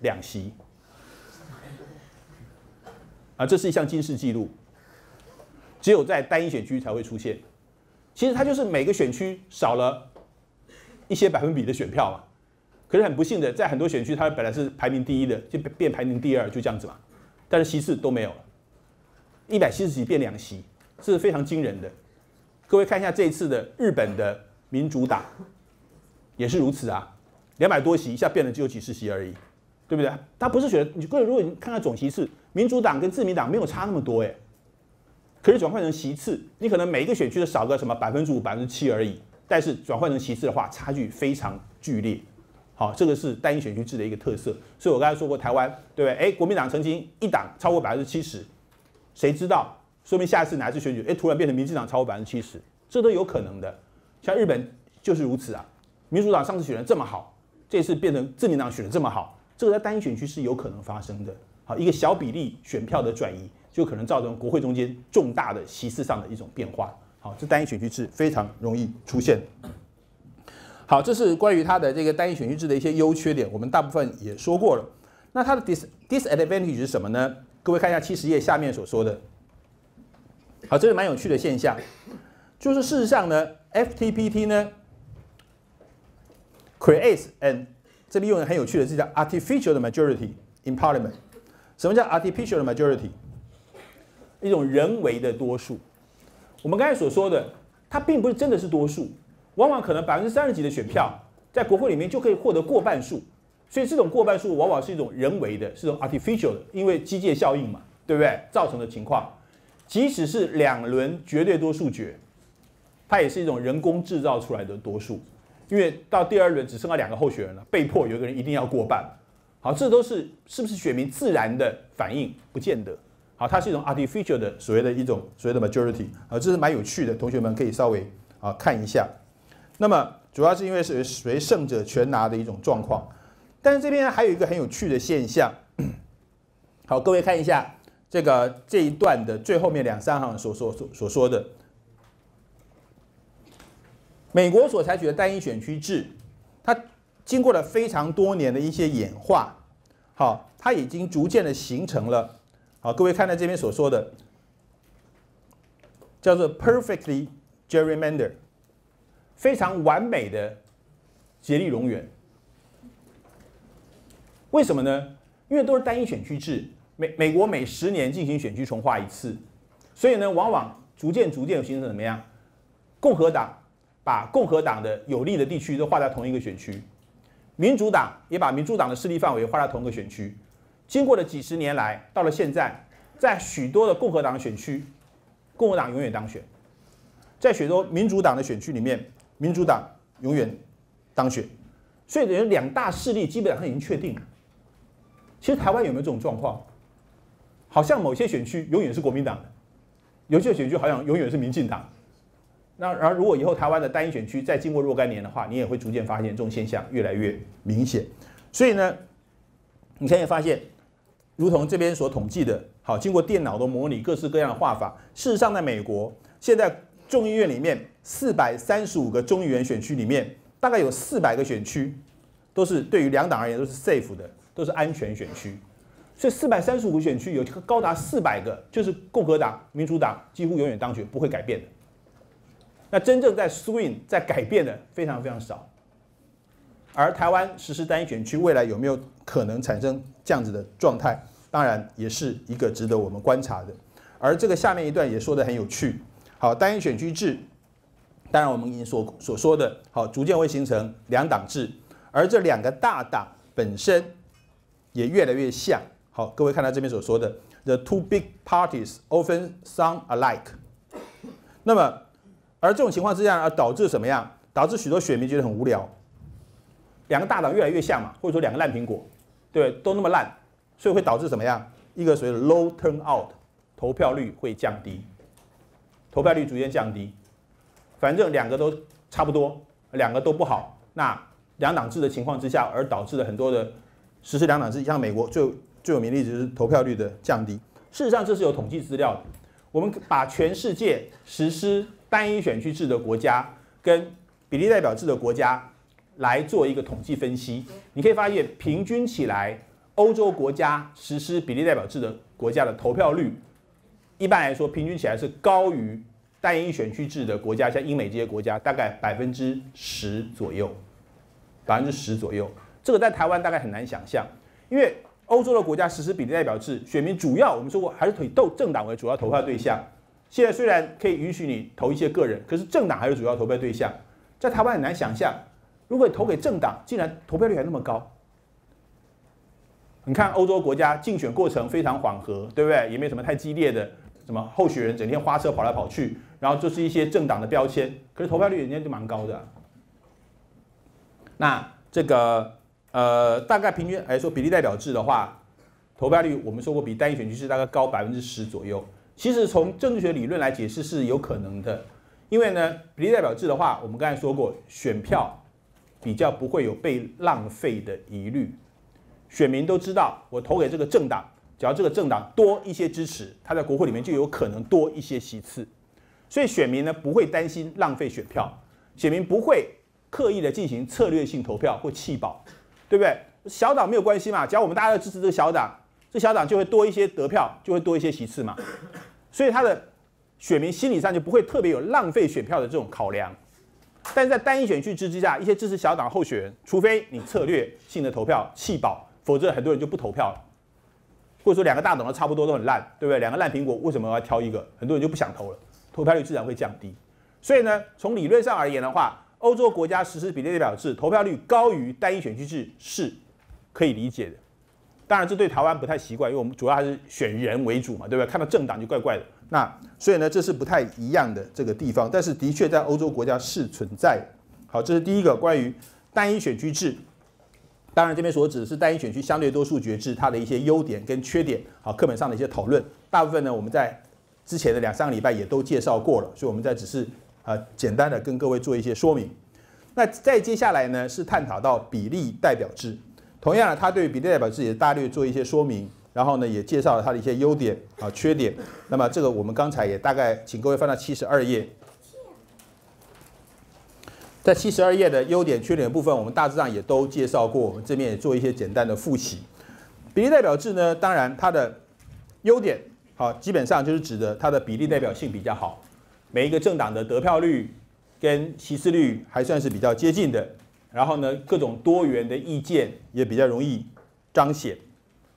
两席。啊，这是一项惊世纪录，只有在单一选区才会出现。其实它就是每个选区少了一些百分比的选票嘛。可是很不幸的，在很多选区，它本来是排名第一的，就变排名第二，就这样子嘛。但是席次都没有了，一百七十席变两席，是非常惊人的。各位看一下这一次的日本的民主党，也是如此啊，两百多席一下变了只有几十席而已。对不对？他不是选你各位，如果你看看总席次，民主党跟自民党没有差那么多哎，可是转换成席次，你可能每一个选区都少个什么百分之五、百分之七而已，但是转换成席次的话，差距非常剧烈。好，这个是单一选区制的一个特色。所以我刚才说过，台湾对不对？哎，国民党曾经一党超过百分之七十，谁知道？说明下一次哪一次选举，哎，突然变成民进党超过百分之七十，这都有可能的。像日本就是如此啊，民主党上次选的这么好，这次变成自民党选的这么好。这个在单一选区是有可能发生的，好，一个小比例选票的转移，就可能造成国会中间重大的席次上的一种变化，好，这单一选区制非常容易出现。好，这是关于它的这个单一选区制的一些优缺点，我们大部分也说过了。那它的 dis disadvantage 是什么呢？各位看一下七十页下面所说的，好，这是蛮有趣的现象，就是事实上呢，FTPT 呢 creates an 这里用的很有趣的，是叫 artificial 的 majority in parliament。什么叫 artificial 的 majority？一种人为的多数。我们刚才所说的，它并不是真的是多数，往往可能百分之三十几的选票在国会里面就可以获得过半数。所以这种过半数往往是一种人为的，是种 artificial 的，因为机械效应嘛，对不对？造成的情况，即使是两轮绝对多数决，它也是一种人工制造出来的多数。因为到第二轮只剩下两个候选人了，被迫有一个人一定要过半。好，这都是是不是选民自然的反应？不见得。好，它是一种 artificial 的所谓的一种所谓的 majority。啊，这是蛮有趣的，同学们可以稍微啊看一下。那么主要是因为是随胜者全拿的一种状况。但是这边还有一个很有趣的现象。好，各位看一下这个这一段的最后面两三行所说所所说的。美国所采取的单一选区制，它经过了非常多年的一些演化，好，它已经逐渐的形成了，好，各位看到这边所说的，叫做 perfectly gerrymander，非常完美的竭力容源。为什么呢？因为都是单一选区制，美美国每十年进行选区重划一次，所以呢，往往逐渐逐渐形成怎么样？共和党。把共和党的有利的地区都划在同一个选区，民主党也把民主党的势力范围划在同一个选区。经过了几十年来，到了现在，在许多的共和党选区，共和党永远当选；在许多民主党的选区里面，民主党永远当选。所以，等于两大势力基本上已经确定了。其实台湾有没有这种状况？好像某些选区永远是国民党的，有些选区好像永远是民进党。那而，如果以后台湾的单一选区再经过若干年的话，你也会逐渐发现这种现象越来越明显。所以呢，你可以发现，如同这边所统计的，好，经过电脑的模拟，各式各样的画法。事实上，在美国，现在众议院里面四百三十五个众议员选区里面，大概有四百个选区都是对于两党而言都是 safe 的，都是安全选区。所以四百三十五个选区有高达四百个，就是共和党、民主党几乎永远当选，不会改变的。那真正在 swing 在改变的非常非常少，而台湾实施单一选区，未来有没有可能产生这样子的状态？当然也是一个值得我们观察的。而这个下面一段也说的很有趣。好，单一选区制，当然我们已经所所说的，好，逐渐会形成两党制，而这两个大党本身也越来越像。好，各位看到这边所说的，the two big parties often sound alike。那么，而这种情况之下而导致什么样？导致许多选民觉得很无聊。两个大党越来越像嘛，或者说两个烂苹果，对，都那么烂，所以会导致怎么样？一个所谓的 low turnout，投票率会降低，投票率逐渐降低。反正两个都差不多，两个都不好。那两党制的情况之下，而导致了很多的实施两党制，像美国最最有名的例子是投票率的降低。事实上，这是有统计资料的。我们把全世界实施单一选区制的国家跟比例代表制的国家来做一个统计分析，你可以发现，平均起来，欧洲国家实施比例代表制的国家的投票率，一般来说，平均起来是高于。单一选区制的国家，像英美这些国家，大概百分之十左右，百分之十左右。这个在台湾大概很难想象，因为欧洲的国家实施比例代表制，选民主要我们说过还是以斗政党为主要投票对象。现在虽然可以允许你投一些个人，可是政党还是主要投票对象。在台湾很难想象，如果投给政党，竟然投票率还那么高。你看欧洲国家竞选过程非常缓和，对不对？也没什么太激烈的。什么候选人整天花车跑来跑去，然后就是一些政党的标签，可是投票率人家就蛮高的。那这个呃，大概平均来说，比例代表制的话，投票率我们说过比单一选区制大概高百分之十左右。其实从政治学理论来解释是有可能的，因为呢，比例代表制的话，我们刚才说过，选票比较不会有被浪费的疑虑，选民都知道我投给这个政党。只要这个政党多一些支持，他在国会里面就有可能多一些席次，所以选民呢不会担心浪费选票，选民不会刻意的进行策略性投票或弃保，对不对？小党没有关系嘛，只要我们大家都支持这个小党，这小党就会多一些得票，就会多一些席次嘛，所以他的选民心理上就不会特别有浪费选票的这种考量。但是在单一选区制之下，一些支持小党候选人，除非你策略性的投票弃保，否则很多人就不投票了。或者说两个大党都差不多都很烂，对不对？两个烂苹果为什么要挑一个？很多人就不想投了，投票率自然会降低。所以呢，从理论上而言的话，欧洲国家实施比例代表制，投票率高于单一选区制是可以理解的。当然，这对台湾不太习惯，因为我们主要还是选人为主嘛，对不对？看到政党就怪怪的。那所以呢，这是不太一样的这个地方，但是的确在欧洲国家是存在。好，这是第一个关于单一选区制。当然，这边所指的是单一选区相对多数决制，它的一些优点跟缺点，好，课本上的一些讨论，大部分呢我们在之前的两三个礼拜也都介绍过了，所以我们在只是啊简单的跟各位做一些说明。那再接下来呢是探讨到比例代表制，同样呢，他对比例代表制也大略做一些说明，然后呢也介绍了它的一些优点啊缺点。那么这个我们刚才也大概请各位翻到七十二页。在七十二页的优点、缺点部分，我们大致上也都介绍过。我们这边也做一些简单的复习。比例代表制呢，当然它的优点，好，基本上就是指的它的比例代表性比较好，每一个政党的得票率跟席次率还算是比较接近的。然后呢，各种多元的意见也比较容易彰显，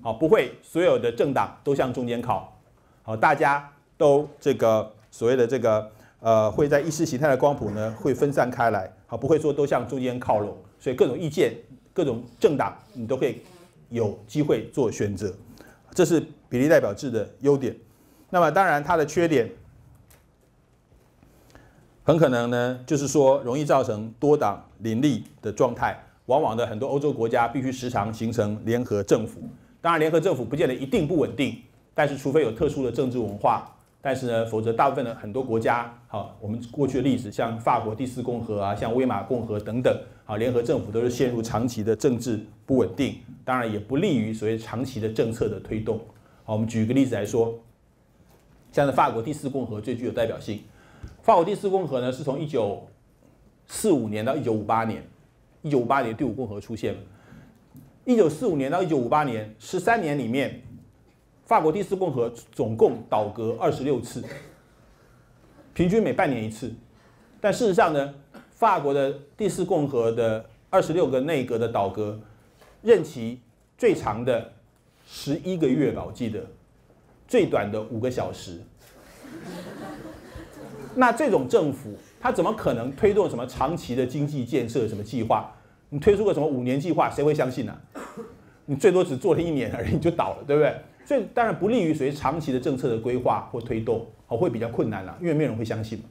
好，不会所有的政党都向中间靠，好，大家都这个所谓的这个。呃，会在意识形态的光谱呢，会分散开来，好，不会说都向中间靠拢，所以各种意见、各种政党，你都可以有机会做选择，这是比例代表制的优点。那么当然它的缺点，很可能呢，就是说容易造成多党林立的状态，往往的很多欧洲国家必须时常形成联合政府。当然，联合政府不见得一定不稳定，但是除非有特殊的政治文化。但是呢，否则大部分的很多国家，好，我们过去的历史，像法国第四共和啊，像威玛共和等等，好，联合政府都是陷入长期的政治不稳定，当然也不利于所谓长期的政策的推动。好，我们举一个例子来说，像是法国第四共和最具有代表性。法国第四共和呢，是从一九四五年到一九五八年，一九五八年第五共和出现了。一九四五年到一九五八年十三年里面。法国第四共和总共倒戈二十六次，平均每半年一次。但事实上呢，法国的第四共和的二十六个内阁的倒戈，任期最长的十一个月吧，我记得，最短的五个小时。那这种政府，它怎么可能推动什么长期的经济建设什么计划？你推出个什么五年计划，谁会相信呢？你最多只做了一年而已，你就倒了，对不对？所以当然不利于随长期的政策的规划或推动，哦，会比较困难了，因为没有人会相信嘛。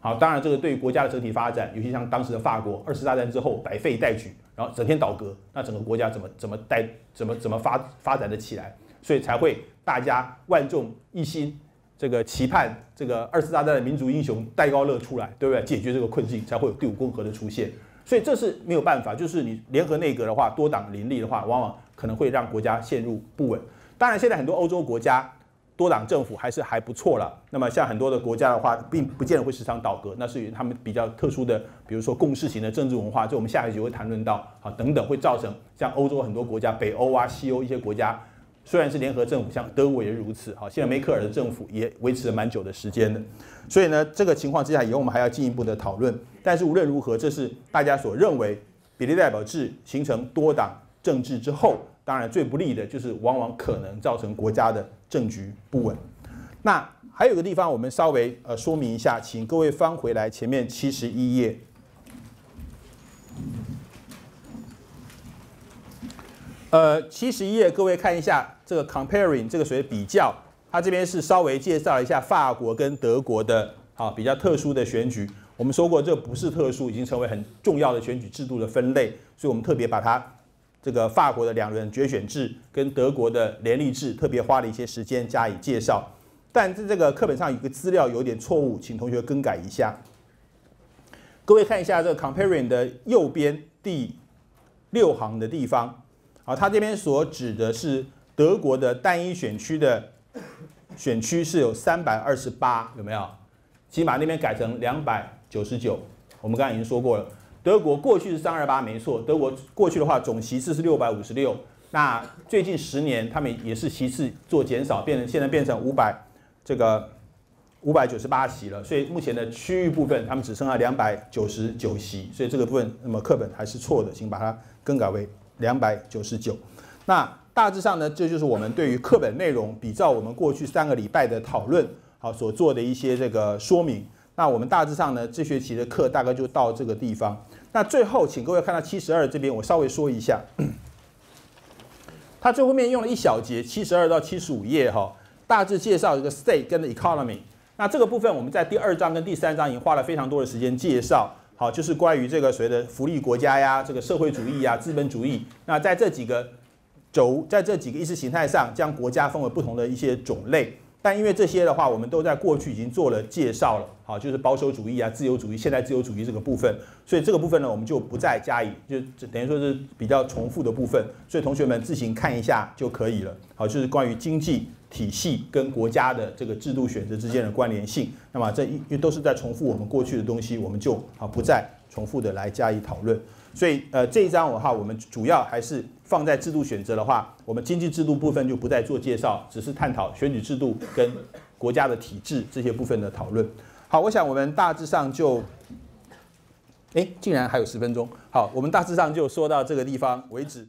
好，当然这个对于国家的整体发展，尤其像当时的法国，二次大战之后百废待举，然后整天倒戈，那整个国家怎么怎么带怎么怎么发发展的起来？所以才会大家万众一心，这个期盼这个二次大战的民族英雄戴高乐出来，对不对？解决这个困境，才会有第五共和的出现。所以这是没有办法，就是你联合内阁的话，多党林立的话，往往可能会让国家陷入不稳。当然，现在很多欧洲国家多党政府还是还不错了。那么像很多的国家的话，并不见得会时常倒戈，那是他们比较特殊的，比如说共识型的政治文化，就我们下一集会谈论到啊等等，会造成像欧洲很多国家，北欧啊、西欧一些国家，虽然是联合政府，像德国也如此。好，现在梅克尔的政府也维持了蛮久的时间的。所以呢，这个情况之下，以后我们还要进一步的讨论。但是无论如何，这是大家所认为比例代表制形成多党政治之后，当然最不利的就是往往可能造成国家的政局不稳。那还有个地方，我们稍微呃说明一下，请各位翻回来前面七十一页。呃，七十一页，各位看一下这个 comparing 这个属于比较，它这边是稍微介绍一下法国跟德国的啊比较特殊的选举。我们说过，这不是特殊，已经成为很重要的选举制度的分类，所以我们特别把它这个法国的两轮决选制跟德国的联立制特别花了一些时间加以介绍。但在这个课本上有个资料有点错误，请同学更改一下。各位看一下这个 comparing 的右边第六行的地方，好，它这边所指的是德国的单一选区的选区是有三百二十八，有没有？请把那边改成两百。九十九，我们刚才已经说过了。德国过去是三二八，没错。德国过去的话，总席次是六百五十六。那最近十年，他们也是席次做减少，变成现在变成五百这个五百九十八席了。所以目前的区域部分，他们只剩下两百九十九席。所以这个部分，那么课本还是错的，请把它更改为两百九十九。那大致上呢，这就是我们对于课本内容比照我们过去三个礼拜的讨论，好所做的一些这个说明。那我们大致上呢，这学期的课大概就到这个地方。那最后，请各位看到七十二这边，我稍微说一下，它最后面用了一小节，七十二到七十五页哈，大致介绍一个 state 跟 economy。那这个部分我们在第二章跟第三章已经花了非常多的时间介绍，好，就是关于这个所谓的福利国家呀，这个社会主义呀，资本主义。那在这几个轴，在这几个意识形态上，将国家分为不同的一些种类。但因为这些的话，我们都在过去已经做了介绍了，好，就是保守主义啊、自由主义、现代自由主义这个部分，所以这个部分呢，我们就不再加以，就等于说是比较重复的部分，所以同学们自行看一下就可以了。好，就是关于经济体系跟国家的这个制度选择之间的关联性，那么这一因为都是在重复我们过去的东西，我们就啊不再重复的来加以讨论。所以呃这一章的话，我们主要还是。放在制度选择的话，我们经济制度部分就不再做介绍，只是探讨选举制度跟国家的体制这些部分的讨论。好，我想我们大致上就，哎，竟然还有十分钟。好，我们大致上就说到这个地方为止。